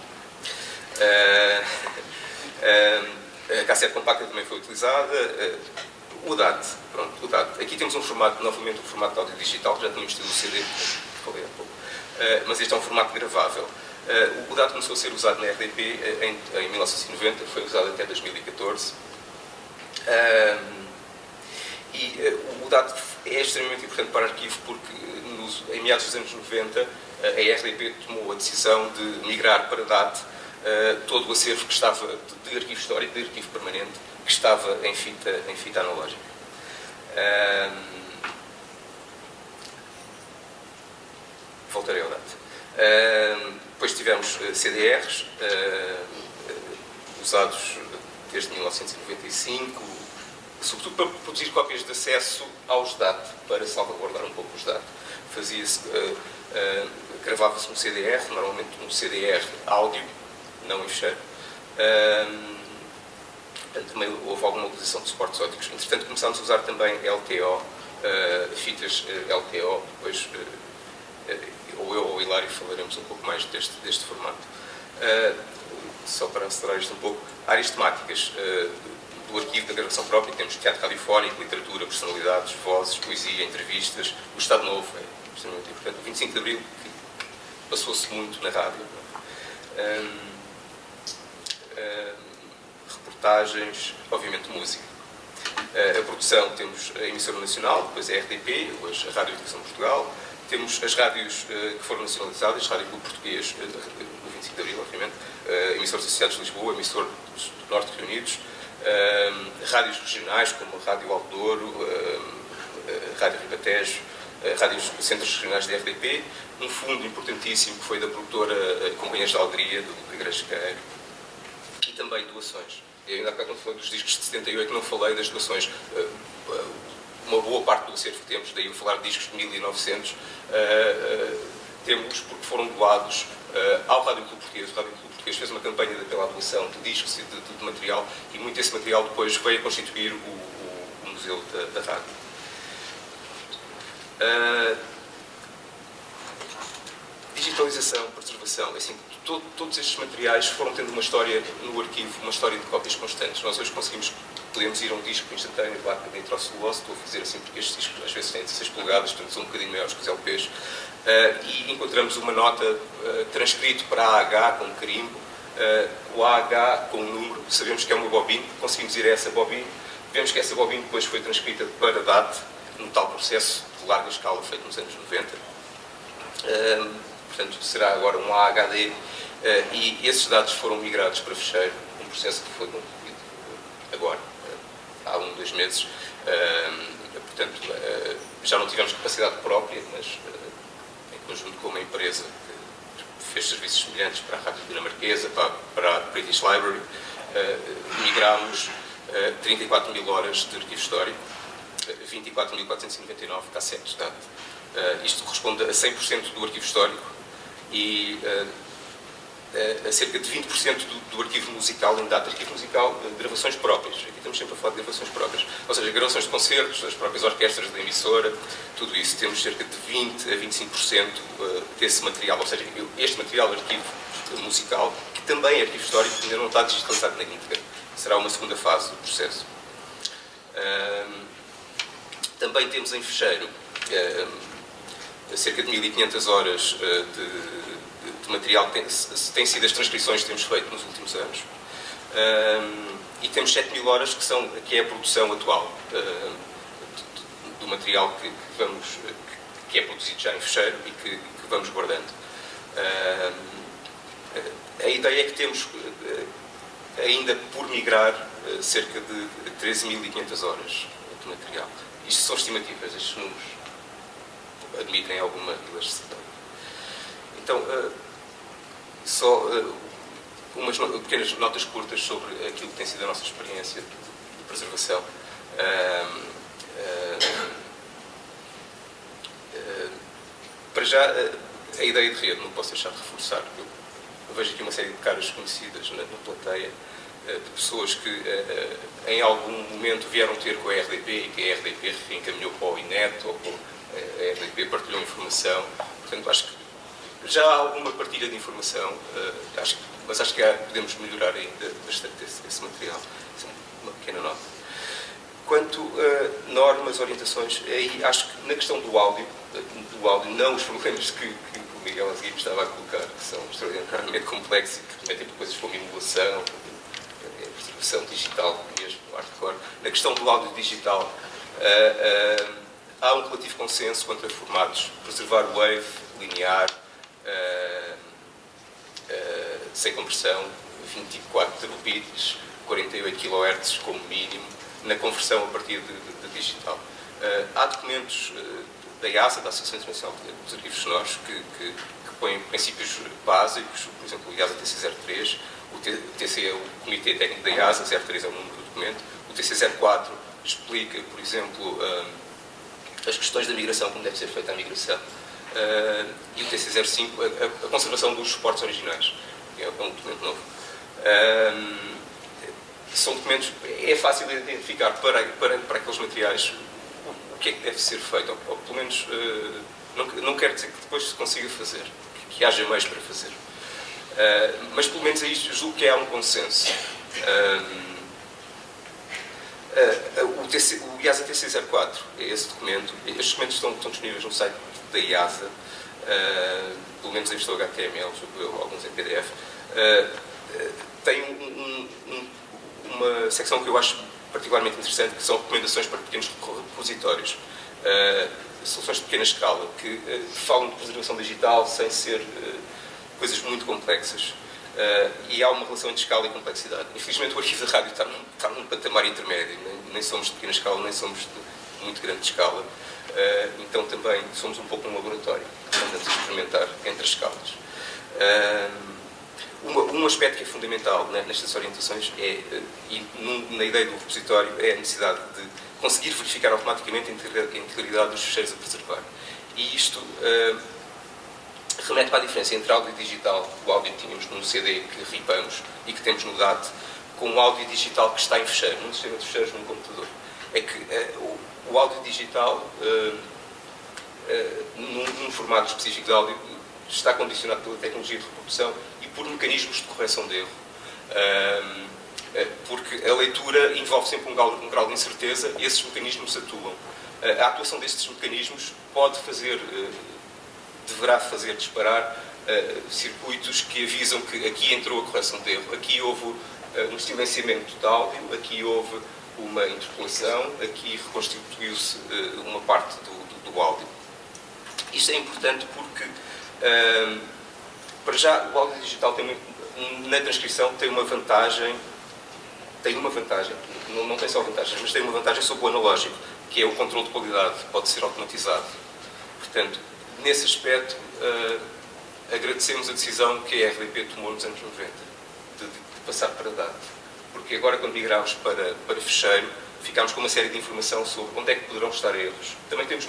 A cassete compacta também foi utilizada. o DAT, pronto, o DAT. Aqui temos um formato, novamente um formato de áudio digital, já tínhamos tido o CD falei há pouco. Mas este é um formato gravável. O DAT começou a ser usado na RDP em, em, 1990, foi usado até 2014. e o DAT é extremamente importante para o arquivo porque em meados dos anos 90 a RDP tomou a decisão de migrar para DAT todo o acervo que estava de, arquivo histórico, de arquivo permanente, que estava em fita, em fita analógica. voltarei ao dado. Uh, depois tivemos eh, CDRs, uh, eh, usados desde 1995, sobretudo para produzir cópias de acesso aos DAT, para salvaguardar um pouco os DAT. Fazia-se, uh, gravava-se um CDR, normalmente um CDR áudio, não em fecheiro. também houve alguma utilização de suportes óticos. Entretanto, começámos a usar também LTO, fitas LTO, depois ou eu ou o Hilário falaremos um pouco mais deste, deste formato. Uh, só para acelerar isto um pouco, áreas temáticas uh, do arquivo da gravação própria, temos teatro radiofónico, literatura, personalidades, vozes, poesia, entrevistas, o Estado Novo é extremamente importante. O 25 de Abril passou-se muito na rádio. Um, um, reportagens, obviamente música. Uh, a produção temos a emissora nacional, depois a RDP, hoje a Rádio Educação Portugal, temos as rádios uh, que foram nacionalizadas, Rádio Clube Português, no 25 de Abril, obviamente, emissores associados de Lisboa, emissor do Norte Reunidos, rádios regionais, como a Rádio Alto Douro, Rádio Ribatejo, rádios centros regionais da RDP, um fundo importantíssimo que foi da produtora Companhias da Alegria, do, Igreja e também doações. E ainda há quando falei dos discos de 78, não falei das doações uma boa parte do acervo que temos, daí eu falar de discos de 1900, uh, uh, temos porque foram doados ao Rádio Clube Português. O Rádio Clube Português fez uma campanha pela doação de discos e de, de, material e muito desse material depois veio a constituir o, o, o Museu da, da Rádio. Digitalização, preservação, assim, todo, todos estes materiais foram tendo uma história no arquivo, uma história de cópias constantes. Nós hoje conseguimos podemos ir a um disco instantâneo de placa de nitrocelulose, estou a fazer assim porque estes discos às vezes têm 16 polegadas, portanto são um bocadinho maiores que os LPs, uh, e encontramos uma nota uh, transcrito para AH com carimbo, uh, o AH com um número, sabemos que é uma bobina, conseguimos ir a essa bobina, vemos que essa bobina depois foi transcrita para DAT, no tal processo de larga escala feito nos anos 90. Uh, portanto, será agora um AHD, e esses dados foram migrados para fecheiro, um processo que foi concluído agora há um, dois meses. portanto, uh, já não tivemos capacidade própria, mas uh, em conjunto com uma empresa que fez serviços semelhantes para a Rádio Dinamarquesa, para, para a British Library, uh, migrámos 34 mil horas de arquivo histórico, 24.499 cassetes. Tá? isto corresponde a 100% do arquivo histórico e a cerca de 20% do, do, arquivo musical em data, arquivo musical, de gravações próprias. Aqui estamos sempre a falar de gravações próprias. Ou seja, gravações de concertos, as próprias orquestras da emissora, tudo isso. Temos cerca de 20% a 25% eh, desse material. Ou seja, este material de arquivo musical, que também é arquivo histórico, ainda não está digitalizado na íntegra. Será uma segunda fase do processo. também temos em fecheiro cerca de 1.500 horas eh, de material que tem, tem, sido as transcrições que temos feito nos últimos anos. Um, e temos 7 mil horas que, são, que é a produção atual do, material que, que, vamos, que é produzido já em fecheiro e que, que vamos guardando. A ideia é que temos uh, ainda por migrar cerca de 13.500 horas de material. Isto são estimativas, estes números admitem alguma elasticidade. Então, só uh, umas pequenas notas curtas sobre aquilo que tem sido a nossa experiência de, preservação. para já, a ideia de rede, não posso deixar de reforçar. Eu vejo aqui uma série de caras conhecidas na, na plateia, de pessoas que em algum momento vieram ter com a RDP e que a RDP reencaminhou para o INET ou a RDP partilhou informação. Portanto, acho que já há alguma partilha de informação, acho que mas acho que há, podemos melhorar ainda bastante esse, esse material. É uma pequena nota. Quanto a normas, orientações, aí acho que na questão do áudio, do áudio não os problemas que, que o Miguel Aguirre estava a colocar, que são extraordinariamente complexos e que remetem para coisas como emulação, preservação digital mesmo, hardcore. Na questão do áudio digital, uh, uh, há um relativo consenso quanto a formatos. Preservar wave, linear, uh, sem compressão, 24 bits, 48 kHz como mínimo, na conversão a partir de, de, de digital. Uh, há documentos da IASA, da Associação Internacional dos Arquivos Sonoros, que, que, que põem princípios básicos, por exemplo, o IASA TC03, o, TC, o Comitê Técnico da IASA, 03 é o número do documento, o TC04 explica, por exemplo, as questões da migração, como deve ser feita a migração, e o TC05, a, a, conservação dos suportes originais que é um documento novo. Um, são documentos, é fácil de identificar para, para, para aqueles materiais o que é que deve ser feito, ou, ou pelo menos uh, não, não quer dizer que depois se consiga fazer, que, que haja meios para fazer. Uh, mas pelo menos aí julgo que há um consenso. Uh, o, TC, o IASA TC04 é esse documento, estes documentos estão, estão disponíveis no site da IASA, pelo menos em estou HTML, alguns em PDF. Uh, tem um, um, uma secção que eu acho particularmente interessante, que são recomendações para pequenos repositórios. Uh, soluções de pequena escala, que uh, falam de preservação digital sem ser coisas muito complexas. e há uma relação entre escala e complexidade. Infelizmente, o arquivo da rádio está num, está num patamar intermédio, nem, nem, somos de pequena escala, nem somos de muito grande escala. Então, também somos um pouco um laboratório, andamos a experimentar entre as escalas. Uma, um aspecto que é fundamental né, nestas orientações é, eh, e num, na ideia do repositório, é a necessidade de conseguir verificar automaticamente a integridade dos fecheiros a preservar. E isto uh, remete para a diferença entre áudio digital, o áudio que tínhamos num CD que ripamos e que temos no DAT, com o áudio digital que está em fecheiro, num sistema de fecheiros num computador. É que uh, o, áudio digital, uh, num, num formato específico de áudio, está condicionado pela tecnologia de reprodução por mecanismos de correção de erro. Eh, porque a leitura envolve sempre um grau, um grau de incerteza e esses mecanismos atuam. A atuação destes mecanismos pode fazer, deverá fazer disparar circuitos que avisam que aqui entrou a correção de erro, aqui houve um silenciamento de áudio, aqui houve uma interpolação, aqui reconstituiu-se uma parte do, do, do, áudio. Isto é importante porque para já, o áudio digital tem na transcrição tem uma vantagem, tem uma vantagem, não, não tem só vantagens, mas tem uma vantagem sobre o analógico, que é o controle de qualidade, pode ser automatizado. Portanto, nesse aspecto, uh, agradecemos a decisão que a RDP tomou nos anos 90, de, de passar para DAT. Porque agora, quando migramos para, para fecheiro, ficámos com uma série de informação sobre onde é que poderão estar erros. Também temos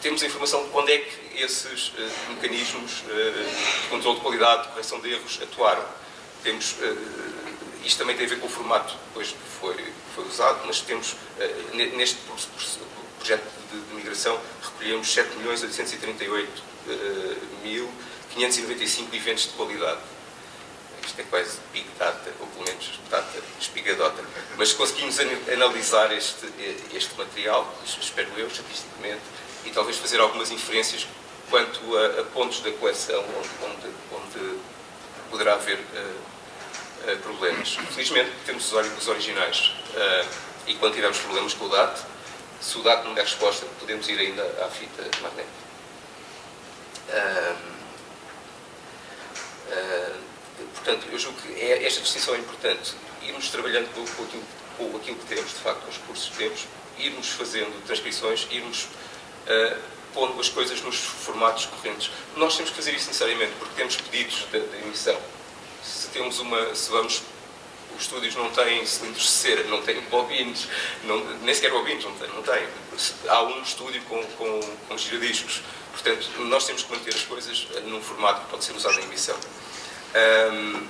temos a informação de quando é que esses uh, mecanismos uh, de controle de qualidade, de correção de erros atuaram. Temos, uh, isto também tem a ver com o formato depois que foi, foi usado, mas temos, neste projeto de, de, migração, recolhemos 7.838.595 eventos de qualidade. Isto é quase Big Data, ou pelo menos Data espigadota. Mas conseguimos analisar este, este material, espero eu, estatisticamente, e talvez fazer algumas inferências quanto a, a pontos da coleção onde, onde, onde poderá haver uh, uh, problemas. Felizmente temos os originais uh, e quando tivermos problemas com o DAT, se o DAT não der resposta, podemos ir ainda à fita magnética. Portanto, eu julgo que é, esta distinção é importante. Irmos trabalhando com, com, aquilo, com aquilo que temos, de facto, com os recursos que temos, irmos fazendo transcrições, irmos uh, pondo as coisas nos formatos correntes. Nós temos que fazer isso necessariamente porque temos pedidos de, de emissão. Se temos uma, se vamos os estúdios não têm cilindros de cera, não têm bobines, não, nem sequer bobines não têm, não têm. Há um estúdio com, com, com giradiscos. Portanto, nós temos que manter as coisas num formato que pode ser usado em emissão. Um,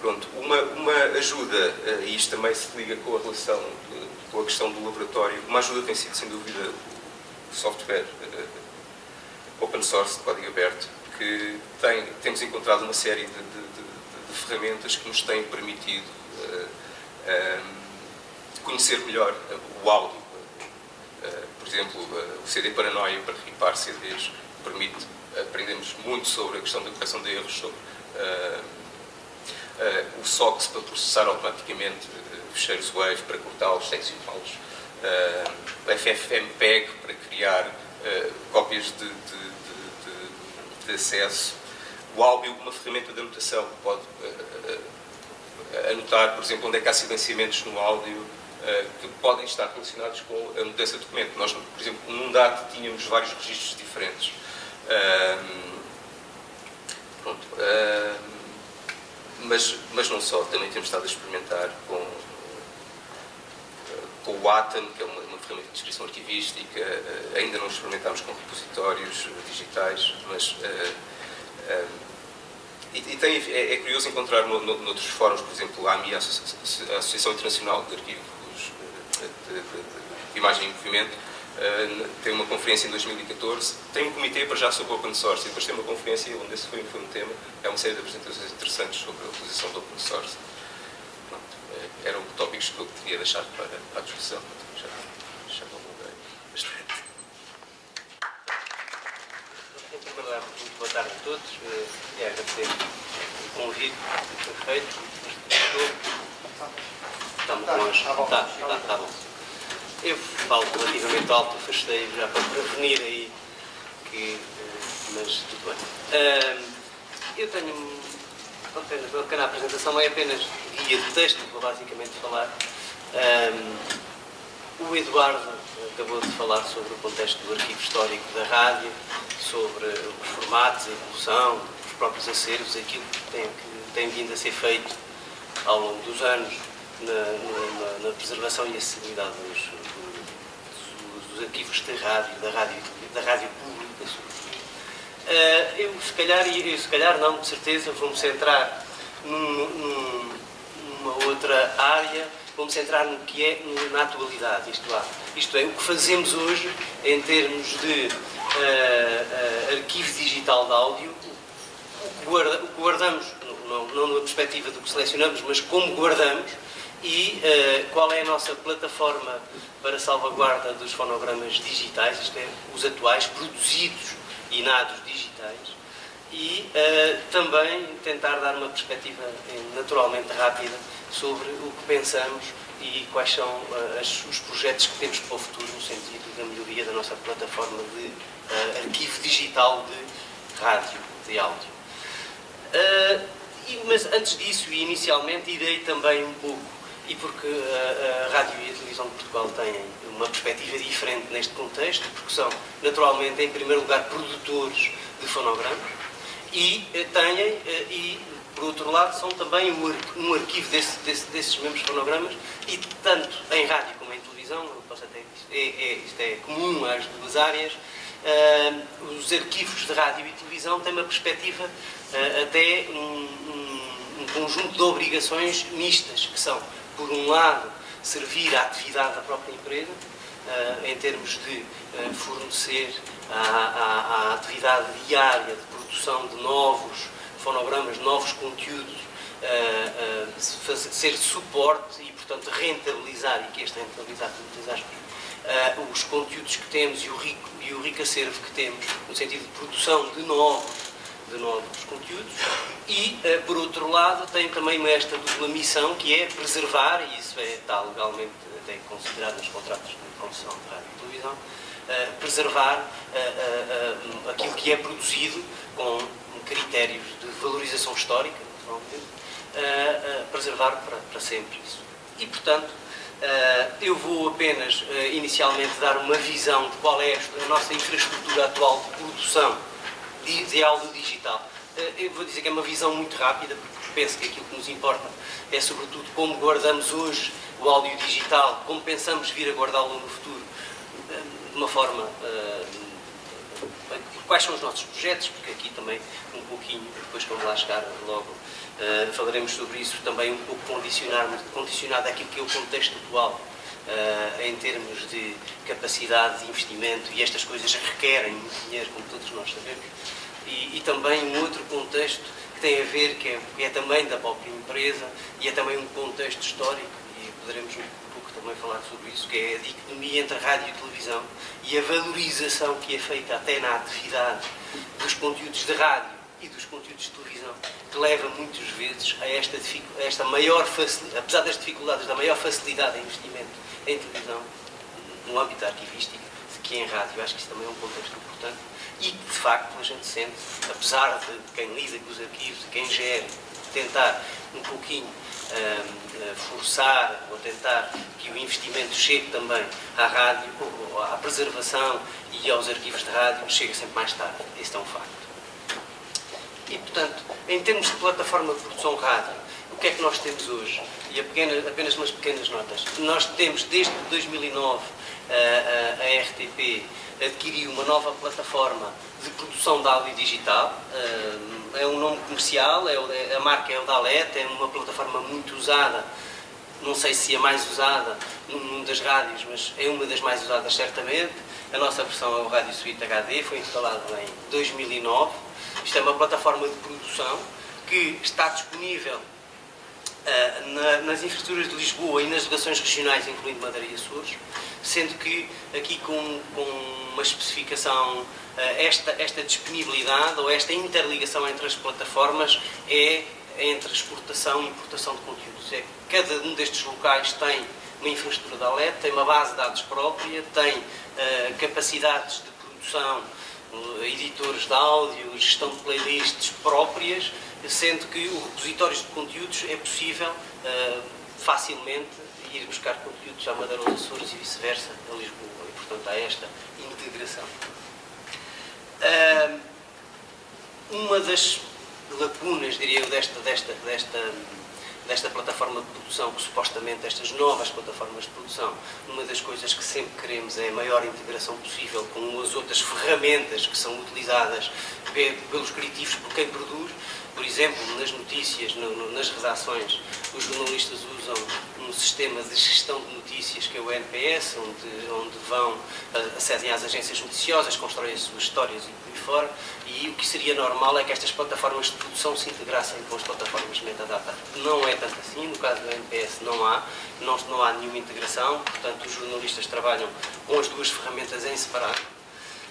pronto, uma, uma ajuda, eh, e isto também se liga com a relação, eh, com a questão do laboratório, uma ajuda tem sido, sem dúvida, o software uh, open source, de código aberto, que tem, temos encontrado uma série de, de, de, de ferramentas que nos têm permitido uh, um, conhecer melhor o áudio. Uh, por exemplo, o CD Paranoia para ripar CDs permite, aprendemos muito sobre a questão da correção de erros, sobre o SOX para processar automaticamente fecheiros WAVE para cortá-los seccioná-los, o FFmpeg para criar cópias de, de de acesso. O Albio, uma ferramenta de anotação, que pode uh, uh, anotar, por exemplo, onde é que há silenciamentos no áudio uh, que podem estar relacionados com a mudança de documento. Nós, por exemplo, num DAT tínhamos vários registros diferentes. Pronto. mas, mas não só, também temos estado a experimentar com, com o Atom, que é uma, uma ferramenta de descrição arquivística, uh, ainda não experimentámos com repositórios digitais, mas. Uh, e, e tem, é, é, curioso encontrar no, no, noutros fóruns, por exemplo, a AMI, a Associação Internacional de Arquivos de, de, de, de Imagem em Movimento, tem uma conferência em 2014, tem um comitê para já sobre open source e depois tem uma conferência onde esse foi, foi um tema, é uma série de apresentações interessantes sobre a utilização do open source eram tópicos que eu queria deixar para, para a discussão. Já, já não mudei bastante. Em primeiro lugar, muito boa tarde a todos. É agradecer o convite que foi feito. Estamos longe. Está, está, está bom. Eu falo relativamente alto, afastei já para prevenir aí que. Eh, mas tudo bem. Eu tenho apenas uma pequena apresentação, é apenas guia de texto, vou basicamente falar. O Eduardo acabou de falar sobre o contexto do arquivo histórico da rádio, sobre os formatos, a evolução, os próprios acervos, aquilo que tem, que tem vindo a ser feito ao longo dos anos na, na, na preservação e acessibilidade dos, dos, arquivos de rádio, da rádio, da rádio pública, sobretudo. Uh, eu, se calhar, eu, se calhar não, de certeza, vou-me centrar num, num, numa outra área, vamos centrar no que é na atualidade, isto, há, isto é, o que fazemos hoje em termos de uh, uh, arquivo digital de áudio, o que, guarda, o que guardamos, não, não na perspectiva do que selecionamos, mas como guardamos e uh, qual é a nossa plataforma para salvaguarda dos fonogramas digitais, isto é, os atuais, produzidos e nados digitais e uh, também tentar dar uma perspectiva eh, naturalmente rápida sobre o que pensamos e quais são uh, as, os projetos que temos para o futuro no sentido da melhoria da nossa plataforma de uh, arquivo digital de rádio, de áudio. E, mas antes disso, e inicialmente, irei também um pouco, e porque a, a Rádio e a Televisão de Portugal têm uma perspectiva diferente neste contexto, porque são naturalmente, em primeiro lugar, produtores de fonogramas, e eh, têm, eh, e por outro lado, são também um arquivo desse, desse, desses mesmos fonogramas e tanto em rádio como em televisão, posso até, é, é, isto é comum às duas áreas, uh, os arquivos de rádio e televisão têm uma perspectiva uh, até um, um, um, conjunto de obrigações mistas, que são, por um lado, servir à atividade da própria empresa, uh, em termos de fornecer à, à, atividade diária de produção de novos fonogramas, novos conteúdos, fazer, ser suporte e, portanto, rentabilizar, e que este rentabilizar, uh, os conteúdos que temos e o, rico, e o rico acervo que temos, no sentido de produção de novos, de novos conteúdos, e, por outro lado, tem também esta dupla missão, que é preservar, e isso é, está legalmente até considerado nos contratos de concessão de rádio e televisão, preservar aquilo que é produzido com critérios de valorização histórica, preservar para, para sempre isso. E, portanto, eu vou apenas inicialmente dar uma visão de qual é a nossa infraestrutura atual de produção de, de áudio digital. eh, eu vou dizer que é uma visão muito rápida, porque penso que aquilo que nos importa é sobretudo como guardamos hoje o áudio digital, como pensamos vir a guardá-lo no futuro, eh, de uma forma. Uh, quais são os nossos projetos, porque aqui também um pouquinho, depois quando lá chegar logo falaremos sobre isso, também um pouco condicionado àquilo que é o contexto atual. Uh, em termos de capacidade de investimento e estas coisas requerem muito dinheiro, como todos nós sabemos, e, e também um outro contexto que tem a ver, que é, que é também da própria empresa e é também um contexto histórico, e poderemos um pouco também falar sobre isso, que é a dicotomia entre rádio e televisão e a valorização que é feita até na atividade dos conteúdos de rádio e dos conteúdos de televisão, que leva muitas vezes a esta, a esta maior facilidade, apesar das dificuldades, da maior facilidade em investimento em televisão, no âmbito arquivístico, que em rádio. Acho que isso também é um contexto importante e que, de facto, a gente sente, apesar de quem lida com os arquivos, de quem gere, tentar um pouquinho uh, forçar ou tentar que o investimento chegue também à rádio, à preservação e aos arquivos de rádio, chega sempre mais tarde. Este é um facto. E, portanto, em termos de plataforma de produção rádio, o que é que nós temos hoje? E apenas umas pequenas notas. Nós temos, desde 2009, a, a, a RTP adquiriu uma nova plataforma de produção de áudio digital. É um nome comercial, é, a marca é o Dalet, é uma plataforma muito usada, não sei se é mais usada no mundo das rádios, mas é uma das mais usadas certamente. A nossa versão é o Rádio Suite HD, foi instalado em 2009. Isto é uma plataforma de produção que está disponível eh, na, nas infraestruturas de Lisboa e nas delegações regionais, incluindo Madeira e Açores, sendo que aqui com, com uma especificação, eh, esta, esta disponibilidade ou esta interligação entre as plataformas é entre exportação e importação de conteúdos. É, cada um destes locais tem uma infraestrutura da LED, tem uma base de dados própria, tem uh, capacidades de produção, uh, editores de áudio, gestão de playlists próprias, sendo que o repositório de conteúdos é possível uh, facilmente ir buscar conteúdos à Madeira aos Açores e vice-versa a Lisboa. E, portanto, há esta integração. Uh, uma das lacunas, diria eu, desta, desta, desta, desta plataforma de produção, que supostamente estas novas plataformas de produção, uma das coisas que sempre queremos é a maior integração possível com as outras ferramentas que são utilizadas pelos criativos por quem produz, por exemplo, nas notícias, no, no, nas redações, os jornalistas usam um sistema de gestão de notícias que é o NPS, onde, onde vão, acedem às agências noticiosas, constroem as suas histórias e por aí fora, e o que seria normal é que estas plataformas de produção se integrassem com as plataformas de metadata. Não é tanto assim, no caso do NPS não há, não, não há nenhuma integração, portanto os jornalistas trabalham com as duas ferramentas em separado.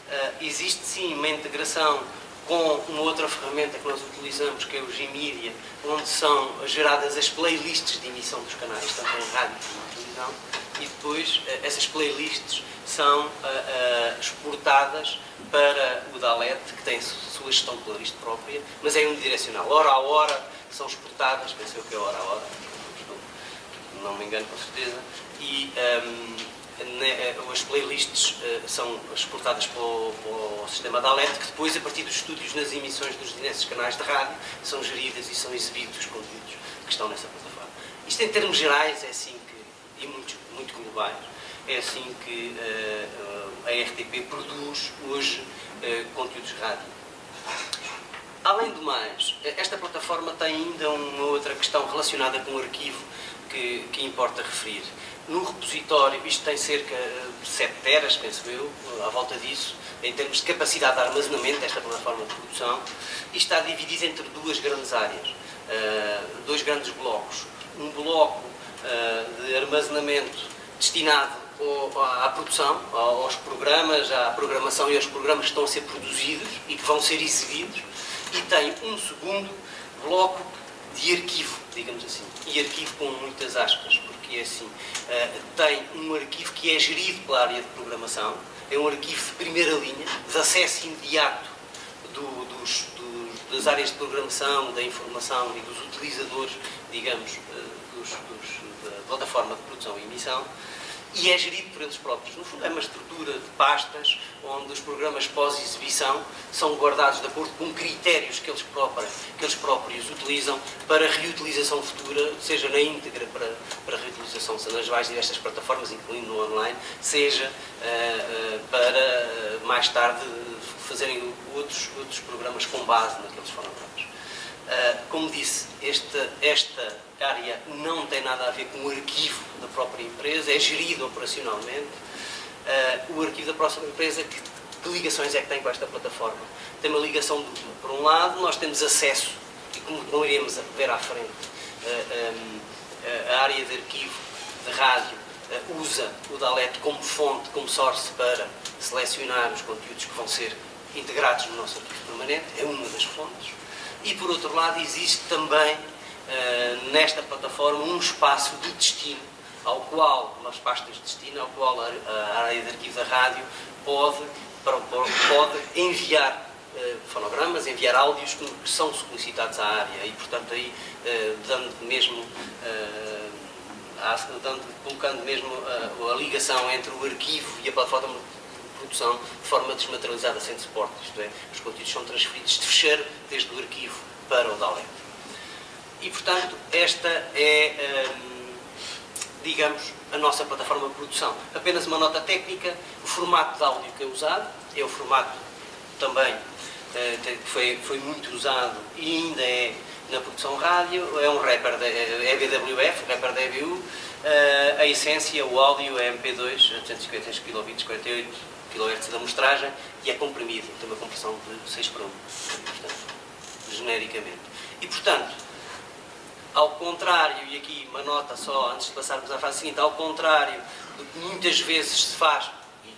Uh, existe sim uma integração com uma outra ferramenta que nós utilizamos, que é o Gmedia, onde são geradas as playlists de emissão dos canais, tanto em rádio como em televisão, e depois eh, essas playlists são uh, uh, exportadas para o Dalet, que tem sua gestão de playlist própria, mas é unidirecional. Hora a hora são exportadas, pensei o que é hora a hora, não me engano com certeza, e um, ehm, né, as playlists uh, são exportadas para o, para o sistema da LED, que depois, a partir dos estúdios nas emissões dos nesses canais de rádio, são geridas e são exibidos os conteúdos que estão nessa plataforma. Isto, em termos gerais, é assim que, e muito, muito globais, é assim que uh, a RTP produz hoje uh, conteúdos de rádio. Além do mais, esta plataforma tem ainda uma outra questão relacionada com o arquivo que, que importa referir no repositório, isto tem cerca de 7 teras, penso eu, à volta disso, em termos de capacidade de armazenamento desta plataforma de produção, e está dividido entre duas grandes áreas, uh, dois grandes blocos. Um bloco uh, de armazenamento destinado à produção, aos programas, à programação e aos programas que estão a ser produzidos e que vão ser exibidos, e tem um segundo bloco de arquivo, digamos assim, e arquivo com muitas aspas, que é assim, uh, tem um arquivo que é gerido pela área de programação, é um arquivo de primeira linha, de acesso imediato do, dos, dos, das áreas de programação, da informação e dos utilizadores, digamos, uh, dos, da plataforma de produção e emissão, e é gerido por eles próprios. No fundo, é uma estrutura de pastas onde os programas pós-exibição são guardados de acordo com critérios que eles, próprios, que eles próprios utilizam para reutilização futura, seja na íntegra para, para reutilização nas mais diversas plataformas, incluindo no online, seja uh, uh, para uh, mais tarde fazerem outros, outros programas com base naqueles fonogramas. Como disse, esta, esta área não tem nada a ver com o arquivo da própria empresa, é gerido operacionalmente. Uh, o arquivo da própria empresa, que, que, ligações é que tem com esta plataforma? Tem uma ligação, por um lado, nós temos acesso, e como não iremos ver à frente, ah, a área de arquivo de rádio usa o DALET como fonte, como source para selecionar os conteúdos que vão ser integrados no nosso arquivo permanente, é uma das fontes. E por outro lado, existe também eh, nesta plataforma um espaço de destino ao qual, nas pastas de destino, ao qual a, a área de arquivo da rádio pode, pode enviar uh, fonogramas, enviar áudios que, que, são solicitados à área. E, portanto, aí uh, dando mesmo, uh, colocando mesmo a ligação entre o arquivo e a plataforma produção de forma desmaterializada, sem suporte, isto é, os conteúdos são transferidos de fecheiro desde o arquivo para o DALET. E, portanto, esta é, hum, digamos, a nossa plataforma de produção. Apenas uma nota técnica, o formato de áudio que é usado é o formato também eh, que foi, foi muito usado e ainda é na produção rádio, é um rapper da é BWF, rapper da EBU, eh, a essência, o áudio é MP2 a 256 kbps, 48 kHz da mostragem e é comprimido, tem uma compressão de 6 para 1, portanto, genericamente. E, portanto, ao contrário, e aqui uma nota só antes de passarmos à fase seguinte, ao contrário do que muitas vezes se faz, e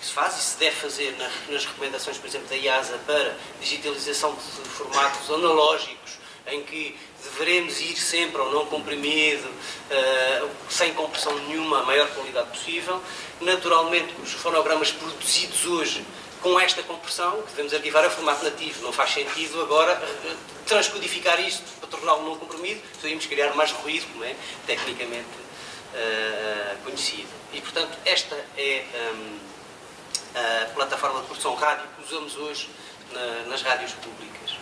que se faz e se deve fazer nas recomendações, por exemplo, da IASA para digitalização de formatos analógicos, em que deveremos ir sempre ao não comprimido, uh, sem compressão nenhuma, a maior qualidade possível. Naturalmente, os fonogramas produzidos hoje com esta compressão, que devemos arquivar a formato nativo. Não faz sentido agora eh, transcodificar isto para torná-lo não comprimido, poderíamos criar mais ruído, como é tecnicamente uh, conhecido. E, portanto, esta é um, a plataforma de produção rádio que usamos hoje na, nas rádios públicas.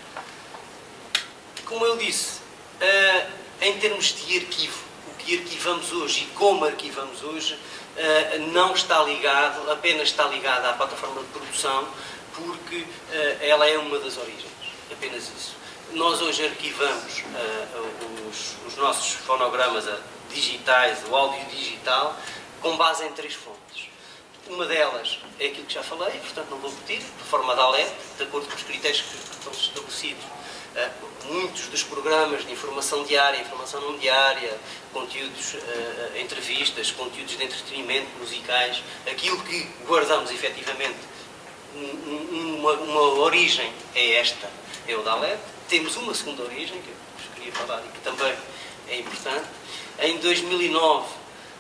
Como eu disse, uh, em termos de arquivo, o que arquivamos hoje e como arquivamos hoje eh, não está ligado, apenas está ligado à plataforma de produção, porque eh, ela é uma das origens. Apenas isso. Nós hoje arquivamos os, os nossos fonogramas digitais, o áudio digital, com base em três fontes. Uma delas é aquilo que já falei, portanto não vou repetir, de forma da LED, de acordo com os critérios que, estão estabelecidos muitos dos programas de informação diária, informação não diária, conteúdos, uh, entrevistas, conteúdos de entretenimento, musicais, aquilo que guardamos efetivamente uma, uma origem é esta, é o da LED. Temos uma segunda origem, que eu queria falar e que também é importante. Em 2009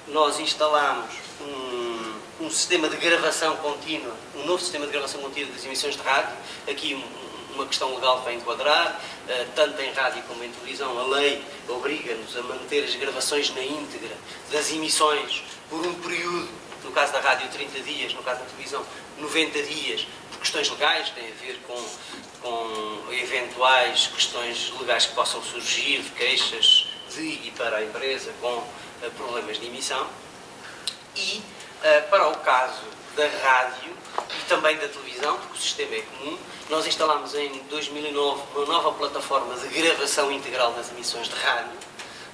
nós instalámos um, um sistema de gravação contínua, um novo sistema de gravação contínua das emissões de rádio, aqui um, uma questão legal para enquadrar, eh, tanto em rádio como em televisão, a lei obriga-nos a manter as gravações na íntegra das emissões por um período, no caso da rádio 30 dias, no caso da televisão 90 dias, por questões legais, tem a ver com, com eventuais questões legais que possam surgir, queixas de e para a empresa com eh, problemas de emissão. E eh, para o caso da rádio e também da televisão, porque o sistema é comum, nós instalámos em 2009 uma nova plataforma de gravação integral das emissões de rádio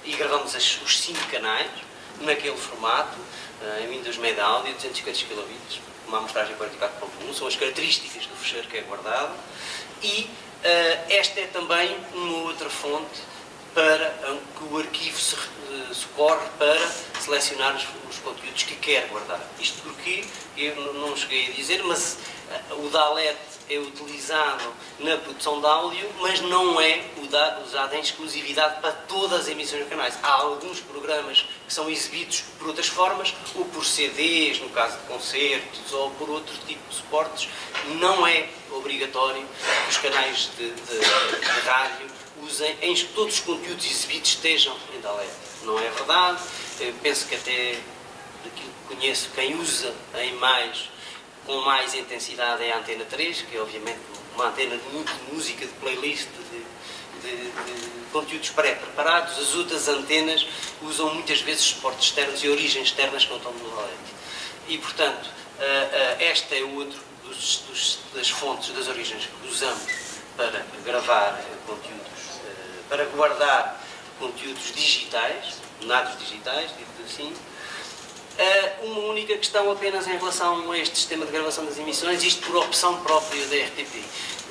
e gravamos as, os cinco canais naquele formato, uh, em Windows Media Audio, 250 kbps, uma amostragem 44.1, são as características do fecheiro que é guardado. E uh, esta é também uma outra fonte para que o arquivo se socorre para selecionar os, os, conteúdos que quer guardar. Isto porque, eu não cheguei a dizer, mas uh, o DALET é utilizado na produção de áudio, mas não é usado em exclusividade para todas as emissões de canais. Há alguns programas que são exibidos por outras formas, ou por CDs, no caso de concertos, ou por outro tipo de suportes. Não é obrigatório que os canais de, de, de rádio usem, em que todos os conteúdos exibidos estejam em DALET. Não é verdade. Eu penso que até daquilo que conheço, quem usa em mais, com mais intensidade é a Antena 3, que é obviamente uma antena de de música, de playlist, de, de, de conteúdos pré-preparados. As outras antenas usam muitas vezes suportes externos e origens externas que não estão no valente. E, portanto, esta é outro dos, dos, das fontes, das origens que usamos para gravar conteúdos, para guardar conteúdos digitais, dados digitais, digo assim, uma única questão apenas em relação a este sistema de gravação das emissões, isto por opção própria da RTP.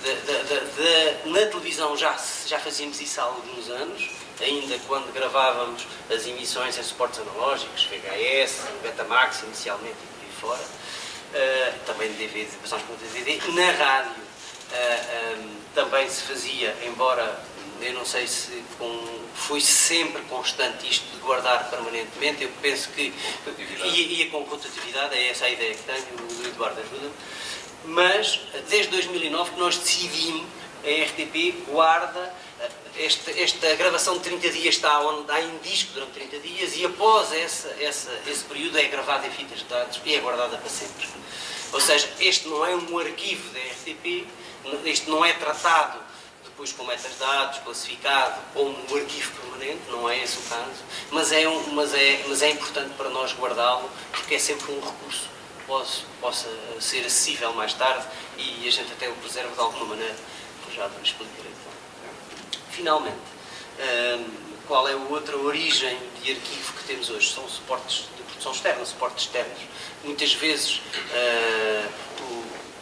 De, de, de, na televisão já, já fazíamos isso há alguns anos, ainda quando gravávamos as emissões em suportes analógicos, VHS, Betamax inicialmente e por aí fora, uh, também DVD, versões com DVD. Na rádio uh, um, também se fazia, embora eu não sei se com, foi sempre constante isto de guardar permanentemente, eu penso que ia, ia com rotatividade, é essa a ideia que tenho, o Eduardo ajuda-me, mas desde 2009 que nós decidimos, a RTP guarda, esta, esta gravação de 30 dias está, on, está em disco durante 30 dias e após essa, essa, esse período é gravada em fitas de dados e é guardada para sempre. Ou seja, este não é um arquivo da RTP, este não é tratado depois com dados classificado como um arquivo permanente, não é esse o caso, mas é, um, mas é, mas é importante para nós guardá-lo porque é sempre um recurso que possa, possa ser acessível mais tarde e a gente até o preserva de alguma maneira, que já vamos explicar então. Finalmente, hum, qual é a outra origem de arquivo que temos hoje? São suportes de produção externa, suportes externos. Muitas vezes uh,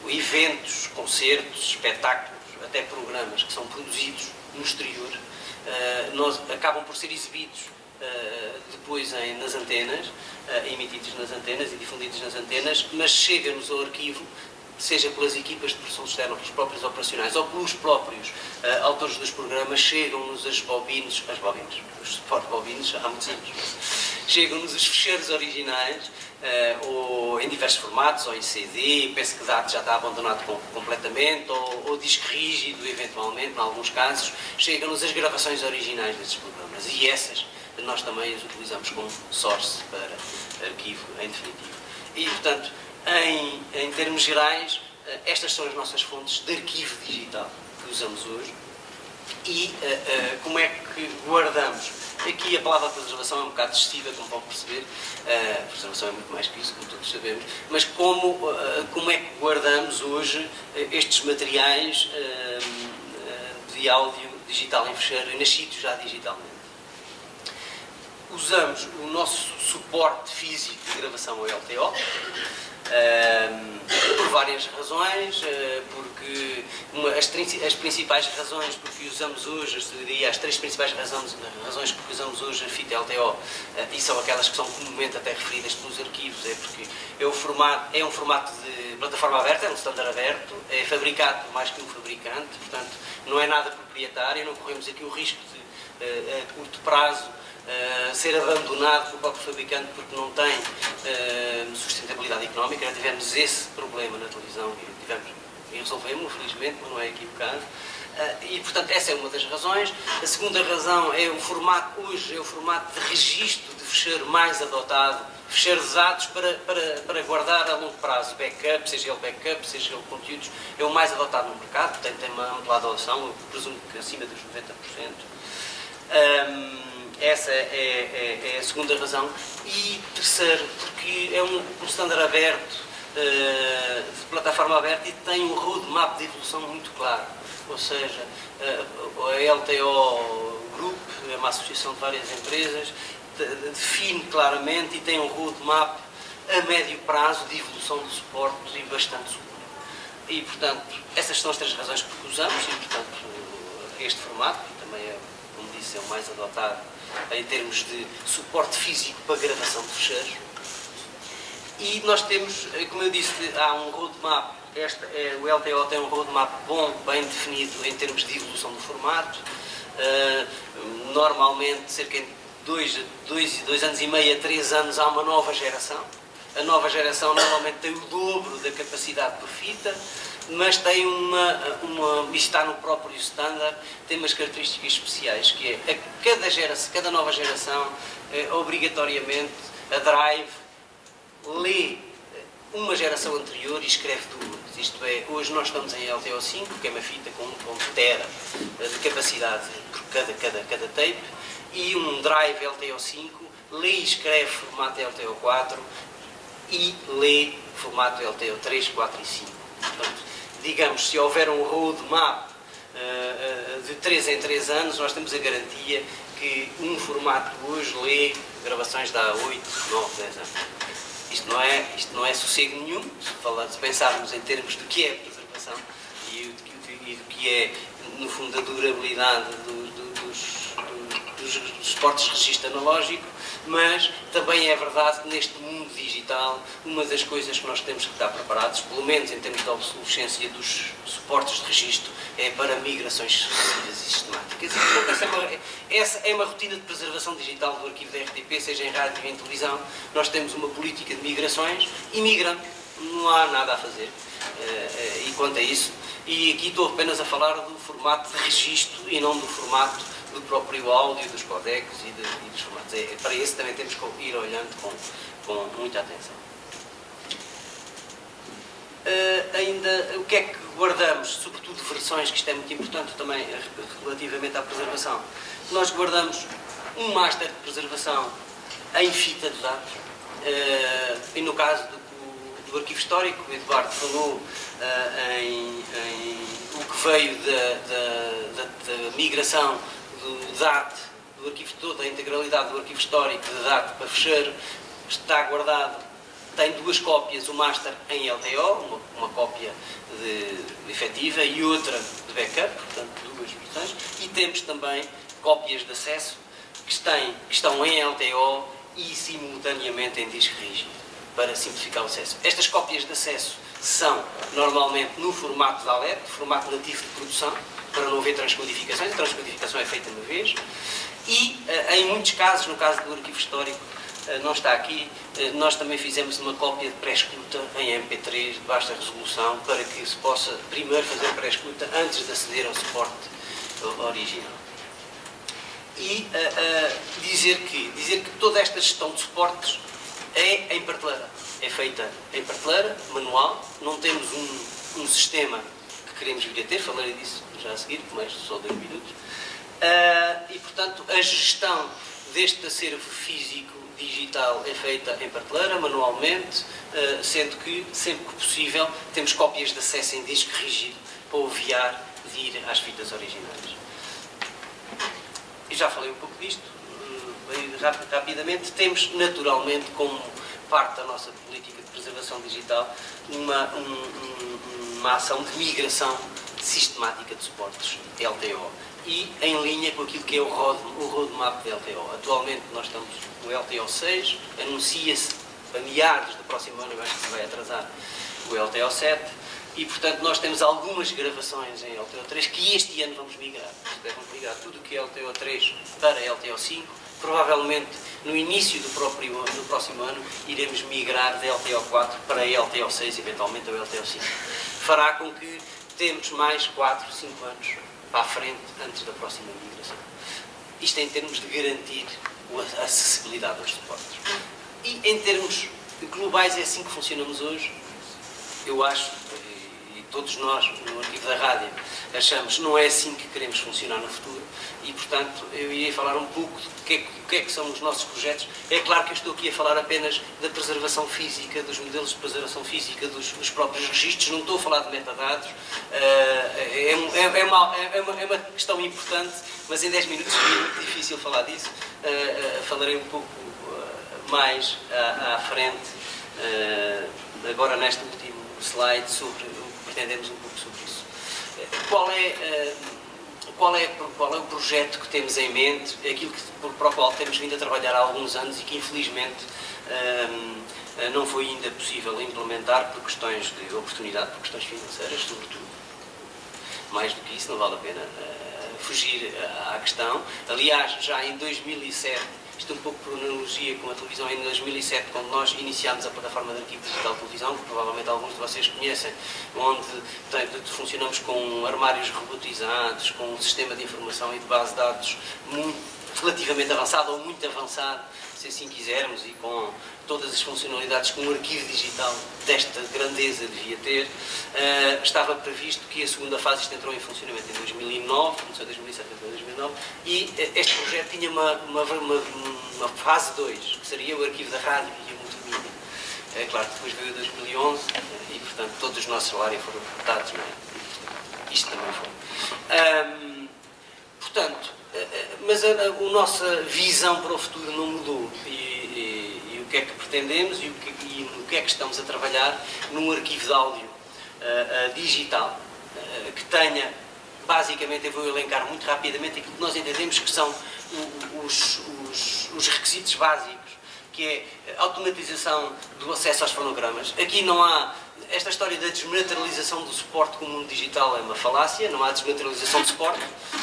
o eventos, concertos, espetáculos, até programas que são produzidos no exterior, uh, nós, acabam por ser exibidos uh, depois em, nas antenas, uh, emitidos nas antenas e difundidos nas antenas, mas chega-nos ao arquivo, seja pelas equipas de produção externa, pelos próprios operacionais ou pelos próprios autores dos programas, chegam-nos as bobines, as bobines, os suporte bobines há muitos anos, chegam-nos os fecheiros originais uh, ou em diversos formatos, ou em CD, penso que já está abandonado com, completamente, ou, ou disco rígido, eventualmente, em alguns casos, chegam-nos as gravações originais desses programas. E essas nós também as utilizamos como source para arquivo em definitivo. E, portanto, em, em termos gerais, uh, estas são as nossas fontes de arquivo digital que usamos hoje. E uh, como é que guardamos Aqui a palavra preservação é um bocado excessiva, como pode perceber. Uh, preservação é muito mais que isso, como todos sabemos. Mas como, uh, como é que guardamos hoje uh, estes materiais de áudio digital em fecheiro, nascidos já digitalmente? Usamos o nosso suporte físico de gravação LTO, por várias razões, uh, porque uma, as, as, principais razões porque usamos hoje, eu diria as três principais razões, razões porque usamos hoje a fita LTO, uh, e são aquelas que são comumente até referidas pelos arquivos, é porque é, o formato, é um formato de plataforma aberta, é um standard aberto, é fabricado por mais que um fabricante, portanto não é nada proprietário, não corremos aqui o risco de, uh, a curto prazo, Uh, ser abandonado pelo próprio fabricante porque não tem uh, sustentabilidade económica. Já tivemos esse problema na televisão e, tivemos, e resolvemos, felizmente, mas não é equivocado. Uh, e, portanto, essa é uma das razões. A segunda razão é o formato, hoje, é o formato de registro de fecheiro mais adotado, fecheiro de dados para, para, para guardar a longo prazo, backup, seja ele backup, seja ele conteúdos, é o mais adotado no mercado, portanto, tem uma ampla adoção, eu presumo que acima dos 90%. Um, essa é, é, é, a segunda razão. E terceiro, porque é um, um standard aberto, uh, de plataforma aberta e tem um roadmap de evolução muito claro. Ou seja, uh, a LTO Group, é uma associação de várias empresas, define claramente e tem um roadmap a médio prazo de evolução de suportes e bastante seguro. E, portanto, essas são as três razões que usamos e, portanto, este formato, que também é, como disse, é o mais adotado em termos de suporte físico para gravação de fecheiros. E nós temos, eh, como eu disse, há um roadmap, este, é, o LTO tem um roadmap bom, bem definido em termos de evolução do formato. Uh, normalmente, cerca de dois, dois, dois anos e meio a três anos, há uma nova geração. A nova geração normalmente tem o dobro da capacidade por fita mas tem uma, uma está no próprio standard, tem umas características especiais, que é a cada, geração, cada nova geração, é, obrigatoriamente, a drive lê uma geração anterior e escreve duas. Isto é, hoje nós estamos em LTO5, que é uma fita com 1.0 tera de capacidade por cada, cada, cada tape, e um drive LTO5 lê e escreve formato LTO4 e lê formato LTO3, 4 e 5. Portanto, digamos, se houver um roadmap uh, uh, de 3 em 3 anos, nós temos a garantia que um formato hoje lê gravações de há 8, 9, 10 anos. Isto não é, isto não é sossego nenhum, se, falar, se pensarmos em termos do que é preservação e do, e do que é, no fundo, a durabilidade do, do, dos, dos, dos suportes de registro analógico, mas também é verdade que neste mundo digital, uma das coisas que nós temos que estar preparados, pelo menos em termos de obsolescência dos suportes de registro, é para migrações sucessivas e sistemáticas. E, portanto, essa é, uma, essa é uma rotina de preservação digital do arquivo da RTP, seja em rádio ou em televisão. Nós temos uma política de migrações e migram. Não há nada a fazer. Uh, uh, e quanto a isso, e aqui estou apenas a falar do formato de registro e não do formato do próprio áudio, dos codecs e, de, e dos formatos. É, para isso também temos que ir olhando com, com muita atenção. Uh, ainda, o que é que guardamos? Sobretudo versões, que isto é muito importante também relativamente à preservação. Nós guardamos um master de preservação em fita de dados. Uh, e no caso do, do arquivo histórico, o Eduardo falou uh, em, em, o que veio da, da, da, da migração do DAT, do arquivo todo, a integralidade do arquivo histórico de DAT para fechar, está guardado, tem duas cópias, o master em LTO, uma, uma cópia de, de efetiva e outra de backup, portanto duas versões, e temos também cópias de acesso que, que estão em LTO e simultaneamente em disco rígido, para simplificar o acesso. Estas cópias de acesso são normalmente no formato da ALET, formato nativo de produção, para não haver transcodificações, a transcodificação é feita uma vez, e eh, em muitos casos, no caso do arquivo histórico, eh, não está aqui, eh, nós também fizemos uma cópia de pré-escuta em MP3 de baixa resolução para que se possa primeiro fazer pré-escuta antes de aceder ao suporte original. E uh, uh, dizer, que, dizer que toda esta gestão de suportes é em prateleira. É feita em prateleira, manual, não temos um, um sistema que queremos vir a ter, falarei disso já a seguir, mais só dois minutos. Uh, e, portanto, a gestão deste acervo físico digital é feita em prateleira, manualmente, uh, sendo que, sempre que possível, temos cópias de acesso em disco rígido para obviar de ir às fitas originais. E já falei um pouco disto, uh, rapidamente. Temos, naturalmente, como parte da nossa política de preservação digital, uma, um, um, uma ação de migração sistemática de suportes LTO e em linha com aquilo que é o, road, o roadmap de LTO. Atualmente nós estamos no LTO 6, anuncia-se a meados do próximo ano, que se vai atrasar o LTO 7 e portanto nós temos algumas gravações em LTO 3 que este ano vamos migrar. Vamos migrar tudo o que é LTO 3 para LTO 5. Provavelmente no início do, próprio, do próximo ano iremos migrar de LTO 4 para LTO 6, eventualmente ao LTO 5. Fará com que temos mais 4, 5 anos para a frente antes da próxima migração. Isto em termos de garantir a acessibilidade aos suportes. E em termos globais é assim que funcionamos hoje. Eu acho, e todos nós no arquivo da rádio achamos, não é assim que queremos funcionar no futuro e, portanto, eu iria falar um pouco do que, é, que é que são os nossos projetos. É claro que eu estou aqui a falar apenas da preservação física, dos modelos de preservação física dos, dos próprios registros, não estou a falar de metadados. Uh, é, é, é, uma, é, uma, é, uma, questão importante, mas em 10 minutos seria muito difícil falar disso. Uh, uh, falarei um pouco mais à, à frente, agora neste último slide, sobre pretendemos um pouco sobre isso. Qual é qual é, qual é o projeto que temos em mente, é aquilo que, para o qual temos vindo a trabalhar há alguns anos e que infelizmente hum, não foi ainda possível implementar por questões de oportunidade, por questões financeiras, sobretudo. Mais do que isso, não vale a pena uh, fugir à questão. Aliás, já em 2007 isto um pouco por analogia com a televisão em 2007, quando nós iniciámos a plataforma de arquivo digital de televisão, que provavelmente alguns de vocês conhecem, onde funcionamos com armários robotizados, com um sistema de informação e de base de dados muito relativamente avançado ou muito avançado, se assim quisermos, e com todas as funcionalidades que um arquivo digital desta grandeza devia ter, uh, estava previsto que a segunda fase isto entrou em funcionamento em 2009, começou em 2007, entrou em 2009, e uh, este projeto tinha uma, uma, uma, uma fase 2, que seria o arquivo da rádio e a multimídia. É claro depois veio 2011 e, portanto, todos os nossos salários foram cortados, não é? Isto também foi. Um, portanto, mas a, a, a, nossa visão para o futuro não mudou. E, que é que pretendemos e o que, e no que é que estamos a trabalhar num arquivo de áudio uh, uh, digital uh, que tenha, basicamente, eu vou elencar muito rapidamente aquilo que nós entendemos que são os, os, os requisitos básicos que é automatização do acesso aos fonogramas. Aqui não há esta história da desmaterialização do suporte com o mundo digital é uma falácia, não há desmaterialização do suporte,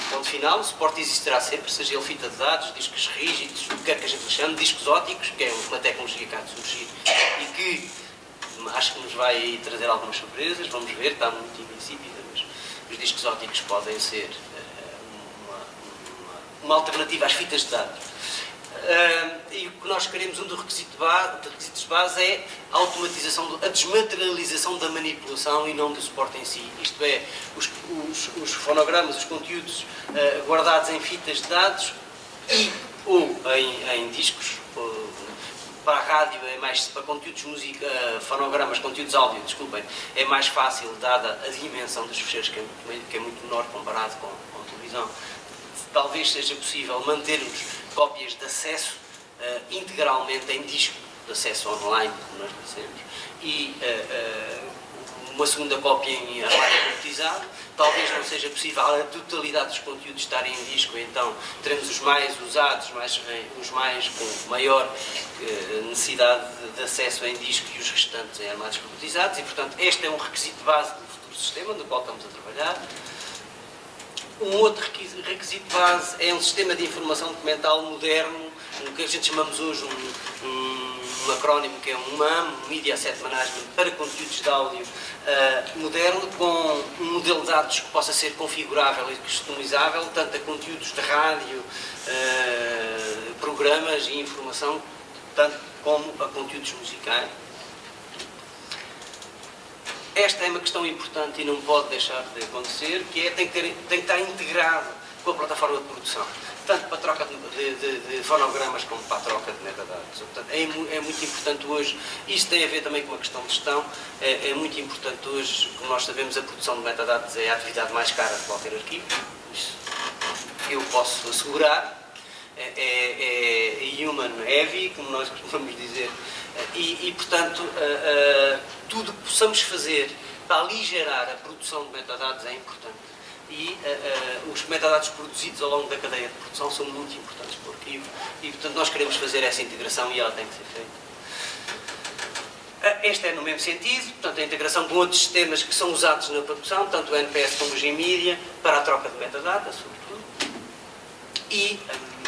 ponto final, o suporte existirá sempre, seja ele fita de dados, discos rígidos, o que quer que a gente chame, discos óticos, que é uma tecnologia que há de surgir e que acho que nos vai trazer algumas surpresas, vamos ver, está muito insípida, mas os discos óticos podem ser eh, uma, uma, uma alternativa às fitas de dados Uh, e o que nós queremos, um dos requisitos base, requisitos base é a automatização, a desmaterialização da manipulação e não do suporte em si. Isto é, os, os, os fonogramas, os conteúdos uh, guardados em fitas de dados e ou em, em discos. Uh, para a rádio é mais para conteúdos música, fonogramas, conteúdos áudio, desculpem, é mais fácil dada a dimensão dos fecheiros que é, que é muito menor comparado com, com a televisão. Talvez seja possível mantermos cópias de acesso uh, integralmente em disco, de acesso online, como nós dissemos, e uh, uma segunda cópia em armário amortizado. Talvez não seja possível a totalidade dos conteúdos estarem em disco, então teremos os mais usados, mais, os mais com maior necessidade de acesso em disco e os restantes em armários robotizados, e portanto este é um requisito base do futuro sistema, no qual estamos a trabalhar. Um outro requisito base é um sistema de informação documental moderno, o que a gente chamamos hoje um, um, um acrónimo que é um MAM, Media Asset Management, para conteúdos de áudio uh, moderno, com um modelo de dados que possa ser configurável e customizável, tanto a conteúdos de rádio, uh, programas e informação, tanto como a conteúdos musicais. Esta é uma questão importante e não pode deixar de acontecer, que é tem que, ter, tem que estar integrado com a plataforma de produção, tanto para a troca de, de, de fonogramas como para a troca de metadados. Portanto, é, é, muito importante hoje, isso tem a ver também com a questão de gestão, é, é, muito importante hoje, como nós sabemos, a produção de metadados é a atividade mais cara de qualquer arquivo, isso eu posso assegurar, é, é, é human heavy, como nós costumamos dizer, e, e portanto, uh, uh, tudo que possamos fazer para aligerar a produção de metadados é importante. E uh, os metadados produzidos ao longo da cadeia de produção são muito importantes para o arquivo e, portanto, nós queremos fazer essa integração e ela tem que ser feita. Este é no mesmo sentido, portanto, a integração com outros sistemas que são usados na produção, tanto o NPS como o Gmedia, para a troca de metadados, sobretudo. E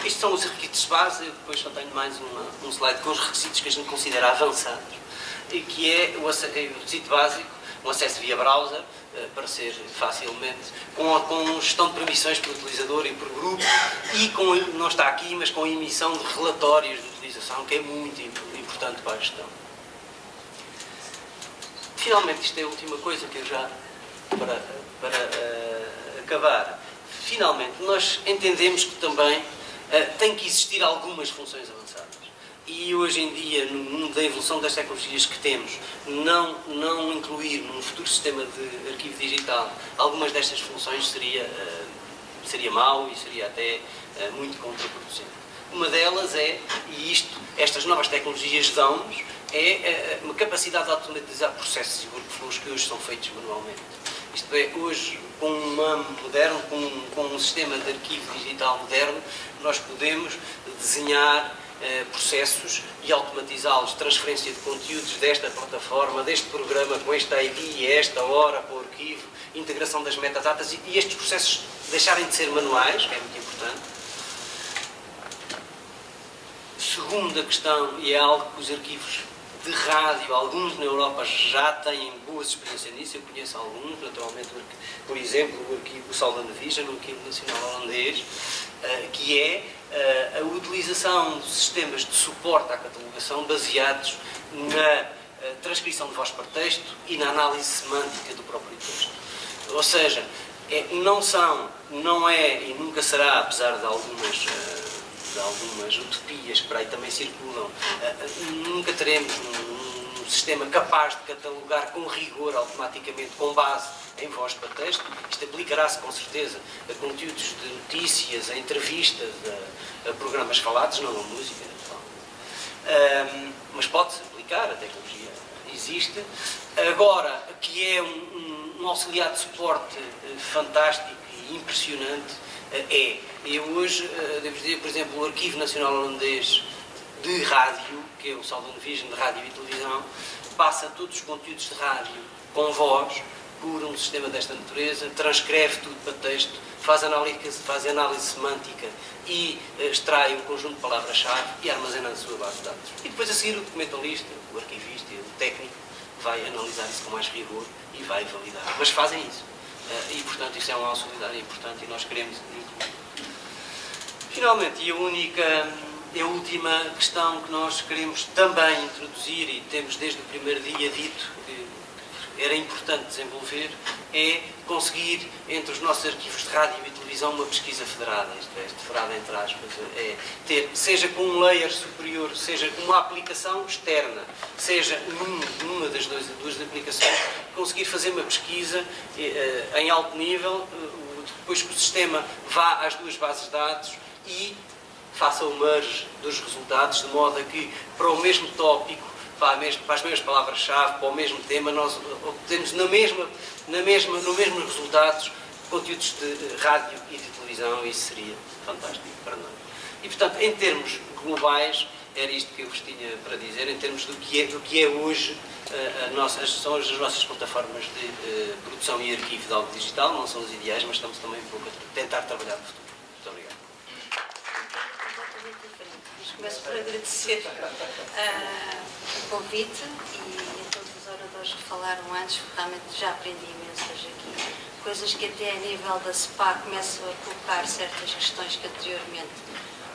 estes são os requisitos base, eu depois só tenho mais uma, um slide com os requisitos que a gente considera avançados, e que é o, é o requisito básico, um acesso via browser, eh, para ser facilmente, com, com gestão de permissões por utilizador e por grupo, e com, não está aqui, mas com emissão de relatórios de utilização, que é muito importante para a gestão. Finalmente, isto é a última coisa que eu já, para, para uh, acabar, finalmente, nós entendemos que também uh, tem que existir algumas funções avançadas. E hoje em dia, no mundo da evolução das tecnologias que temos, não, não incluir num futuro sistema de arquivo digital algumas destas funções seria, uh, seria mau e seria até uh, muito contraproducente. Uma delas é, e isto, estas novas tecnologias dão-nos, é uma capacidade de automatizar processos e workflows que hoje são feitos manualmente. Isto é, hoje, com um MAM moderno, com, com um sistema de arquivo digital moderno, nós podemos desenhar eh, processos e automatizá-los, transferência de conteúdos desta plataforma, deste programa, com este ID, esta hora, para o arquivo, integração das metadatas e, e estes processos deixarem de ser manuais, que é muito importante. Segunda questão, e é algo que os arquivos de rádio, alguns na Europa já têm boas experiências nisso, eu conheço alguns, naturalmente, por exemplo, o arquivo Saldan Vision, o arquivo nacional holandês, que é eh, a utilização de sistemas de suporte à catalogação baseados na eh, transcrição de voz para texto e na análise semântica do próprio texto. Ou seja, é, não são, não é e nunca será, apesar de algumas de algumas utopias que para aí também circulam, nunca teremos um, um sistema capaz de catalogar com rigor automaticamente, com base em voz para texto. Isto aplicará-se com certeza a conteúdos de notícias, a entrevistas, a, a programas falados, não a música. Um, mas pode-se aplicar, a tecnologia existe. Agora, que é um, um, um auxiliar de suporte uh, fantástico e impressionante, uh, é. Eu hoje, uh, devo dizer, por exemplo, o Arquivo Nacional Holandês de Rádio, que é o Salon Vision de Rádio e Televisão, passa todos os conteúdos de rádio com voz por um sistema desta natureza, transcreve tudo para texto, faz análise, faz análise semântica e uh, extrai um conjunto de palavras-chave e armazena na sua base de dados. E depois a seguir o documentalista, o arquivista, o técnico vai analisar isso com mais rigor e vai validar. Mas fazem isso. Uh, e, portanto, isso é uma auxiliaridade importante e nós queremos incluir. Finalmente, e a única e a última questão que nós queremos também introduzir, e temos desde o primeiro dia dito era importante desenvolver é conseguir entre os nossos arquivos de rádio e televisão uma pesquisa federada, isto é, federada entre aspas, é ter, seja com um layer superior, seja com uma aplicação externa, seja num, numa das duas, duas aplicações, conseguir fazer uma pesquisa eh, em alto nível, eh, depois que o sistema vá às duas bases de dados e faça o merge dos resultados, de modo a que para o mesmo tópico para, para as mesmas palavras-chave, para o mesmo tema, nós obtemos na mesma, na mesma, no mesmo resultados conteúdos de rádio e de televisão e isso seria fantástico para nós. E, portanto, em termos globais, era isto que eu vos tinha para dizer, em termos do que é, do que é hoje eh, a nossa, são as nossas plataformas de uh, produção e arquivo de algo digital, não são as ideais, mas estamos também um pouco a tentar trabalhar no futuro. Muito obrigado. Começo por agradecer uh, o convite e a todos os oradores que falaram antes, realmente já aprendi imenso hoje aqui. Coisas que até a nível da SPA começam a colocar certas questões que anteriormente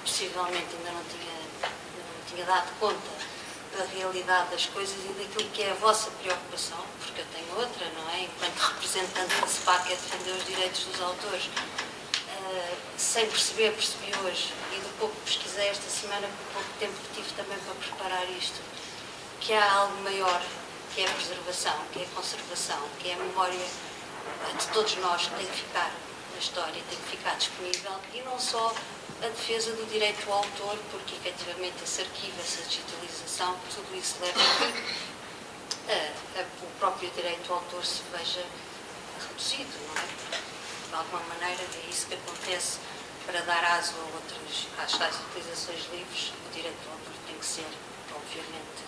possivelmente ainda não tinha, não tinha dado conta da realidade das coisas e daquilo que é a vossa preocupação, porque eu tenho outra, não é? Enquanto representante da SPA, que é defender os direitos dos autores, sem perceber, percebi hoje, e do pouco que pesquisei esta semana, com pouco tempo que tive também para preparar isto, que há algo maior, que é a preservação, que é a conservação, que é a memória de todos nós que tem que ficar na história, tem que ficar disponível, e não só a defesa do direito ao autor, porque efetivamente esse arquivo, essa digitalização, tudo isso leva a que a, o próprio direito ao autor se veja reduzido, não é? De alguma maneira é isso que acontece para dar aso a outras, às tais utilizações livres, o direito ao autor tem que ser, obviamente,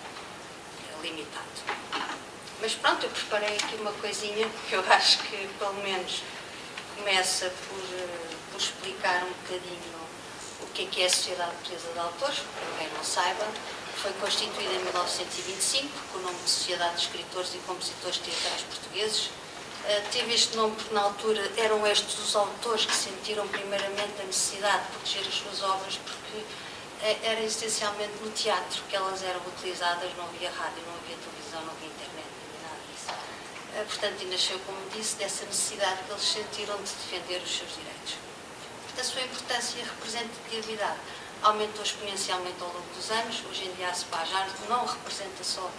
limitado. Mas pronto, eu preparei aqui uma coisinha que eu acho que pelo menos começa por, eh, por explicar um bocadinho o que é que é a Sociedade Portuguesa de Autores, para quem não saiba. Foi constituída em 1925 com o nome de Sociedade de Escritores e Compositores Teatrais Portugueses. Uh, teve este nome porque na altura eram estes os autores que sentiram primeiramente a necessidade de proteger as suas obras porque é, era essencialmente no teatro que elas eram utilizadas, não havia rádio, não havia televisão, não havia internet, nem nada disso. Eh, portanto, e nasceu, como disse, dessa necessidade que eles sentiram de defender os seus direitos. Portanto, a sua importância e a representatividade aumentou exponencialmente ao longo dos anos. Hoje em dia a já não representa só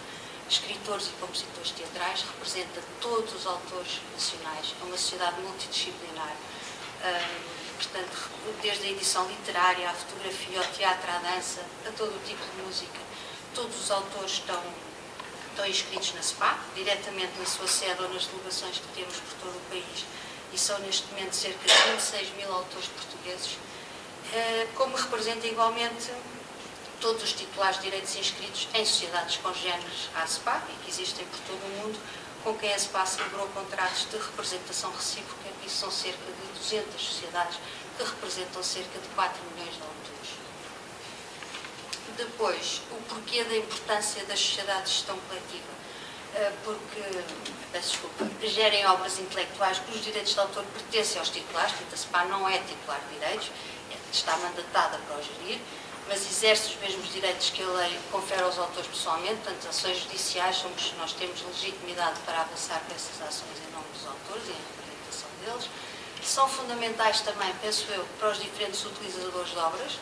escritores e compositores teatrais, representa todos os autores nacionais, é uma sociedade multidisciplinar. Portanto, desde a edição literária, à fotografia, ao teatro, à dança, a todo o tipo de música. Todos os autores estão, estão inscritos na SPA, diretamente na sua sede ou nas delegações que temos por todo o país, e são neste momento cerca de 26 mil autores portugueses, eh, como representa igualmente todos os titulares de direitos inscritos em sociedades congêneres à SPA e que existem por todo o mundo, com quem a SPA celebrou contratos de representação recíproca e são cerca de 200 sociedades que representam cerca de 4 milhões de autores. Depois, o porquê da importância da sociedade de gestão coletiva. Eh, porque, peço desculpa, gerem obras intelectuais cujos direitos de autor pertencem aos titulares, portanto a SPA não é titular de direitos, está mandatada para os gerir, mas exerce os mesmos direitos que a lei confere aos autores pessoalmente, portanto, ações judiciais, somos, nós temos legitimidade para avançar com essas ações em nome dos autores e em representação deles. São fundamentais também, penso eu, para os diferentes utilizadores de obras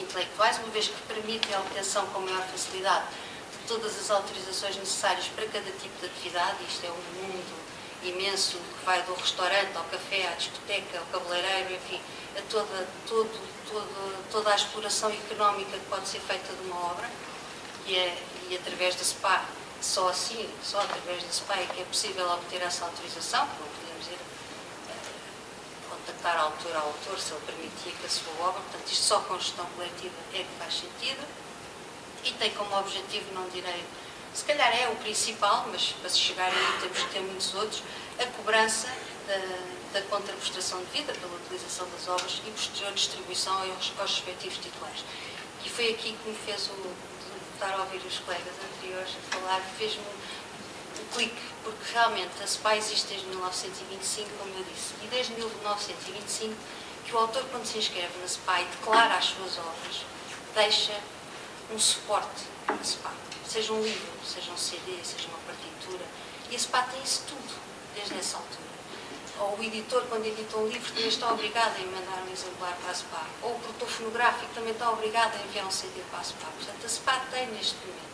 intelectuais, uma vez que permitem a obtenção com maior facilidade de todas as autorizações necessárias para cada tipo de atividade, isto é um mundo imenso que vai do restaurante ao café, à discoteca, ao cabeleireiro, enfim, a toda, todo, todo, toda a exploração económica que pode ser feita de uma obra e, é, e através da SPA, só assim, só através da SPA é que é possível obter essa autorização, porque não podemos ir uh, contactar autor ao autor se ele permitia que a sua obra, portanto isto só com gestão coletiva é que faz sentido e tem como objetivo, não direi se calhar é o principal, mas para se chegar aí temos que ter muitos outros, a cobrança da, da contraprestação de vida pela utilização das obras e posterior distribuição aos, aos respectivos titulares. E foi aqui que me fez o, estar a ouvir os colegas anteriores a falar, fez-me um clique, porque realmente a SPA existe desde 1925, como eu disse, e desde 1925 que o autor, quando se inscreve na SPA e declara as suas obras, deixa um suporte na SPA seja um livro, seja um CD, seja uma partitura. E a SPA tem isso tudo, desde essa altura. Ou o editor, quando edita um livro, também está obrigado a mandar um exemplar para a SPA. Ou o produtor fonográfico também está obrigado a enviar um CD para a SPA. Portanto, a SPA tem neste momento.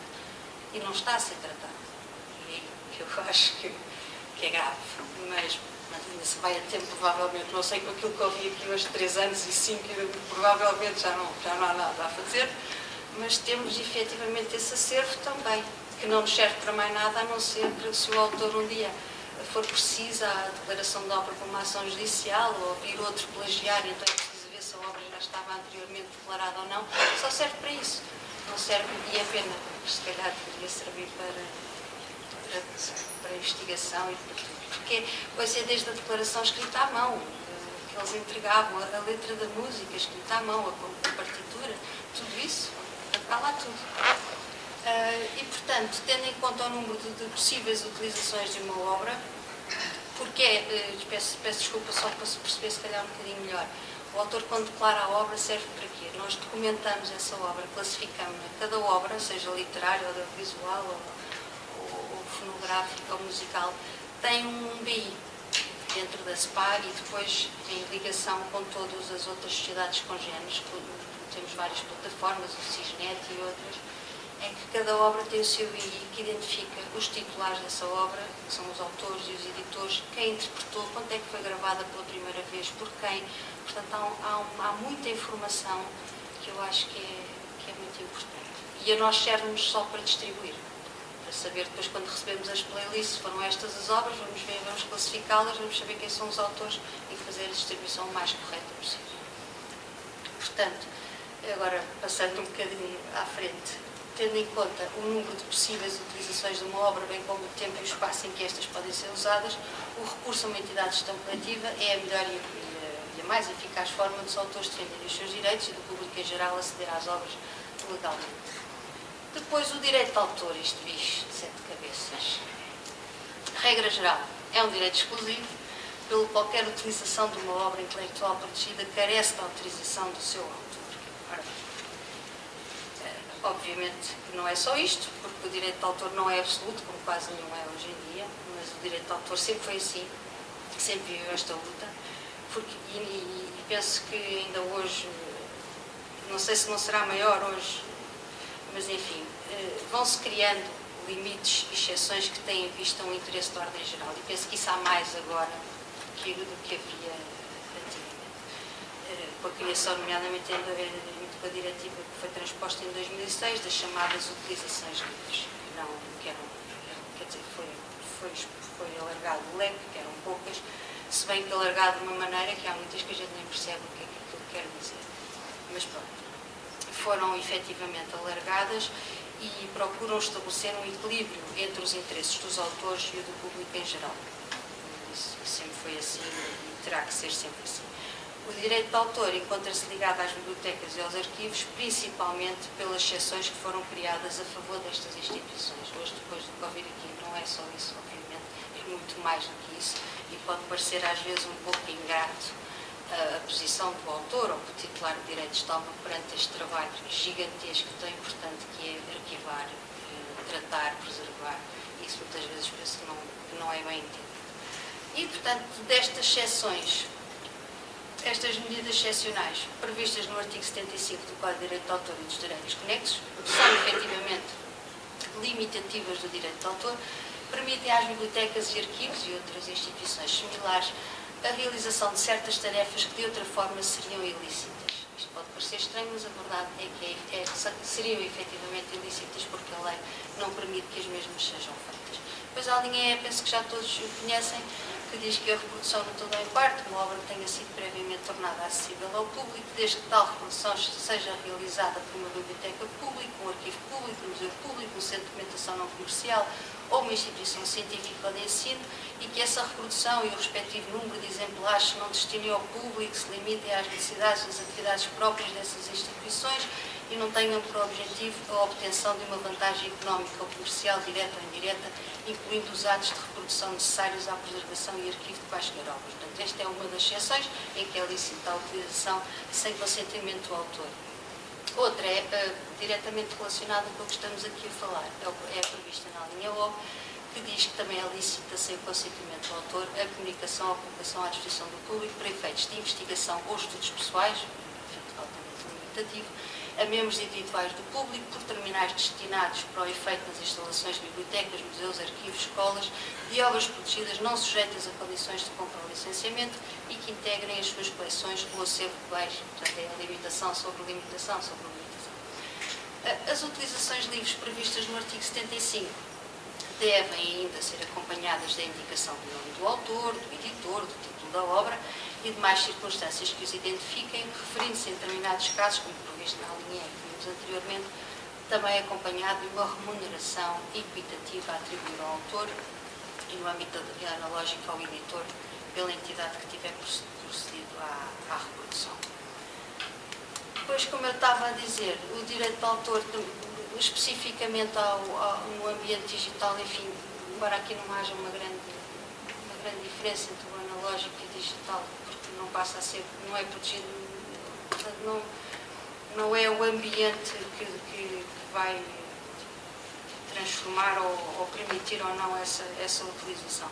E não está a ser tratado. E que eu acho que, que é grave. Mas, mas ainda se vai a tempo, provavelmente, não sei com aquilo que eu vi aqui hoje, três anos e cinco, provavelmente já não, já não há nada a fazer mas temos efetivamente esse acervo também, que não nos serve para mais nada a não ser que se o autor um dia for preciso a declaração de obra para uma ação judicial ou vir outro plagiar, então é preciso ver se a obra já estava anteriormente declarada ou não, só serve para isso. Não serve, e é pena, se calhar deveria servir para, para, para investigação e para. Porque pois é desde a declaração escrita à mão, que eles entregavam, a, letra da música escrita à mão, a partitura, tudo isso está lá tudo. Uh, e, portanto, tendo em conta o número de, possíveis utilizações de uma obra, porque, uh, peço, peço desculpa só para se perceber se calhar um bocadinho melhor, o autor quando declara a obra serve para quê? Nós documentamos essa obra, classificamos cada obra, seja literária, ou visual, ou, ou, ou fonográfica, ou musical, tem um BI dentro da SPA e depois em ligação com todas as outras sociedades congêneres, temos várias plataformas, o Cisnet e outras, em que cada obra tem o seu I que identifica os titulares dessa obra, que são os autores e os editores, quem interpretou, quando é que foi gravada pela primeira vez, por quem. Portanto, há, há, há muita informação que eu acho que é, que é muito importante. E a nós serve-nos só para distribuir, para saber depois quando recebemos as playlists, foram estas as obras, vamos ver, vamos classificá-las, vamos saber quem são os autores e fazer a distribuição o mais correta possível. Portanto, agora passando um bocadinho à frente, tendo em conta o número de possíveis utilizações de uma obra, bem como o tempo e o espaço em que estas podem ser usadas, o recurso a uma entidade de gestão coletiva é a melhor e a, mais eficaz forma dos autores defenderem os seus direitos e do público em geral aceder às obras legalmente. Depois, o direito de autor, este bicho de sete cabeças. Regra geral, é um direito exclusivo, pelo qualquer utilização de uma obra intelectual protegida carece da autorização do seu autor. Obviamente que não é só isto, porque o direito de autor não é absoluto, como quase nenhum é hoje em dia, mas o direito de autor sempre foi assim, sempre viveu esta luta, porque, e, e penso que ainda hoje, não sei se não será maior hoje, mas enfim, eh, vão-se criando limites e exceções que têm em vista um interesse de ordem geral, e penso que isso há mais agora do que, do que havia antigamente. Eh, com a criação, nomeadamente, da diretiva que foi transposta em 2006 das chamadas utilizações livres, que, não, que eram, quer dizer, foi, foi, foi alargado o leque, que eram poucas, se bem que alargado de uma maneira que há muitas que a gente nem percebe o que é que aquilo quer dizer. Mas pronto, foram efetivamente alargadas e procuram estabelecer um equilíbrio entre os interesses dos autores e do público em geral. Isso sempre foi assim e terá que ser sempre assim. O direito de autor encontra-se ligado às bibliotecas e aos arquivos, principalmente pelas exceções que foram criadas a favor destas instituições. Hoje, depois do ouvir aqui, não é só isso, obviamente, é muito mais do que isso e pode parecer às vezes um pouco ingrato a, a posição do autor ou do titular de direitos de alma perante este trabalho gigantesco, tão importante que é arquivar, eh, tratar, preservar. Isso muitas vezes penso que não, que não é bem entendido. E, portanto, destas exceções estas medidas excepcionais previstas no artigo 75 do Código de Direito de Autor e dos Direitos Conexos são efetivamente limitativas do direito de autor, permitem às bibliotecas e arquivos e outras instituições similares a realização de certas tarefas que de outra forma seriam ilícitas. Isto pode parecer estranho, mas a verdade é que é, é, seriam efetivamente ilícitas porque a lei não permite que as mesmas sejam feitas. Pois a linha E, penso que já todos o conhecem, que diz que a reprodução no todo em parte, uma obra tenha sido previamente tornada acessível ao público, desde que tal reprodução seja realizada por uma biblioteca pública, um arquivo público, um museu público, um centro de documentação não comercial ou uma instituição científica de ensino e que essa reprodução e o respectivo número de exemplares se não destinem ao público, se limitem às necessidades das atividades próprias dessas instituições e não tenham por objetivo a obtenção de uma vantagem económica ou comercial, direta ou indireta, incluindo os atos de reprodução necessários à preservação e arquivo de quaisquer obras. Portanto, esta é uma das exceções em que é lícita a utilização sem consentimento do autor. Outra é uh, diretamente relacionada com o que estamos aqui a falar, é, é prevista na linha O, que diz que também é lícita, sem consentimento do autor, a comunicação ou colocação à disposição do público para efeitos de investigação ou estudos pessoais, altamente limitativo, a membros individuais do público por terminais destinados para o efeito nas instalações bibliotecas, museus, arquivos, escolas, de obras protegidas não sujeitas a condições de compra ou licenciamento e que integrem as suas coleções ou acervo de bens. Portanto, é a limitação sobre limitação sobre limitação. As utilizações livres previstas no artigo 75 devem ainda ser acompanhadas da indicação do nome do autor, do editor, do título da obra e demais circunstâncias que os identifiquem, referindo-se em determinados casos, como previsto na linha que vimos anteriormente, também acompanhado de uma remuneração equitativa atribuída ao autor e no âmbito analógico ao editor pela entidade que tiver procedido à, à reprodução. Depois, como eu estava a dizer, o direito de autor, especificamente ao, ao, no ambiente digital, enfim, embora aqui não haja uma grande, uma grande diferença entre o analógico e o digital, não passa a ser, não é protegido, não, não é o ambiente que, que vai transformar ou, ou, permitir ou não essa, essa utilização.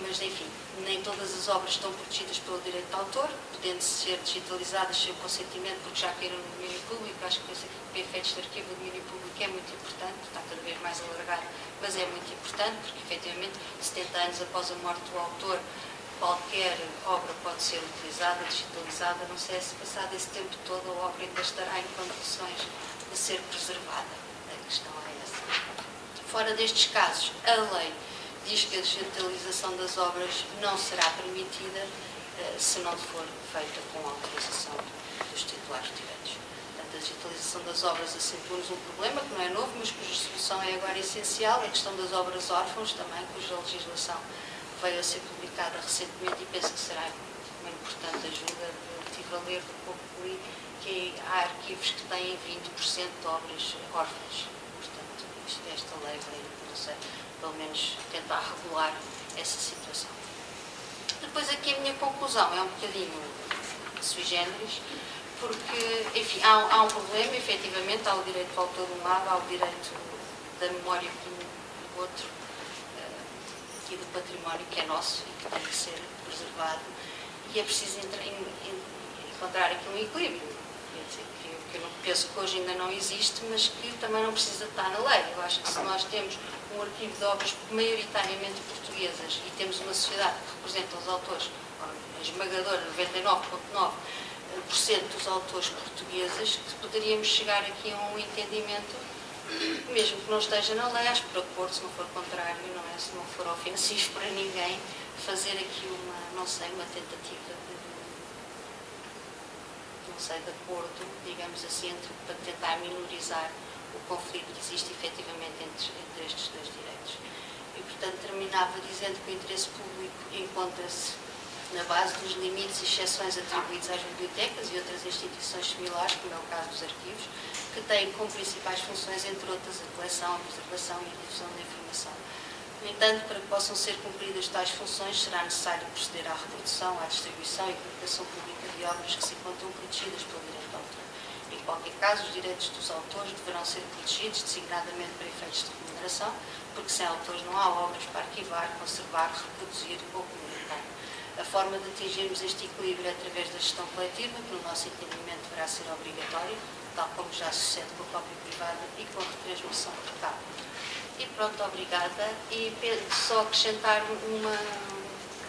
Mas, enfim, nem todas as obras estão protegidas pelo direito de autor, podendo ser digitalizadas sem o consentimento, porque já caíram no domínio público. Acho que esse efeitos de arquivo do domínio público é muito importante, está cada vez mais alargado, mas é muito importante, porque efetivamente, 70 anos após a morte do autor, qualquer obra pode ser utilizada, digitalizada, não sei se passado esse tempo todo a obra ainda estará em condições de ser preservada. A questão é essa. Fora destes casos, a lei diz que a digitalização das obras não será permitida eh, se não for feita com autorização dos titulares de direitos. Portanto, a digitalização das obras acentua-nos um problema que não é novo, mas cuja solução é agora essencial, a questão das obras órfãos também, cuja legislação veio a ser publicada recentemente e penso que será uma importante ajuda. Estive a ler do pouco que li que há arquivos que têm 20% de obras órfãs. Portanto, esta lei veio, não sei, pelo menos tentar regular essa situação. Depois aqui a minha conclusão é um bocadinho sui generis, porque, enfim, há, há um problema, efetivamente, há o direito do autor de um lado, há o direito da memória do outro, aqui do património que é nosso e que tem que ser preservado e é preciso em, em, encontrar aqui um equilíbrio. Quer dizer, que, que eu não penso que hoje ainda não existe, mas que também não precisa estar na lei. Eu acho que se nós temos um arquivo de obras maioritariamente portuguesas e temos uma sociedade que representa os autores, esmagadora 99,9% dos autores portugueses, que poderíamos chegar aqui a um entendimento mesmo que não esteja na lei, acho que por acordo, se não for contrário, não é? se não for ofensivo para ninguém, fazer aqui uma, não sei, uma tentativa de, não sei, de acordo, digamos assim, entre, para tentar minorizar o conflito que existe efetivamente entre, entre estes dois direitos. E, portanto, terminava dizendo que o interesse público encontra-se na base dos limites e exceções atribuídos às bibliotecas e outras instituições similares, como é o caso dos arquivos, que têm como principais funções, entre outras, a coleção, a preservação e a difusão da informação. No entanto, para que possam ser cumpridas tais funções, será necessário proceder à reprodução, à distribuição e publicação pública de obras que se encontram protegidas pelo direito de autor. Em qualquer caso, os direitos dos autores deverão ser protegidos, designadamente para efeitos de remuneração, porque sem autores não há obras para arquivar, conservar, reproduzir ou comunicar. A forma de atingirmos este equilíbrio é através da gestão coletiva, que no nosso entendimento deverá ser obrigatória, tal como já sucede com a cópia privada e com a retransmissão cabo. E pronto, obrigada. E só acrescentar uma,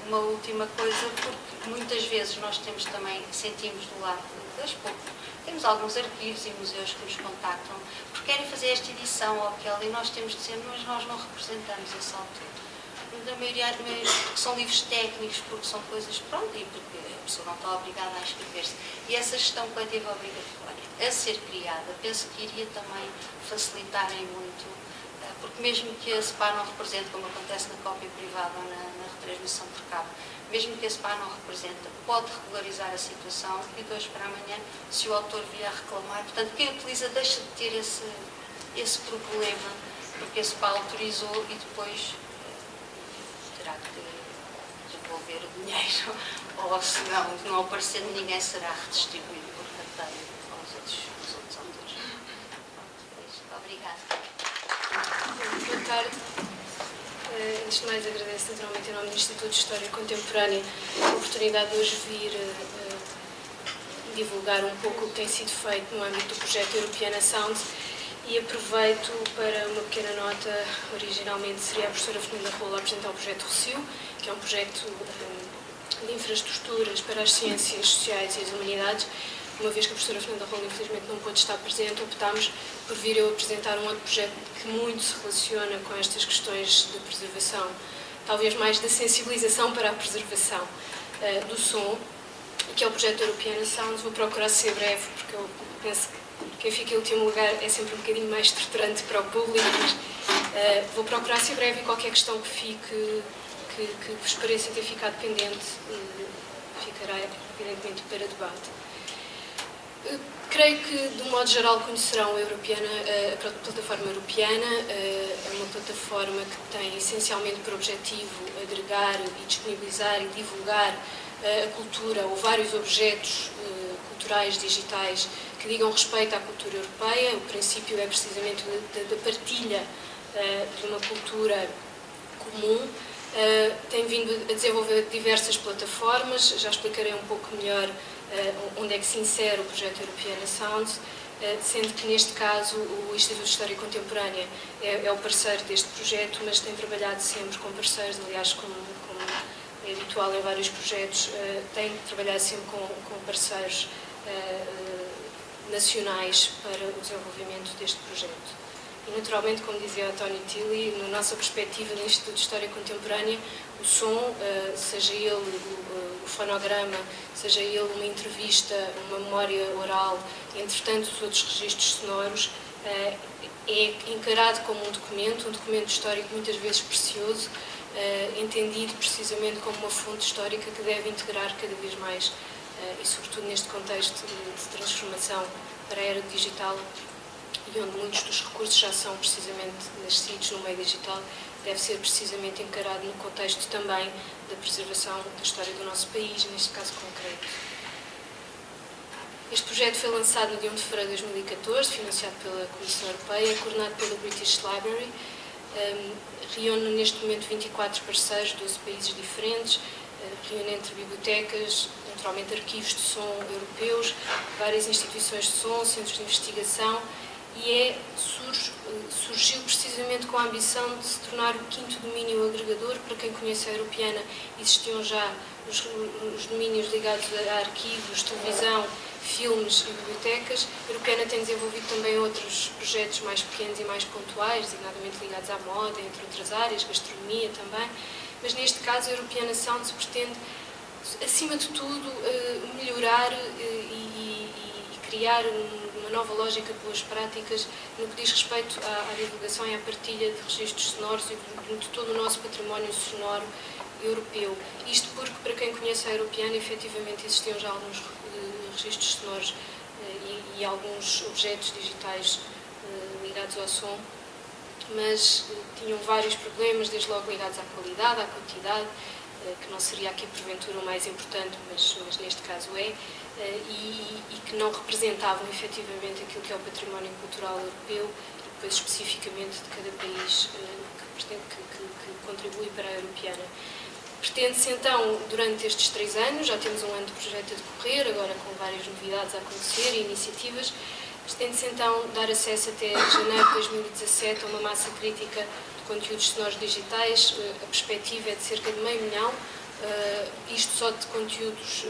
uma última coisa, porque muitas vezes nós temos também, sentimos do lado das poucas, temos alguns arquivos e museus que nos contactam porque querem fazer esta edição ou aquela e nós temos de dizer, mas nós não representamos esse autor. Da maioria, porque são livros técnicos, porque são coisas, pronto, e porque a pessoa não está obrigada a inscrever-se. E essa gestão coletiva obrigatória a ser criada, penso que iria também facilitar em muito porque mesmo que a SPA não represente, como acontece na cópia privada ou na, na retransmissão por cabo, mesmo que a SPA não represente, pode regularizar a situação e de hoje para amanhã, se o autor vier a reclamar, portanto, quem utiliza deixa de ter esse, esse problema, porque a SPA autorizou e depois eh, terá que devolver o dinheiro, ou se não, não aparecendo ninguém será redistribuído por carteira aos outros, aos outros autores. Obrigada. Boa tarde. Uh, antes de mais, agradeço naturalmente em nome do Instituto de História Contemporânea a oportunidade de hoje vir uh, divulgar um pouco o que tem sido feito no âmbito do projeto Europeana Sound e aproveito para uma pequena nota. Originalmente seria a professora Fernanda Rola a apresentar o projeto Rocio, que é um projeto um, de infraestruturas para as ciências sociais e as humanidades uma vez que a professora Fernanda Rola infelizmente não pôde estar presente, optámos por vir eu apresentar um outro projeto que muito se relaciona com estas questões de preservação, talvez mais da sensibilização para a preservação uh, do som, que é o projeto European Sounds. Vou procurar ser breve, porque eu penso que quem fica em último lugar é sempre um bocadinho mais torturante para o público, mas uh, vou procurar ser breve e qualquer questão que fique, que, que vos pareça ter ficado pendente, uh, ficará evidentemente para debate. Creio que, de um modo geral, conhecerão a, Europeana, a plataforma europeana. É uma plataforma que tem essencialmente por objetivo agregar e disponibilizar e divulgar a cultura ou vários objetos culturais digitais que digam respeito à cultura europeia. O princípio é precisamente da partilha de uma cultura comum. Tem vindo a desenvolver diversas plataformas, já explicarei um pouco melhor eh, onde é que se insere o projeto Europeana Sound, eh, sendo que neste caso o Instituto de História Contemporânea é, é, o parceiro deste projeto, mas tem trabalhado sempre com parceiros, aliás, como, como é habitual em vários projetos, eh, tem trabalhado sempre com, com parceiros nacionais para o desenvolvimento deste projeto. E, naturalmente, como dizia António Tilly, na nossa perspectiva no Instituto de História Contemporânea, o som, seja ele o fonograma, seja ele uma entrevista, uma memória oral, entre tantos outros registros sonoros, eh, é encarado como um documento, um documento histórico muitas vezes precioso, eh, entendido precisamente como uma fonte histórica que deve integrar cada vez mais, eh, e sobretudo neste contexto de transformação para a era digital, e onde muitos dos recursos já são precisamente nascidos no meio digital, deve ser precisamente encarado no contexto também da preservação da história do nosso país, neste caso concreto. Este projeto foi lançado no dia 1 de fevereiro de 2014, financiado pela Comissão Europeia, coordenado pela British Library. Um, reúne neste momento 24 parceiros, 12 países diferentes, uh, reúne entre bibliotecas, naturalmente arquivos de som europeus, várias instituições de som, centros de investigação e é, surge, surgiu precisamente com a ambição de se tornar o quinto domínio agregador. Para quem conhece a Europeana, existiam já os, os domínios ligados a arquivos, televisão, filmes e bibliotecas. A Europeana tem desenvolvido também outros projetos mais pequenos e mais pontuais, designadamente ligados à moda, entre outras áreas, gastronomia também. Mas neste caso, a Europeana Sound se pretende, acima de tudo, eh, melhorar eh, e, e criar um nova lógica de boas práticas no que diz respeito à, à divulgação e à partilha de registros sonoros e de, de todo o nosso património sonoro europeu. Isto porque, para quem conhece a Europeana, efetivamente existiam já alguns registros sonoros e, e, alguns objetos digitais ligados ao som, mas tinham vários problemas, desde logo ligados à qualidade, à quantidade, que não seria aqui porventura o mais importante, mas, mas neste caso é, e, e, que não representavam efetivamente aquilo que é o património cultural europeu e depois especificamente de cada país que, que, que, que contribui para a europeana. Pretende-se então, durante estes três anos, já temos um ano de projeto a decorrer, agora com várias novidades a acontecer e iniciativas, pretende-se então dar acesso até janeiro de 2017 a uma massa crítica de conteúdos sonoros digitais. A perspectiva é de cerca de meio milhão, isto só de conteúdos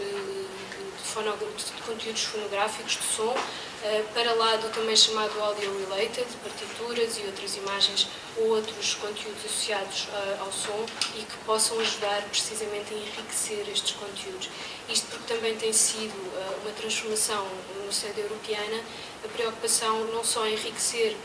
de conteúdos fonográficos de som, eh, para lá do também chamado audio related, partituras e outras imagens ou outros conteúdos associados eh, ao som e que possam ajudar precisamente a enriquecer estes conteúdos. Isto porque também tem sido eh, uma transformação no sede europeana, a preocupação não só em enriquecer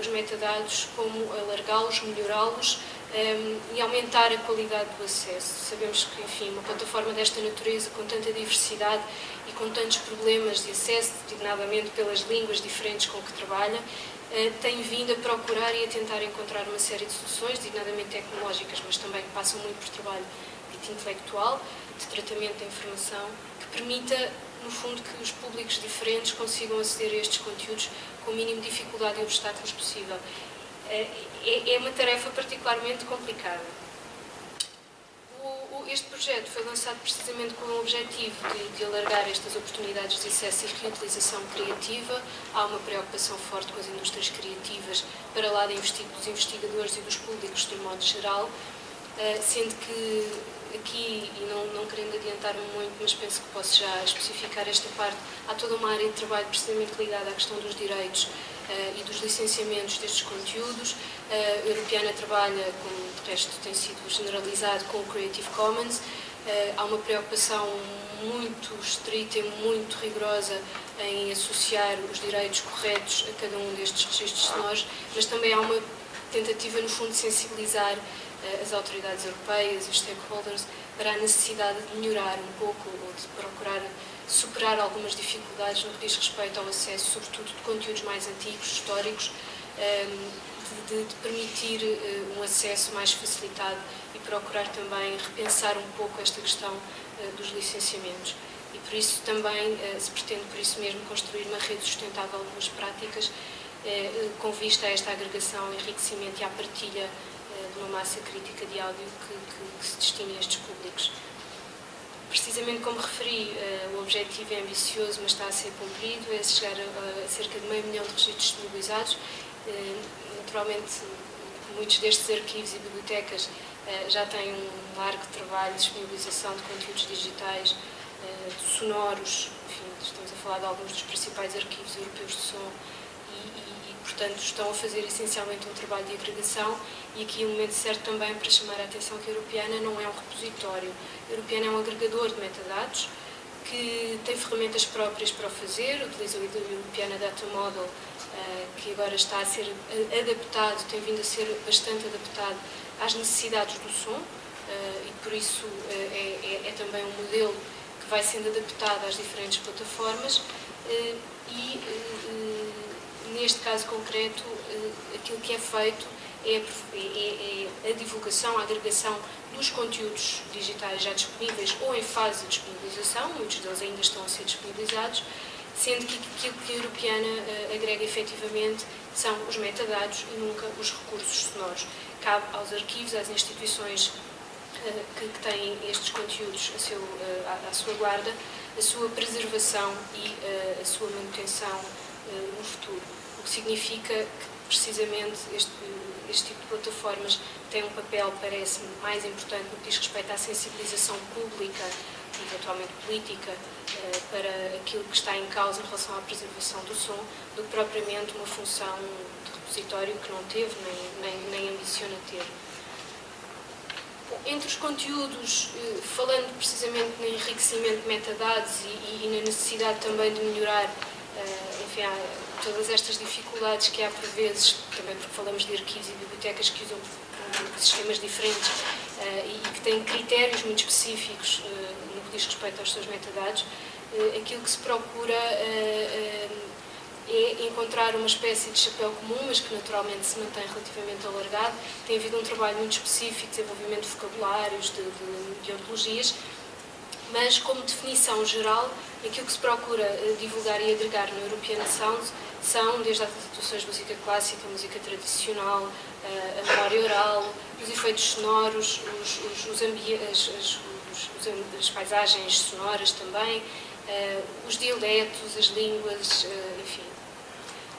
os metadados, como alargá-los, melhorá-los, um, e aumentar a qualidade do acesso. Sabemos que, enfim, uma plataforma desta natureza, com tanta diversidade e com tantos problemas de acesso, designadamente pelas línguas diferentes com que trabalha, uh, tem vindo a procurar e a tentar encontrar uma série de soluções, designadamente tecnológicas, mas também que passam muito por trabalho dito intelectual, de tratamento da informação, que permita, no fundo, que os públicos diferentes consigam aceder a estes conteúdos com o mínimo de dificuldade e obstáculos possível. É, é, é uma tarefa particularmente complicada. este projeto foi lançado precisamente com o objetivo de, de, alargar estas oportunidades de acesso e reutilização criativa. Há uma preocupação forte com as indústrias criativas para lá dos investigadores e dos públicos de modo geral, eh, sendo que aqui, e não, não querendo adiantar-me muito, mas penso que posso já especificar esta parte, há toda uma área de trabalho precisamente ligada à questão dos direitos e dos licenciamentos destes conteúdos. Uh, a Europeana trabalha, como de resto tem sido generalizado, com o Creative Commons. Uh, há uma preocupação muito estrita e muito rigorosa em associar os direitos corretos a cada um destes registros sonoros, mas também há uma tentativa, no fundo, de sensibilizar as autoridades europeias os stakeholders para a necessidade de melhorar um pouco ou de procurar superar algumas dificuldades no que diz respeito ao acesso, sobretudo de conteúdos mais antigos, históricos, ehm, de, de permitir eh, um acesso mais facilitado e procurar também repensar um pouco esta questão eh, dos licenciamentos. E por isso também eh, se pretende, por isso mesmo, construir uma rede sustentável de boas práticas com vista a esta agregação, enriquecimento e à partilha de uma massa crítica de áudio que, que, que se destine a estes públicos. Precisamente como referi, uh, o objetivo é ambicioso, mas está a ser cumprido, é chegar a, cerca de meio milhão de registros disponibilizados. Uh, naturalmente, muitos destes arquivos e bibliotecas uh, já têm um largo trabalho de disponibilização de conteúdos digitais, sonoros, enfim, estamos a falar de alguns dos principais arquivos europeus de som portanto estão a fazer essencialmente um trabalho de agregação e aqui o um momento certo também para chamar a atenção que a Europeana não é um repositório. A Europeana é um agregador de metadados que tem ferramentas próprias para o fazer, utiliza o Europeana Data Model, eh, que agora está a ser adaptado, tem vindo a ser bastante adaptado às necessidades do som eh, e por isso eh, é, é, é também um modelo que vai sendo adaptado às diferentes plataformas e neste caso concreto, aquilo que é feito é, é, é, a divulgação, a agregação dos conteúdos digitais já disponíveis ou em fase de disponibilização, muitos deles ainda estão a ser disponibilizados, sendo que aquilo que a Europeana uh, agrega efetivamente são os metadados e nunca os recursos sonoros. Cabe aos arquivos, às instituições uh, que, têm estes conteúdos a seu, uh, à, à, sua guarda, a sua preservação e a sua manutenção no futuro que significa que precisamente este, este tipo de plataformas tem um papel, parece-me, mais importante no que diz respeito à sensibilização pública eventualmente política eh, para aquilo que está em causa em relação à preservação do som, do que propriamente uma função de repositório que não teve nem, nem, nem ambiciona ter. Entre os conteúdos, eh, falando precisamente no enriquecimento de metadados e, e, na necessidade também de melhorar, eh, enfim, todas estas dificuldades que há por vezes, também porque falamos de arquivos e bibliotecas que usam sistemas diferentes e que têm critérios muito específicos no que diz respeito aos seus metadados, aquilo que se procura é encontrar uma espécie de chapéu comum, mas que naturalmente se mantém relativamente alargado. Tem havido um trabalho muito específico de desenvolvimento de vocabulários, de, de, de ontologias, mas como definição geral, aquilo que se procura eh, divulgar e agregar no European Sound são desde as instituições de música clássica, música tradicional, eh, a memória oral, os efeitos sonoros, os, os, os as, as, as, paisagens sonoras também, eh, os dialetos, as línguas, enfim,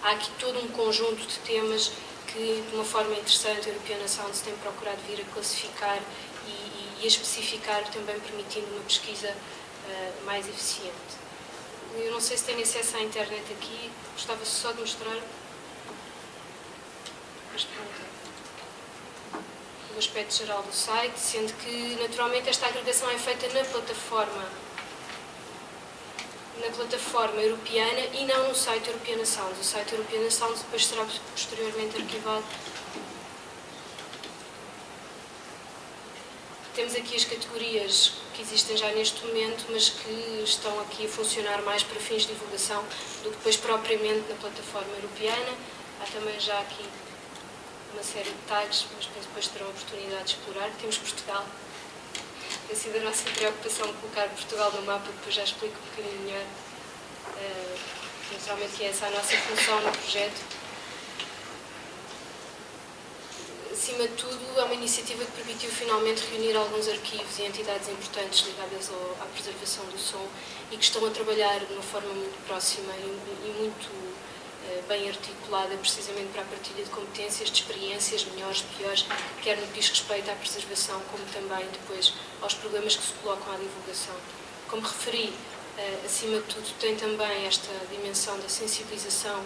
há aqui todo um conjunto de temas que, de uma forma interessante, a European Sounds tem procurado vir a classificar e, e, a especificar, também permitindo uma pesquisa mais eficiente. Eu não sei se tem acesso à internet aqui, gostava só de mostrar o aspecto geral do site, sendo que, naturalmente, esta agregação é feita na plataforma na plataforma europeana e não no site Europeana Sounds. O site Europeana Sounds depois será posteriormente arquivado. Temos aqui as categorias que existem já neste momento, mas que estão aqui a funcionar mais para fins de divulgação do que depois propriamente na plataforma europeana. Há também já aqui uma série de tags, mas depois terão a oportunidade de explorar. Temos Portugal, tem sido a nossa preocupação colocar Portugal no mapa, depois já explico um bocadinho melhor. Uh, naturalmente, é essa a nossa função no projeto. Acima de tudo, é uma iniciativa que permitiu finalmente reunir alguns arquivos e entidades importantes ligadas ao, à preservação do som e que estão a trabalhar de uma forma muito próxima e, e muito eh, bem articulada precisamente para a partilha de competências, de experiências, melhores, piores, quer no que diz respeito à preservação, como também depois aos problemas que se colocam à divulgação. Como referi, eh, acima de tudo, tem também esta dimensão da sensibilização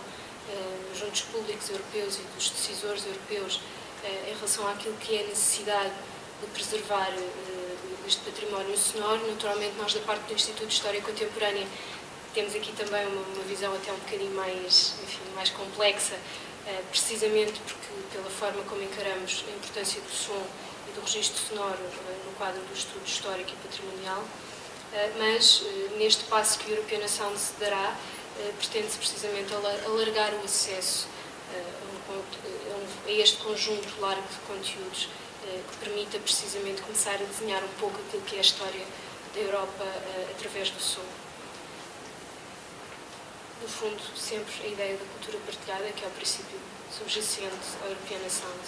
eh, junto dos públicos europeus e dos decisores europeus em relação àquilo que é a necessidade de preservar este património sonoro. Naturalmente, nós, da parte do Instituto de História Contemporânea, temos aqui também uma, uma, visão até um bocadinho mais, enfim, mais complexa, uh, precisamente porque, pela forma como encaramos a importância do som e do registro sonoro no quadro do estudo histórico e patrimonial, mas neste passo que a European Sound se dará, pretende-se precisamente alargar o acesso a, este conjunto largo de conteúdos que permita precisamente começar a desenhar um pouco aquilo que é a história da Europa através do som no fundo, sempre a ideia da cultura partilhada, que é o princípio subjacente à Europeana Sound.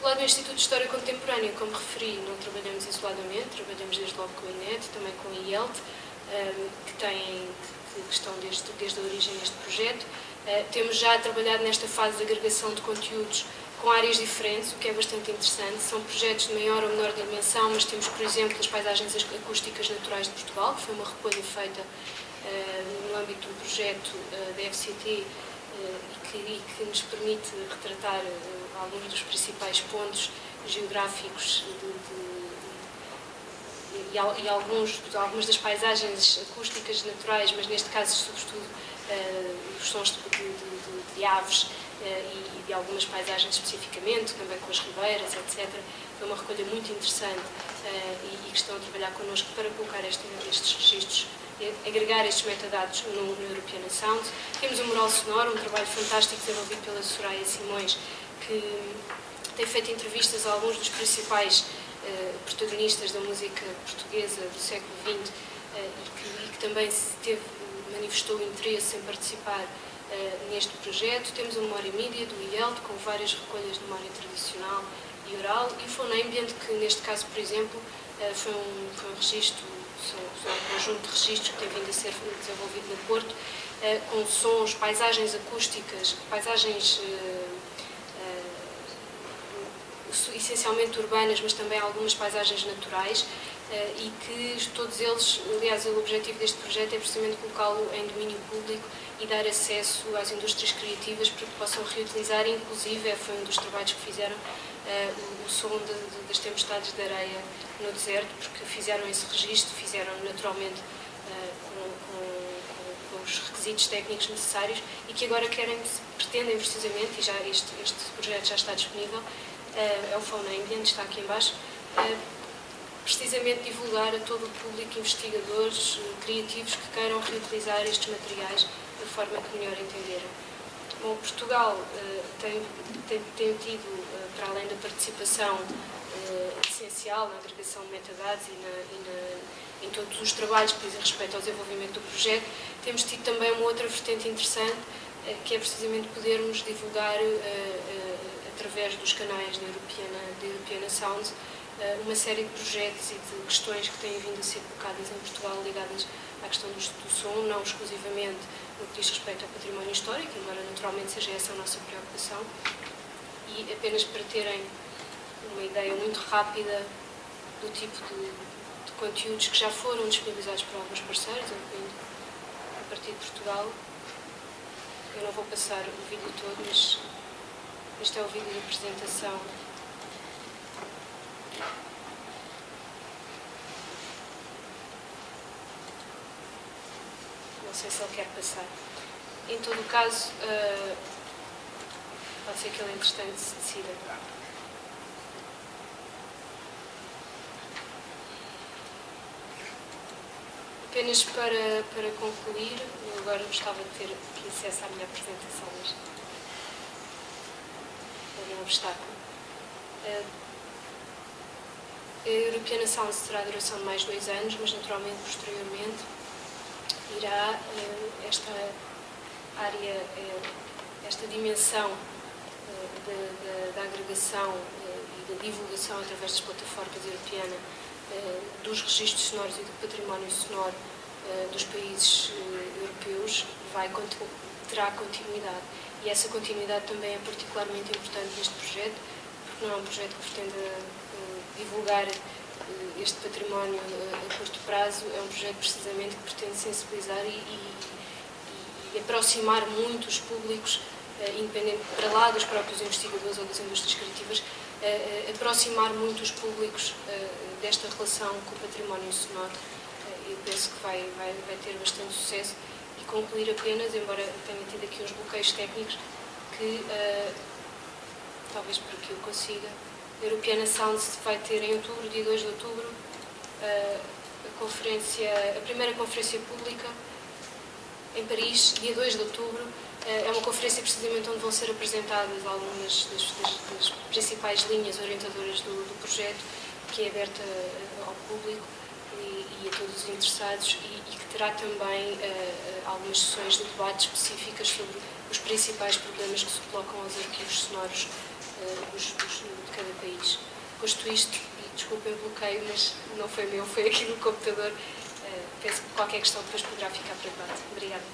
Do lado do Instituto de História Contemporânea, como referi, não trabalhamos isoladamente, trabalhamos desde logo com o INET, também com a IELT, um, que, têm, que estão desde, desde a origem deste projeto. Uh, temos já trabalhado nesta fase de agregação de conteúdos com áreas diferentes, o que é bastante interessante. São projetos de maior ou menor dimensão, mas temos, por exemplo, as paisagens acústicas naturais de Portugal, que foi uma recolha feita eh, no âmbito do projeto eh, da FCT eh, e que, e que nos permite retratar alguns dos principais pontos geográficos de, de, e, e alguns, algumas das paisagens acústicas naturais, mas neste caso, sobretudo, os sons de, de, de aves e de algumas paisagens especificamente, também com as ribeiras, etc. Foi uma recolha muito interessante e, que estão a trabalhar connosco para colocar este, estes registros agregar estes metadados no, no European Sound. Temos o Mural Sonoro, um trabalho fantástico desenvolvido pela Soraya Simões, que tem feito entrevistas a alguns dos principais uh, protagonistas da música portuguesa do século XX uh, eh, e, que, e, que, também teve, manifestou interesse em participar uh, neste projeto. Temos a Memória Mídia do IELT, com várias recolhas de memória tradicional e oral, e o Phone Ambient, que neste caso, por exemplo, foi um, foi um registro são, são um conjunto de registros que tem vindo a ser desenvolvido no Porto, uh, com sons, paisagens acústicas, paisagens uh, uh, essencialmente urbanas, mas também algumas paisagens naturais, e que todos eles, aliás, o objetivo deste projeto é precisamente colocá-lo em domínio público e dar acesso às indústrias criativas para que possam reutilizar, inclusive, foi um dos trabalhos que fizeram, o, o som de, de, das tempestades de areia no deserto, porque fizeram esse registro, fizeram naturalmente com, com, com, os requisitos técnicos necessários e que agora querem, pretendem precisamente, e já este, este projeto já está disponível, é o Fauna Ambient, está aqui embaixo, precisamente divulgar a todo o público investigadores criativos que queiram reutilizar estes materiais da forma que melhor entenderem. Bom, Portugal tem, tem, tem tido, para além da participação essencial na agregação de metadados e, na, e na, em todos os trabalhos que dizem respeito ao desenvolvimento do projeto, temos tido também uma outra vertente interessante, eh, que é precisamente podermos divulgar, eh, eh, através dos canais da Europeana, da Europeana Sound, uma série de projetos e de questões que têm vindo a ser colocadas em Portugal ligadas à questão do, do som, não exclusivamente no que diz respeito ao património histórico, embora naturalmente seja essa a nossa preocupação, e apenas para terem uma ideia muito rápida do tipo de, de conteúdos que já foram disponibilizados por alguns parceiros, incluindo a partir de Portugal. Eu não vou passar o vídeo todo, mas este é o vídeo de apresentação não sei se ele quer passar. Em todo o caso, uh, pode ser que ele, entretanto, se decida. Apenas para, para concluir, eu agora gostava de ter acesso à minha apresentação, mas é um obstáculo. Eh, a Europeana Sound terá duração de mais dois anos, mas naturalmente posteriormente irá eh, esta área, eh, esta dimensão da agregação e da divulgação através das plataformas europeanas eh, dos registros sonoros e do património sonoro eh, dos países eh, europeus vai, terá continuidade. E essa continuidade também é particularmente importante neste projeto, porque não é um projeto que pretenda divulgar este património a curto prazo, é um projeto precisamente que pretende sensibilizar e, e, e aproximar muito os públicos, independente para lá dos próprios investigadores ou das indústrias criativas, aproximar muito os públicos desta relação com o património sonoro. Eu penso que vai, vai, vai ter bastante sucesso e concluir apenas, embora tenha tido aqui uns bloqueios técnicos, que talvez por aqui eu consiga. Europeana Sounds vai ter em outubro, dia 2 de outubro, a, conferência, a primeira conferência pública em Paris, dia 2 de outubro, é uma conferência precisamente onde vão ser apresentadas algumas das, das, das principais linhas orientadoras do, do, projeto, que é aberta eh, ao público e, e, a todos os interessados e, e que terá também uh, algumas sessões de debate específicas sobre os principais problemas que se colocam aos arquivos sonoros dos, dos, de cada país. Isto, e desculpem o bloqueio, mas não foi meu, foi aqui no computador, uh, penso que qualquer questão depois poderá ficar para debate. Obrigada.